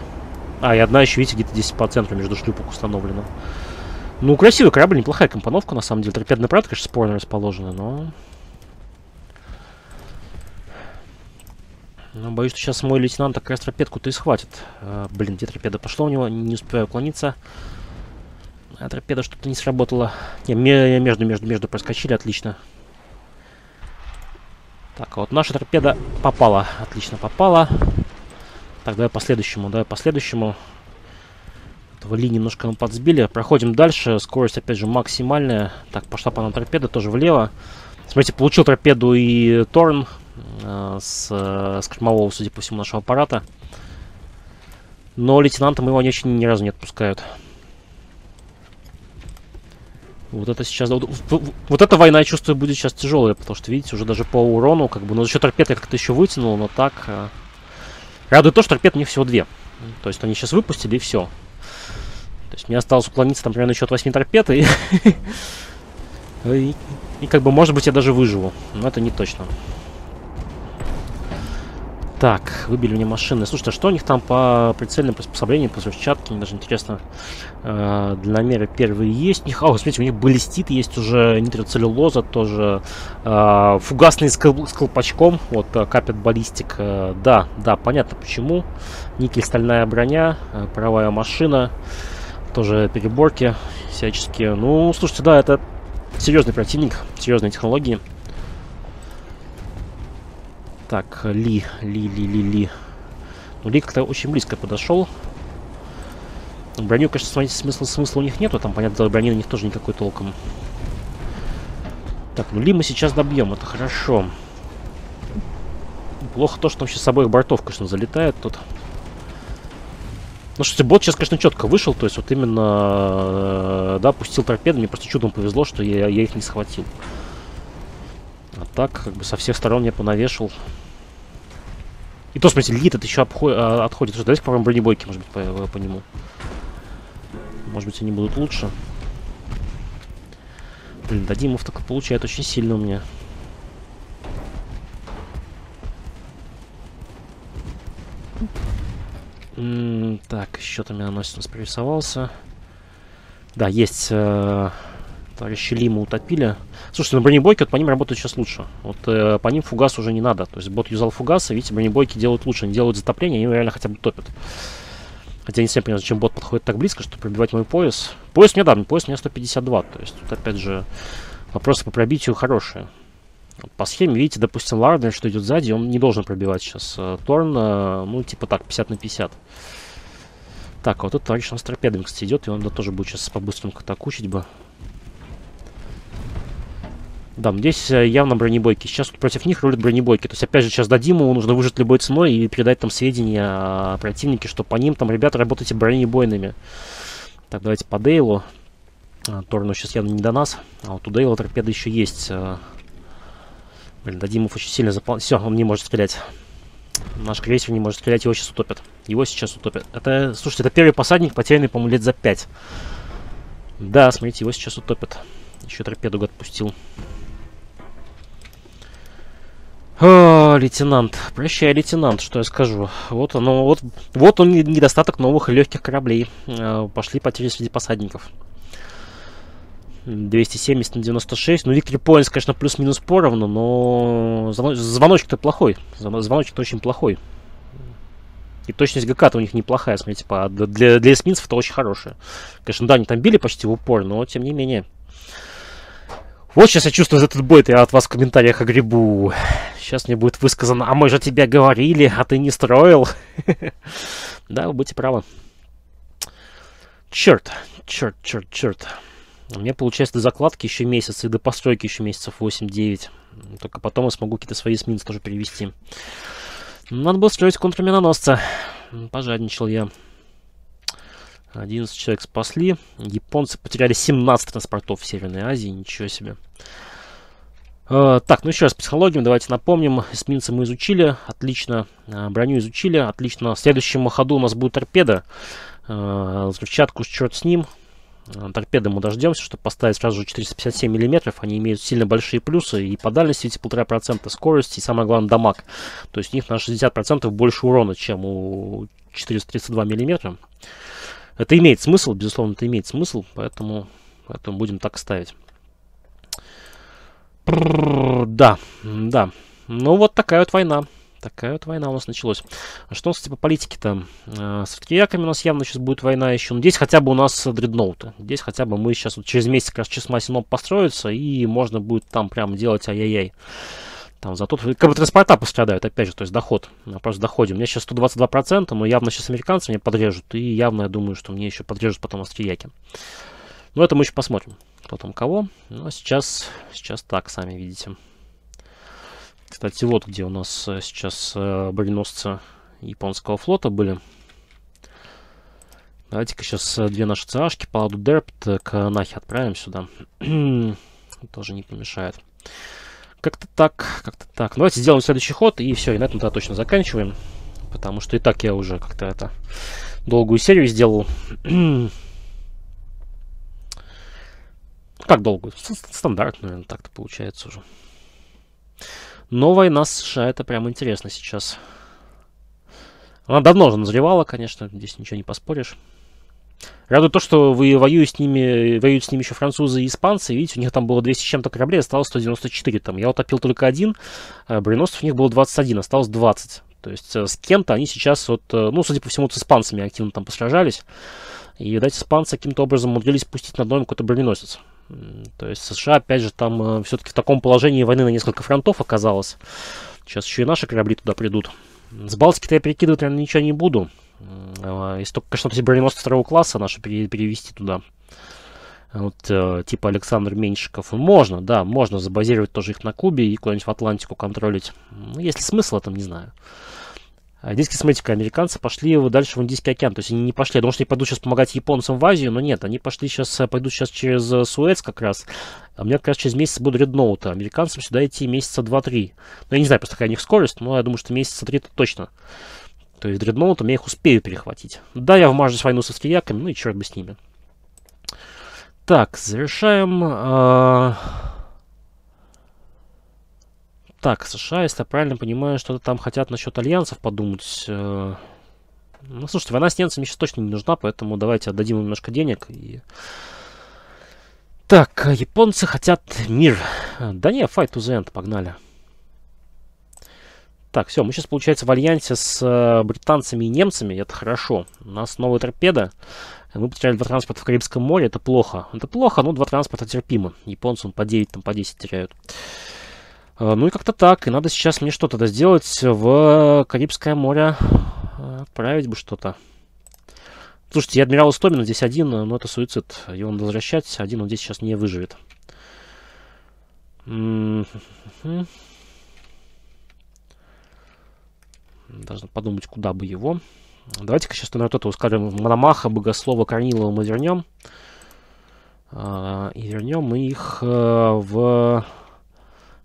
А, и одна еще, видите, где-то 10 по центру между шлюпок установлена. Ну, красивый корабль, неплохая компоновка, на самом деле. Торпедный аппарат, конечно, спорно расположены, но Но боюсь, что сейчас мой лейтенант как раз торпедку-то и схватит. А, блин, где торпеда пошла у него? Не успеваю уклониться. А торпеда что-то не сработала. Не, между, между, между проскочили, отлично. Так, а вот наша торпеда попала. Отлично попала. Так, давай по следующему, давай по следующему. Ли немножко мы подсбили. Проходим дальше. Скорость, опять же, максимальная. Так, пошла по нам торпеда, тоже влево. Смотрите, получил торпеду и Торн. Э, с, с кормового, судя по всему, нашего аппарата. Но лейтенанта моего они еще ни разу не отпускают. Вот это сейчас... Вот, вот эта война, я чувствую, будет сейчас тяжелая, потому что, видите, уже даже по урону, как бы, ну, за счет торпед я как-то еще вытянул, но так... Э, радует то, что торпед у них всего две. То есть они сейчас выпустили, и все. То есть мне осталось уклониться, там, примерно, еще от 8 торпед, и... и... Как бы, может быть, я даже выживу. Но это не точно. Так, выбили мне машины. Слушайте, а что у них там по прицельным приспособлениям, по взрывчатке? Мне даже интересно. Э, для меры первые есть. У них, о, смотрите, у них баллистит есть уже, нитроцеллюлоза тоже. Э, фугасный с, кол с колпачком. Вот, э, капет баллистик. Э, да, да, понятно почему. Никель, стальная броня, э, паровая машина. Тоже переборки всяческие. Ну, слушайте, да, это серьезный противник, серьезные технологии. Так, Ли, Ли, Ли, Ли, Ли. Ну, Ли как-то очень близко подошел. Броню, конечно, смотрите, смысла, смысла у них нету. Там, понятно, брони у них тоже никакой толком. Так, ну Ли мы сейчас добьем, это хорошо. Плохо то, что сейчас с обоих бортов, конечно, залетает тут. Ну, что бот сейчас, конечно, четко вышел, то есть вот именно, э, да, пустил торпеды, мне просто чудом повезло, что я, я их не схватил. А так, как бы со всех сторон я понавешал. И то, смотрите, лид это еще а, отходит. Что, давайте попробуем бронебойки, может быть, по, по нему. Может быть, они будут лучше. Блин, да Димов только получает очень сильно у меня. М -м так, еще там миноносец у нас прорисовался. Да, есть э товарищи Лима утопили. Слушайте, на бронебойке вот по ним работают сейчас лучше. Вот э, по ним фугас уже не надо. То есть бот юзал фугасы, видите, бронебойки делают лучше. Они делают затопление, они реально хотя бы топят. Хотя я не совсем понимаю, зачем бот подходит так близко, чтобы пробивать мой пояс. Пояс мне, да, пояс у меня 152. То есть тут опять же вопросы по пробитию хорошие. По схеме, видите, допустим, Лардер, что идет сзади, он не должен пробивать сейчас э, Торн, э, ну, типа так, 50 на 50. Так, а вот этот товарищ у нас торпедами, кстати, идет, и он да, тоже будет сейчас по-быстрому так бы. Да, здесь э, явно бронебойки. Сейчас против них рулят бронебойки. То есть, опять же, сейчас дадим ему, нужно выжить любой ценой и передать там сведения о противнике, что по ним там, ребята, работайте бронебойными. Так, давайте по Дейлу. А, Торну сейчас явно не до нас. А вот у Дейла торпеда еще есть. Блин, Дадимов очень сильно запал... Все, он не может стрелять. Наш крейсер не может стрелять, его сейчас утопят. Его сейчас утопят. Это, слушайте, это первый посадник, потерянный, по-моему, лет за пять. Да, смотрите, его сейчас утопят. Еще торпеду отпустил. О, лейтенант. Прощай, лейтенант, что я скажу. Вот оно, вот, вот он недостаток новых легких кораблей. Э, пошли потери среди посадников. 270 на 96. Ну, Виктор Поинс, конечно, плюс-минус поровну, но звоночек-то плохой. Звоночек-то очень плохой. И точность ГК-то у них неплохая, смотрите, по, для, для эсминцев это очень хорошая. Конечно, да, они там били почти в упор, но тем не менее. Вот сейчас я чувствую этот бой, я от вас в комментариях огребу. Сейчас мне будет высказано, а мы же тебе говорили, а ты не строил. Да, вы будете правы. Черт, черт, черт, черт. У меня получается до закладки еще месяц, и до постройки еще месяцев 8-9. Только потом я смогу какие-то свои эсминцы тоже перевести. Надо было строить контрминоносца. Пожадничал я. 11 человек спасли. Японцы потеряли 17 транспортов в Северной Азии. Ничего себе. Uh, так, ну еще раз психологию давайте напомним. Эсминцы мы изучили, отлично. Uh, броню изучили, отлично. В следующем ходу у нас будет торпеда. Uh, взрывчатку, черт с ним. Торпеды мы дождемся, чтобы поставить сразу же 457 миллиметров. Они имеют сильно большие плюсы и по дальности эти полтора процента скорости, и самое главное дамаг. То есть у них на 60 процентов больше урона, чем у 432 миллиметра. Это имеет смысл, безусловно, это имеет смысл, поэтому, поэтому будем так ставить. Да, да. Ну, вот такая вот война. Такая вот война у нас началась. А что у нас типа политики-то? Э, с фрияками у нас явно сейчас будет война еще. Но здесь хотя бы у нас дредноуты. Здесь хотя бы мы сейчас вот через месяц как раз числа Синоп построится, и можно будет там прям делать ай-яй-яй. Там зато как бы транспорта пострадают, опять же, то есть доход. Мы просто доходим. У меня сейчас 122%, но явно сейчас американцы мне подрежут. И явно я думаю, что мне еще подрежут потом австрияки. Но это мы еще посмотрим, кто там кого. Но сейчас, сейчас так, сами видите. Кстати, вот где у нас э, сейчас э, броненосцы японского флота были. Давайте-ка сейчас э, две наши ЦАшки, Паладу Дерпт, к Нахе отправим сюда. Тоже не помешает. Как-то так, как-то так. Давайте сделаем следующий ход, и все, и на этом тогда точно заканчиваем. Потому что и так я уже как-то это долгую серию сделал. как долгую? Стандарт, наверное, так-то получается уже. Но война с США это прям интересно сейчас. Она давно уже назревала, конечно, здесь ничего не поспоришь. Радует то, что вы воюете с ними, воюют с ними еще французы и испанцы. Видите, у них там было 200 с чем-то кораблей, осталось 194 там. Я утопил только один, а броненосцев у них было 21, осталось 20. То есть э, с кем-то они сейчас вот, э, ну, судя по всему, с испанцами активно там посражались. И, видать, испанцы каким-то образом умудрились пустить на дно какой-то броненосец. То есть США, опять же, там э, все-таки в таком положении войны на несколько фронтов оказалось. Сейчас еще и наши корабли туда придут. С Балтики-то я перекидывать, наверное, ничего не буду. А, если только, конечно, эти броненосцы второго класса наши перевести туда. Вот, э, типа Александр Меньшиков. Можно, да, можно забазировать тоже их на Кубе и куда-нибудь в Атлантику контролить. Ну, если смысл, этом не знаю. А здесь, смотрите американцы пошли дальше в Индийский океан. То есть они не пошли. Я думал, что они пойдут сейчас помогать японцам в Азию, но нет, они пошли сейчас, э, пойдут сейчас через э, Суэц как раз. А мне, как раз через месяц будут редноуты. Американцам сюда идти месяца 2-3. Ну, я не знаю, просто какая у них скорость, но я думаю, что месяца 3 точно. То есть дредноутом я их успею перехватить. Да, я вмажусь в войну с австрияками, ну и черт бы с ними. Так, завершаем. Э так, США, если я правильно понимаю, что-то там хотят насчет альянсов подумать. Э ну, слушайте, война с немцами сейчас точно не нужна, поэтому давайте отдадим им немножко денег. И... Так, японцы хотят мир. Да не, fight to the end, погнали. Так, все, мы сейчас, получается, в альянсе с э, британцами и немцами, это хорошо. У нас новая торпеда. Мы потеряли два транспорта в Карибском море, это плохо. Это плохо, но два транспорта терпимо. Японцы он по 9, там по 10 теряют. Э, ну и как-то так. И надо сейчас мне что-то сделать в Карибское море. Отправить бы что-то. Слушайте, я адмирал Истомин, здесь один, но это суицид. Его надо возвращать, один он здесь сейчас не выживет. Должен подумать, куда бы его. Давайте-ка сейчас на вот этого, скажем, Мономаха, Богослова, Корнилова мы вернем. И вернем мы их э, в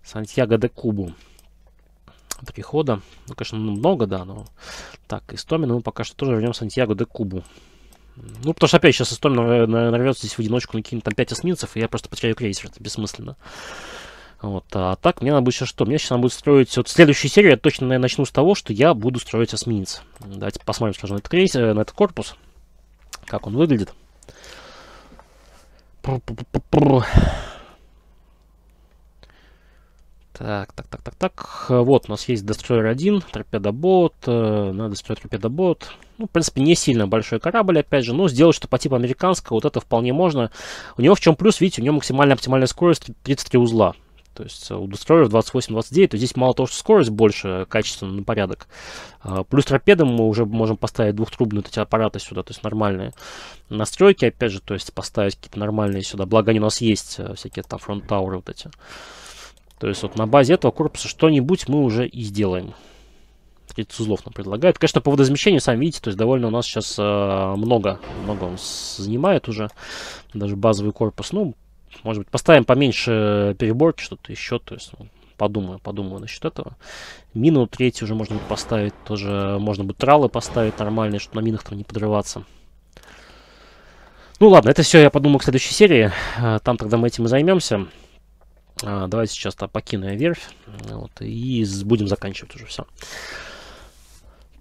Сантьяго де Кубу. Три хода. Ну, конечно, много, да, но... Так, Истомина мы пока что тоже вернем Сантьяго де Кубу. Ну, потому что опять сейчас Истомин нарвется здесь в одиночку на какие-нибудь там 5 эсминцев, и я просто потеряю крейсер, это бессмысленно. Вот, а так мне надо будет сейчас что? Мне сейчас надо будет строить... Вот следующую серию я точно, наверное, начну с того, что я буду строить эсминец. Давайте посмотрим, скажем, на этот, крейс, э, на этот корпус. Как он выглядит. Так, так, так, так, так. Вот, у нас есть Destroyer 1, торпедобот, э, на Destroyer торпедобот. Ну, в принципе, не сильно большой корабль, опять же, но сделать что по типу американского, вот это вполне можно. У него в чем плюс, видите, у него максимальная оптимальная скорость 33 узла. То есть у Destroyer 28-29, то здесь мало того, что скорость больше, качественно на порядок. А, плюс торпедом мы уже можем поставить двухтрубные эти аппараты сюда, то есть нормальные. Настройки, опять же, то есть поставить какие-то нормальные сюда. Благо они у нас есть, э, всякие там фронт-тауры вот эти. То есть вот на базе этого корпуса что-нибудь мы уже и сделаем. 30 узлов нам предлагают. Конечно, по водоизмещению, сами видите, то есть довольно у нас сейчас э, много, много он занимает уже. Даже базовый корпус. Ну, может быть, поставим поменьше переборки, что-то еще. То есть, ну, подумаю, подумаю насчет этого. Мину третью уже можно будет поставить. Тоже можно будет тралы поставить нормальные, чтобы на минах там не подрываться. Ну ладно, это все я подумаю к следующей серии. Э, там тогда мы этим и займемся. А, давайте сейчас -то покину я верфь. Вот, и будем заканчивать уже все.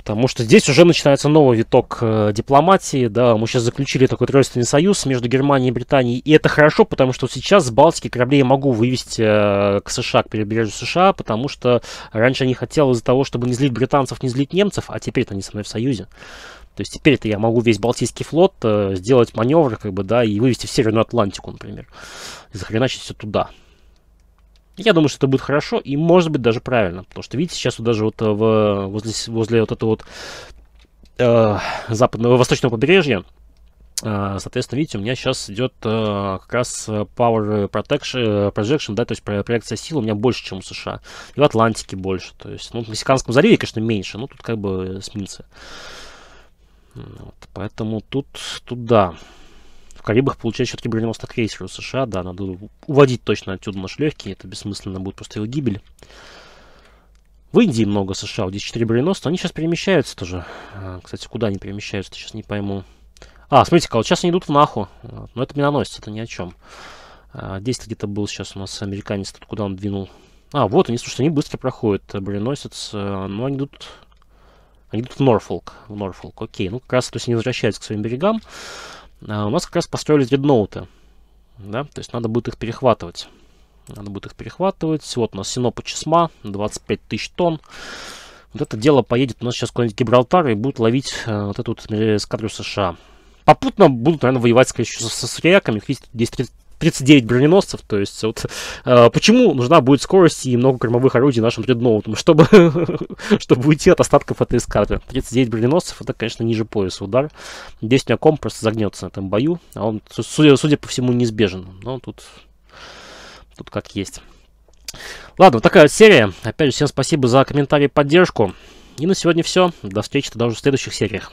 Потому что здесь уже начинается новый виток э, дипломатии, да, мы сейчас заключили такой тройственный союз между Германией и Британией, и это хорошо, потому что сейчас с Балтики корабли я могу вывести э, к США, к побережью США, потому что раньше я не хотел из-за того, чтобы не злить британцев, не злить немцев, а теперь-то они со мной в союзе. То есть теперь-то я могу весь Балтийский флот э, сделать маневр, как бы, да, и вывести в Северную Атлантику, например, и захреначить все туда. Я думаю, что это будет хорошо и, может быть, даже правильно. Потому что, видите, сейчас вот даже вот э, в, возле, возле вот этого вот э, западного, восточного побережья, э, соответственно, видите, у меня сейчас идет э, как раз Power Protection, Projection, да, то есть проекция сил у меня больше, чем у США. И в Атлантике больше. То есть, ну, в Мексиканском заливе, конечно, меньше, но тут как бы эсминцы. Вот, поэтому тут, тут да. Карибах получает все-таки броненосных крейсеров США. Да, надо уводить точно отсюда наш легкий. Это бессмысленно будет просто его гибель. В Индии много США, здесь 4 броненосца. Они сейчас перемещаются тоже. А, кстати, куда они перемещаются, сейчас не пойму. А, смотрите-ка, вот сейчас они идут в Наху. Но это миноносец, это ни о чем. А, здесь где-то был сейчас у нас американец, тут куда он двинул. А, вот они, слушайте, они быстро проходят. Броненосец, а, но они идут... Они идут в Норфолк. В Норфолк, окей. Ну, как раз, то есть они возвращаются к своим берегам. А у нас как раз построились дредноуты. Да? То есть надо будет их перехватывать. Надо будет их перехватывать. Вот у нас Синопа Чесма, 25 тысяч тонн. Вот это дело поедет у нас сейчас куда-нибудь Гибралтар и будет ловить э, вот эту вот эскадру США. Попутно будут, наверное, воевать, скорее всего, со, с реаками. Видите, здесь 39 броненосцев, то есть вот э, почему нужна будет скорость и много кормовых орудий нашим дредноутам, чтобы, чтобы уйти от остатков этой эскадры. 39 броненосцев, это, конечно, ниже пояса удар. Здесь у меня комп просто загнется на этом бою, а он, судя, судя по всему, неизбежен. Но тут, тут как есть. Ладно, вот такая вот серия. Опять же, всем спасибо за комментарии и поддержку. И на сегодня все. До встречи тогда уже в следующих сериях.